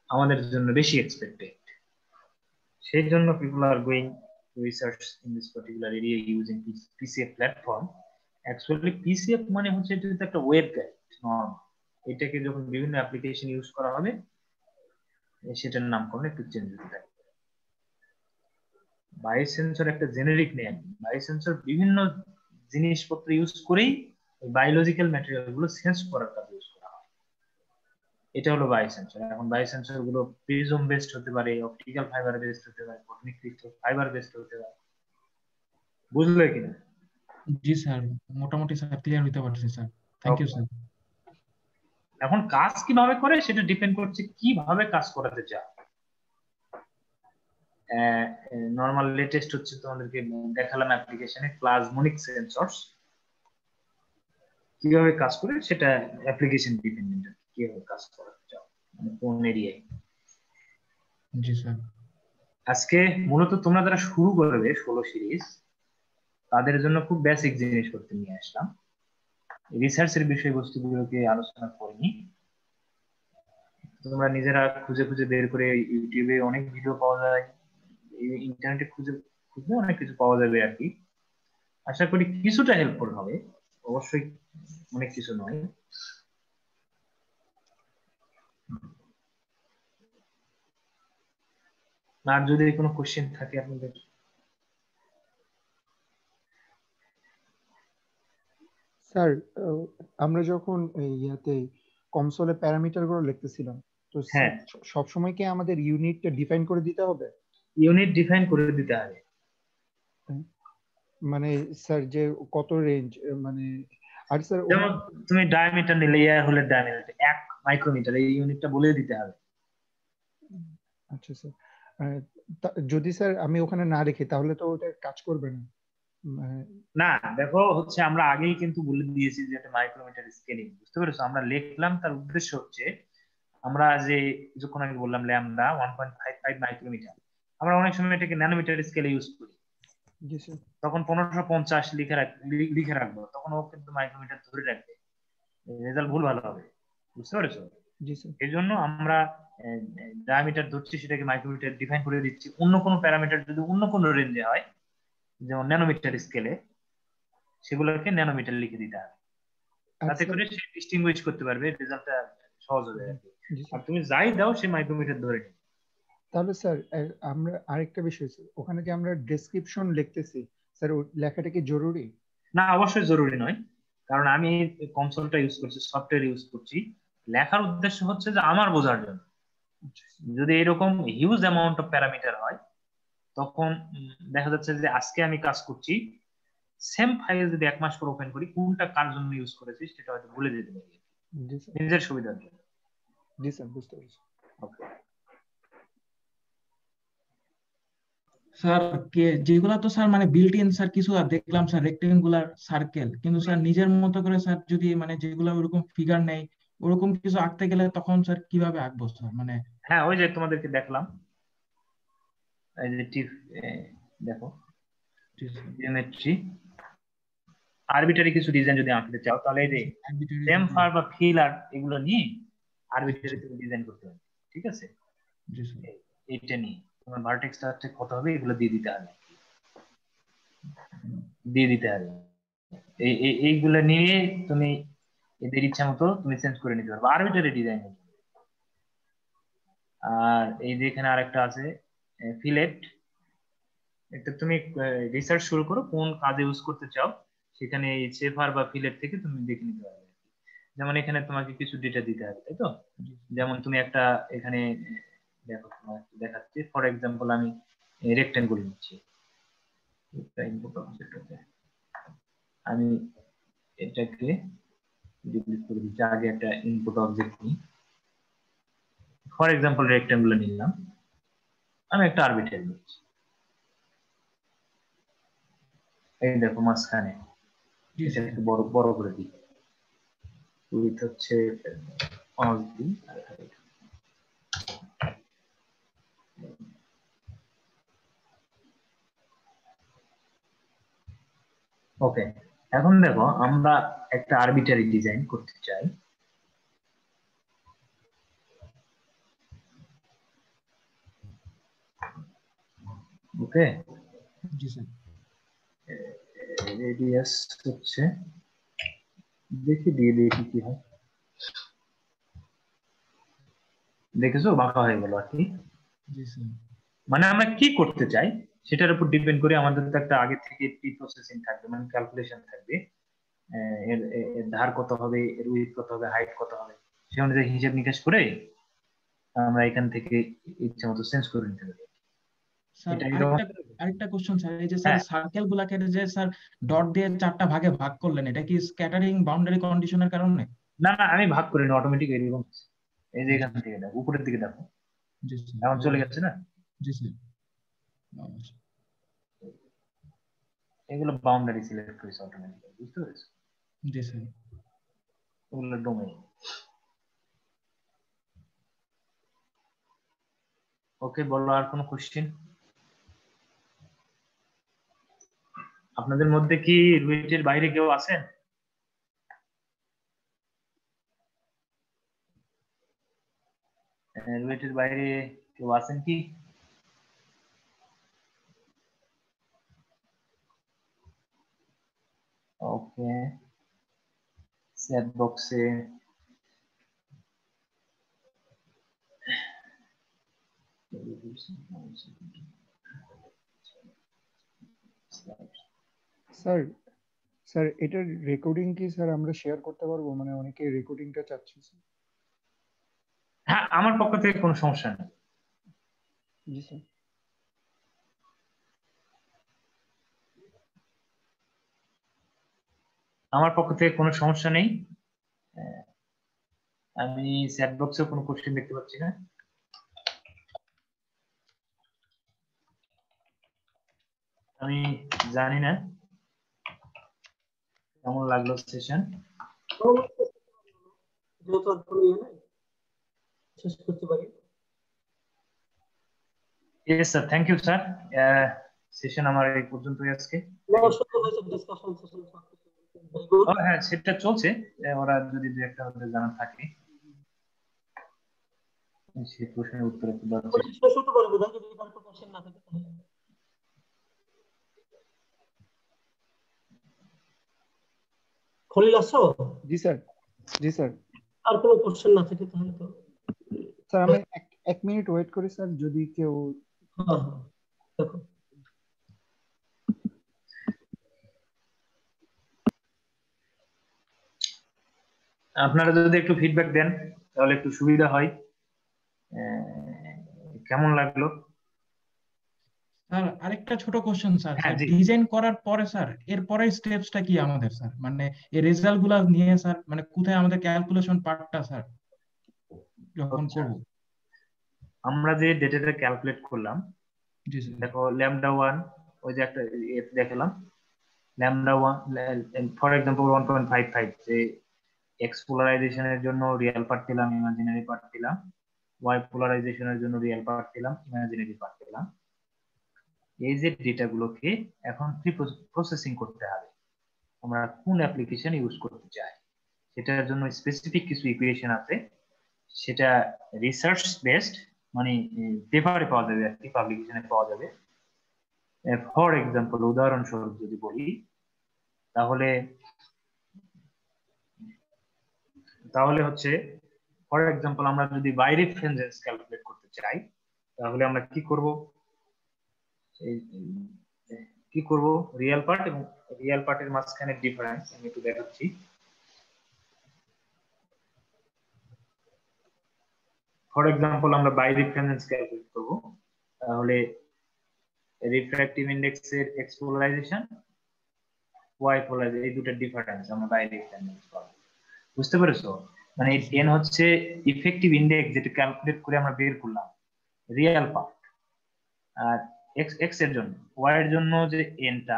আমাদের জন্য বেশি এক্সপেক্টেড সেই জন্য people are going research in this particular area using PCF platform actually PCF মানে হচ্ছে এটা একটা ওয়েব গাইড নর্মাল এটাকে যখন বিভিন্ন অ্যাপ্লিকেশন ইউজ করা হবে, সেটার নামকরণ একটু চেঞ্জ হতে থাকে বায়োসেন্সর একটা জেনেরিক নেম বায়োসেন্সর বিভিন্ন জিনিসপত্র ইউজ করেই বায়োলজিক্যাল ম্যাটেরিয়ালগুলো সেন্স করার কাজে ইউজ করা হয়। এটা হলো বায়োসেন্সর এখন বায়োসেন্সরগুলো প্রিজম বেসড হতে পারে অপটিক্যাল ফাইবার বেসড হতে পারে ফটোনিক ক্রিস্টাল ফাইবার বেসড হতে পারে। বুঝলে কিনা জি স্যার মোটামুটি স্যার ক্লিয়ার হইতে পারছি স্যার। থ্যাংক ইউ স্যার এখন কাজ কীভাবে করে সেটা ডিপেন্ড করছে কীভাবে কাজ করাতে চাও নর্মাল লেটেস্ট হচ্ছে তোমাদেরকে দেখালাম অ্যাপ্লিকেশনে প্লাজমনিক সেন্সরস কীভাবে কাজ করে? সেটা অ্যাপ্লিকেশন ডিপেন্ডেন্ট কীভাবে কাজ চাও মানে কোন এরিয়ায় জি স্যার। আজকে মূলত তোমরা যারা শুরু করবে ষোলো সিরিজ তাদের জন্য খুব বেসিক জিনিস করতে নিয়ে আসলাম। রিসার্চের বিষয়বস্তুগুলোকে আলোচনা করিনি। তোমরা নিজেরা খুঁজে খুঁজে বের করে ইউটিউবে অনেক ভিডিও পাওয়া যায়। ইন্টারনেটে খুঁজে খুঁজে অনেক কিছু পাওয়া যাবে আর কি। আশা করি কিছুটা হেল্পফুল হবে। অবশ্যই অনেক কিছু নয়। আর যদি কোনো কোশ্চেন থাকে আপনাদের? স্যার আমরা যখন ইয়াতে কনসোলে প্যারামিটারগুলো লিখতেছিলাম তো হ্যাঁ। সব সময় কি আমাদের ইউনিটটা ডিফাইন করে দিতে হবে? ইউনিট ডিফাইন করে দিতে হবে। মানে স্যার যে কত রেঞ্জ মানে আর স্যার যেমন তুমি ডায়ামিটার নিলে এয়ার হলে ডায়ামিটার এক মাইক্রোমিটার এই ইউনিটটা বলে দিতে হবে। আচ্ছা স্যার যদি স্যার আমি ওখানে না রেখে তাহলে তো ওটা কাজ করবে না। মানে না দেখো হচ্ছে আমরা আগেই কিন্তু বলে দিয়েছি যে এটা মাইক্রোমিটার স্কেলিং বুঝতে পেরেছ? আমরা লিখলাম তার উদ্দেশ্য হচ্ছে আমরা যে যখন আগে বললাম lambda one point five five micrometre আমরা অনেক সময় এটাকে ন্যানোমিটার স্কেলে ইউজ করি। তখন পনেরোশো পঞ্চাশ লিখে রাখ লিখে রাখব। তখন ও কিন্তু মাইক্রোমিটার ধরে রাখবে। রেজাল্ট ভুল ভালো হবে। বুঝতে পেরেছ? এই জন্য আমরা ডায়ামিটার ধরছি সেটাকে মাইক্রোমিটার ডিফাইন করে দিচ্ছি। অন্য কোনো প্যারামিটার যদি অন্য কোনো রেঞ্জে হয় যেমন ন্যানোমিটার স্কেলে সেগুলোকে ন্যানোমিটার লিখে দিতে হবে। তাতে করে সে ডিস্টিংগুইশ করতে পারবে রেজাল্টটা সহজ হবে আর তুমি যাই দাও সে মাইক্রোমিটার ধরে নেবে তাহলে স্যার আমরা আরেকটা বিষয় স্যার ওখানে কি আমরা ডেসক্রিপশন লিখতেছি? স্যার লেখাটা কি জরুরি? না অবশ্যই জরুরি নয়। কারণ আমি কনসোলটা ইউজ করছি সফটওয়্যার ইউজ করছি লেখার উদ্দেশ্য হচ্ছে যে আমার বোঝার জন্য। যদি এরকম হিউজ অ্যামাউন্ট অফ প্যারামিটার হয় তখন দেখা যাচ্ছে যে আজকে আমি কাজ করছি সেম ফাইল যদি এক মাস পর ওপেন করি কোনটা কার জন্য ইউজ করেছি সেটা হয়তো ভুলে যেতে পারি। নিজের সুবিধার জন্য। জি স্যার বুঝতে পেরেছি। ওকে স্যার কে যেগুলা তো স্যার মানে বিল্ট ইন স্যার কিছু দেখলাম স্যার রেক্টেঙ্গুলার সার্কেল কিন্তু স্যার নিজের মতো করে স্যার যদি মানে যেগুলো ওরকম ফিগার নেই ওরকম কিছু আঁকতে গেলে তখন স্যার কীভাবে আঁকবো স্যার? মানে হ্যাঁ ওই যে তোমাদেরকে দেখলাম। এই যে টিপ দেখো। জিওমেট্রি আরবিটারি কিছু ডিজাইন যদি আঁকতে চাও তাহলে এই যে টেম্পার বা ফিলার এগুলো নিয়ে আরবিটারি তুমি ডিজাইন করতে হবে। ঠিক আছে? এইটা নিয়ে। তোমার ভার্টেক্সটা হচ্ছে কত হবে, এগুলো দিয়ে দিতে হবে। দিয়ে দিতে হবে। এই এইগুলো নিয়ে তুমি এদের ইচ্ছা মতো তুমি চেঞ্জ করে নিতে পারবে। আরবিটারি ডিজাইন আর এই যে এখানে আরেকটা আছে ফিলেট এটা তুমি রিসার্চ শুরু করো, কোন কাজে ইউজ করতে চাও। সেখানে এই চেফার বা ফিলেট থেকে তুমি দেখে নিতে পারবে। যেমন এখানে তোমাকে কিছু ডেটা দিতে হবে, তাই তো? যেমন তুমি একটা এখানে দেখো তোমার দেখাচ্ছি। ফর এক্সাম্পল আমি রেক্টেঙ্গুল নিচ্ছি। আমি এটাকে ডিলিট করে দিচ্ছি। আগে একটা ইনপুট অবজেক্ট নিই। ফর এক্সাম্পল রেক্টেঙ্গুল নিলাম। আমি একটা আরবিটারি নিচ্ছি। এই দেখো মাঝখানে। একটু বড় বড় করে দিই। উইথ হচ্ছে পাঁচ দিন ওকে এখন দেখো আমরা একটা আরবিটারি ডিজাইন করতে চাই। ওকে জি স্যার। রেডিয়াস হচ্ছে দেখি দিয়ে দেখি কি হয়। দেখেছ? বাঁকা হয়ে গেল আর কি। মানে আমরা কি করতে চাই? সেটার উপর ডিপেন্ড করে আমাদের তো একটা আগে থেকে প্রি প্রসেসিং থাকবে মানে ক্যালকুলেশন থাকবে। এর ধার কত হবে এর উইথ কত হবে হাইট কত হবে সে অনুযায়ী হিসাব নিকাশ করে আমরা এখান থেকে ইচ্ছা মতো চেঞ্জ করে নিতে পারি। আরেকটা কোশ্চেন স্যার এই যে স্যার হ্যাঁ। সার্কেল গুলাকে যে স্যার ডট দিয়ে চারটা ভাগে ভাগ করলেন এটা কি স্ক্যাটারিং বাউন্ডারি কন্ডিশনের কারণে? না না আমি ভাগ করি না অটোমেটিক এরকম এই যে এখান থেকে দেখো উপরের দিকে দেখো। জি চলে গেছে না? জি স্যার। এগুলো বাউন্ডারি সিলেক্ট করেছে অটোমেটিক বুঝতে পেরেছ? জি স্যার। ওগুলো ডোমেইন ওকে বলো আর কোনো কোশ্চেন আপনাদের মধ্যে কি রুয়েটের বাইরে কেউ আছেন? আহ, রুয়েটের বাইরে কেউ আছেন কি? Okay chat box sir sir এটার রেকর্ডিং কি স্যার আমরা শেয়ার করতে পারব? মানে অনেকে রেকর্ডিংটা চাচ্ছে হ্যাঁ আমার পক্ষ থেকে কোনো সমস্যা নেই। জি স্যার আমার পক্ষ থেকে কোনো সমস্যা নেই। আমি চ্যাট বক্সে কোনো কোশ্চেন দেখতে পাচ্ছি না। আমি জানি না কেমন লাগল session sir thank you sir session আমার এই পর্যন্তই আজকে। হ্যাঁ সেটা চলছে। ওরা যদি দু একটা ওদের জানা থাকে। সেই প্রশ্নের উত্তর একটু যদি কারও কোশ্চেন না থাকে খলিল আসছো জি স্যার। জি স্যার। আর কোনো কোশ্চেন না থাকে তাহলে তো। স্যার আমি এক এক মিনিট ওয়েট করি স্যার যদি কেউ হ্যাঁ হ্যাঁ দেখো। আপনারা যদি একটু ফিডব্যাক দেন তাহলে একটু সুবিধা হয়। কেমন লাগল? স্যার আরেকটা ছোট কোশ্চেন স্যার। হ্যাঁ, ডিজাইন করার পরে স্যার এর পরের স্টেপসটা কি আমাদের স্যার? মানে এই রেজাল্টগুলা নিয়ে স্যার মানে কোথায় আমাদের ক্যালকুলেশন পার্টটা স্যার? যখন আচ্ছা। করব। আমরা যে ডেটাটা ক্যালকুলেট করলাম দেখো ল্যামডা ওয়ান ওই যে একটা ইয়ে দেখালাম। Lambda one for example one point five five যে এক্স পোলারাইজেশনের জন্য রিয়েল পার্ট পেলাম ইমাজিনারি পার্ট পেলাম ওয়াই পোলারাইজেশনের জন্য রিয়েল পার্ট পেলাম ইমাজিনারি পার্ট পেলাম এই যে ডেটাগুলোকে এখন প্রি প্রসেসিং করতে হবে। আমরা কোন অ্যাপ্লিকেশন ইউজ করতে চাই? সেটার জন্য স্পেসিফিক কিছু ইকুয়েশন আছে। সেটা রিসার্চ বেসড মানে পেপারে পাওয়া যাবে আর কি পাবলিকেশনে পাওয়া যাবে। ফর এক্সাম্পল উদাহরণস্বরূপ যদি বলি, তাহলে তাহলে হচ্ছে ফর এক্সাম্পল আমরা যদি বাইরে ফেনজেন্স ক্যালকুলেট করতে চাই, তাহলে আমরা কি করব? কি করব? রিয়েল পার্ট এবং রিয়েল পার্টের মাঝখানে ডিফারেন্স আমি একটু দেখাচ্ছি। ফর এক্সাম্পল আমরা বাই রিফারেন্স ক্যালকুলেট করব। তাহলে রিফ্র্যাকটিভ ইন্ডেক্সের এক্সপোলারাইজেশন ওয়াই পোলারাইজেশন এই দুটো ডিফারেন্স আমরা বাই রিফারেন্স করব বুঝতে পেরেছ? মানে এন হচ্ছে ইফেক্টিভ ইন্ডেক্স যেটা ক্যালকুলেট করে আমরা বের করলাম রিয়েল পার্ট আর এক্স এক্সের জন্য ওয়াই এর জন্য যে এনটা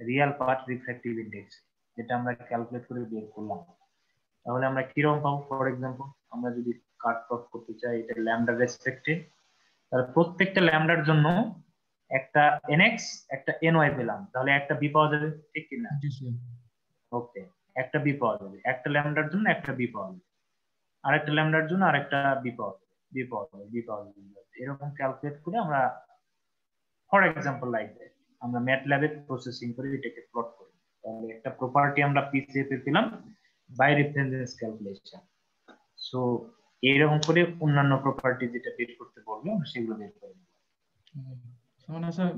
রিয়েল পার্ট রিফ্র্যাক্টিভ ইন্ডেক্স যেটা আমরা ক্যালকুলেট করে বের করলাম। তাহলে আমরা কীরকম পাবো? ফর এক্সাম্পল আমরা যদি কাট অফ করতে চাই এটা ল্যামডা রেসপেক্টে তাহলে প্রত্যেকটা ল্যামডার জন্য একটা এনএক্স একটা এনওয়াই পেলাম। তাহলে একটা বি পাওয়া যাবে ঠিক কিনা? ওকে একটা বি পাওয়া যাবে। একটা ল্যামডার জন্য একটা বি পাওয়া যাবে। আরেকটা ল্যামডার জন্য আরেকটা বি পাওয়া যাবে। বি পাওয়া যাবে বি পাওয়া যাবে। এরকম ক্যালকুলেট করে আমরা ফর এক্সাম্পল লাইক আমরা ম্যাট ল্যাবে প্রসেসিং করে এটাকে প্লট করি। তাহলে একটা প্রপার্টি আমরা পিসিএফ এ পেলাম বাই রেফারেন্স ক্যালকুলেশন সো এইরকম করে অন্যান্য প্রপার্টি যেটা বের করতে বলবে আমরা সেগুলো বের করে নেব। স্যার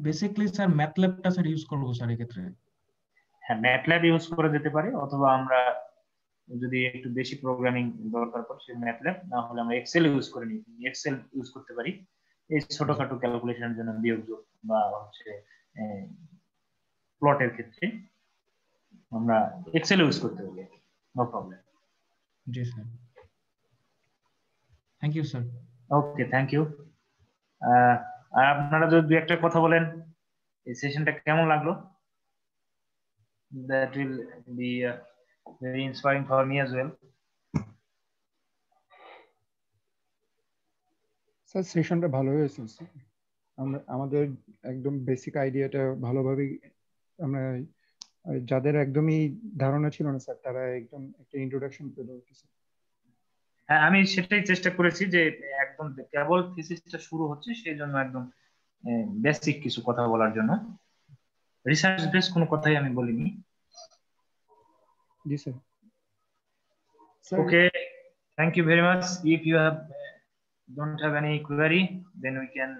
বেসিক্যালি স্যার ম্যাথল্যাবটা স্যার ইউজ করব স্যার এক্ষেত্রে? হ্যাঁ ম্যাটল্যাব ইউজ করা যেতে পারে অথবা আমরা যদি একটু বেশি প্রোগ্রামিং দরকার পড়ে সে ম্যাটল্যাব না হলে আমরা এক্সেল ইউজ করে নিই। এক্সেল ইউজ করতে পারি। এই ছোটখাটো ক্যালকুলেশনের জন্য বিয়োগ যোগ বা হচ্ছে প্লটের ক্ষেত্রে আমরা এক্সেল ইউজ করতে পারি no problem G sir thank you sir okay thank you আর আপনারা যদি দু একটা কথা বলেন এই সেশনটা কেমন লাগল? That will be uh, very inspiring for me as well. Sir সেশনটা ভালো হয়েছে। আমরা আমাদের একদম বেসিক আইডিয়াটা ভালোভাবে আমরা যাদের একদমই ধারণা ছিল না স্যার তারা একদম একটা ইন্ট্রোডাকশন পেল হ্যাঁ আমি সেটাই চেষ্টা করেছি যে একদম কেবল থিসিসটা শুরু হচ্ছে সেই জন্য একদম বেসিক কিছু কথা বলার জন্য। রিসার্চ বেস কোনো কথাই আমি বলিনি জি sir Okay, thank you very much. If you have don't have any query, then we can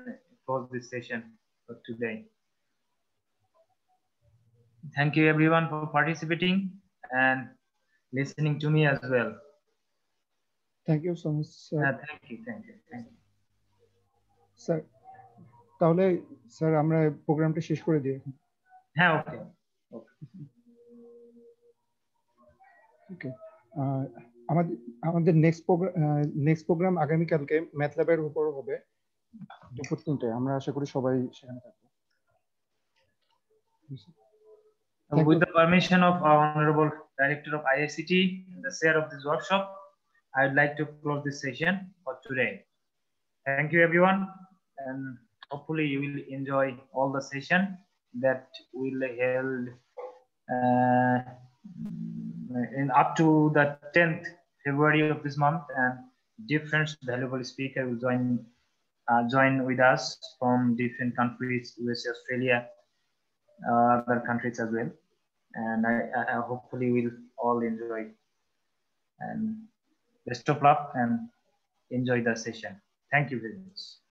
close this session for today. Thank you everyone for participating and listening to me as well. Thank you so much sir Uh, thank you, thank you, thank you. Sir তাহলে sir আমরা প্রোগ্রামটা শেষ করে দিই এখন হ্যাঁ ওকে ওকে আমাদের আমাদের নেক্সট প্রোগ্রাম নেক্সট প্রোগ্রাম আগামীকালকে ম্যাথল্যাবের উপর হবে দুপুর তিনটায় আমরা আশা করি সবাই সেখানে থাকব With the permission of our Honorable Director of IICT and the chair of this workshop, I would like to close this session for today. Thank you, everyone, and hopefully you will enjoy all the session that will held uh, in up to the 10th February of this month, and different valuable speaker will join uh, join with us from different countries, USA, Australia, uh, other countries as well. And I I hopefully we'll all enjoy. And best of luck and enjoy the session. Thank you very much.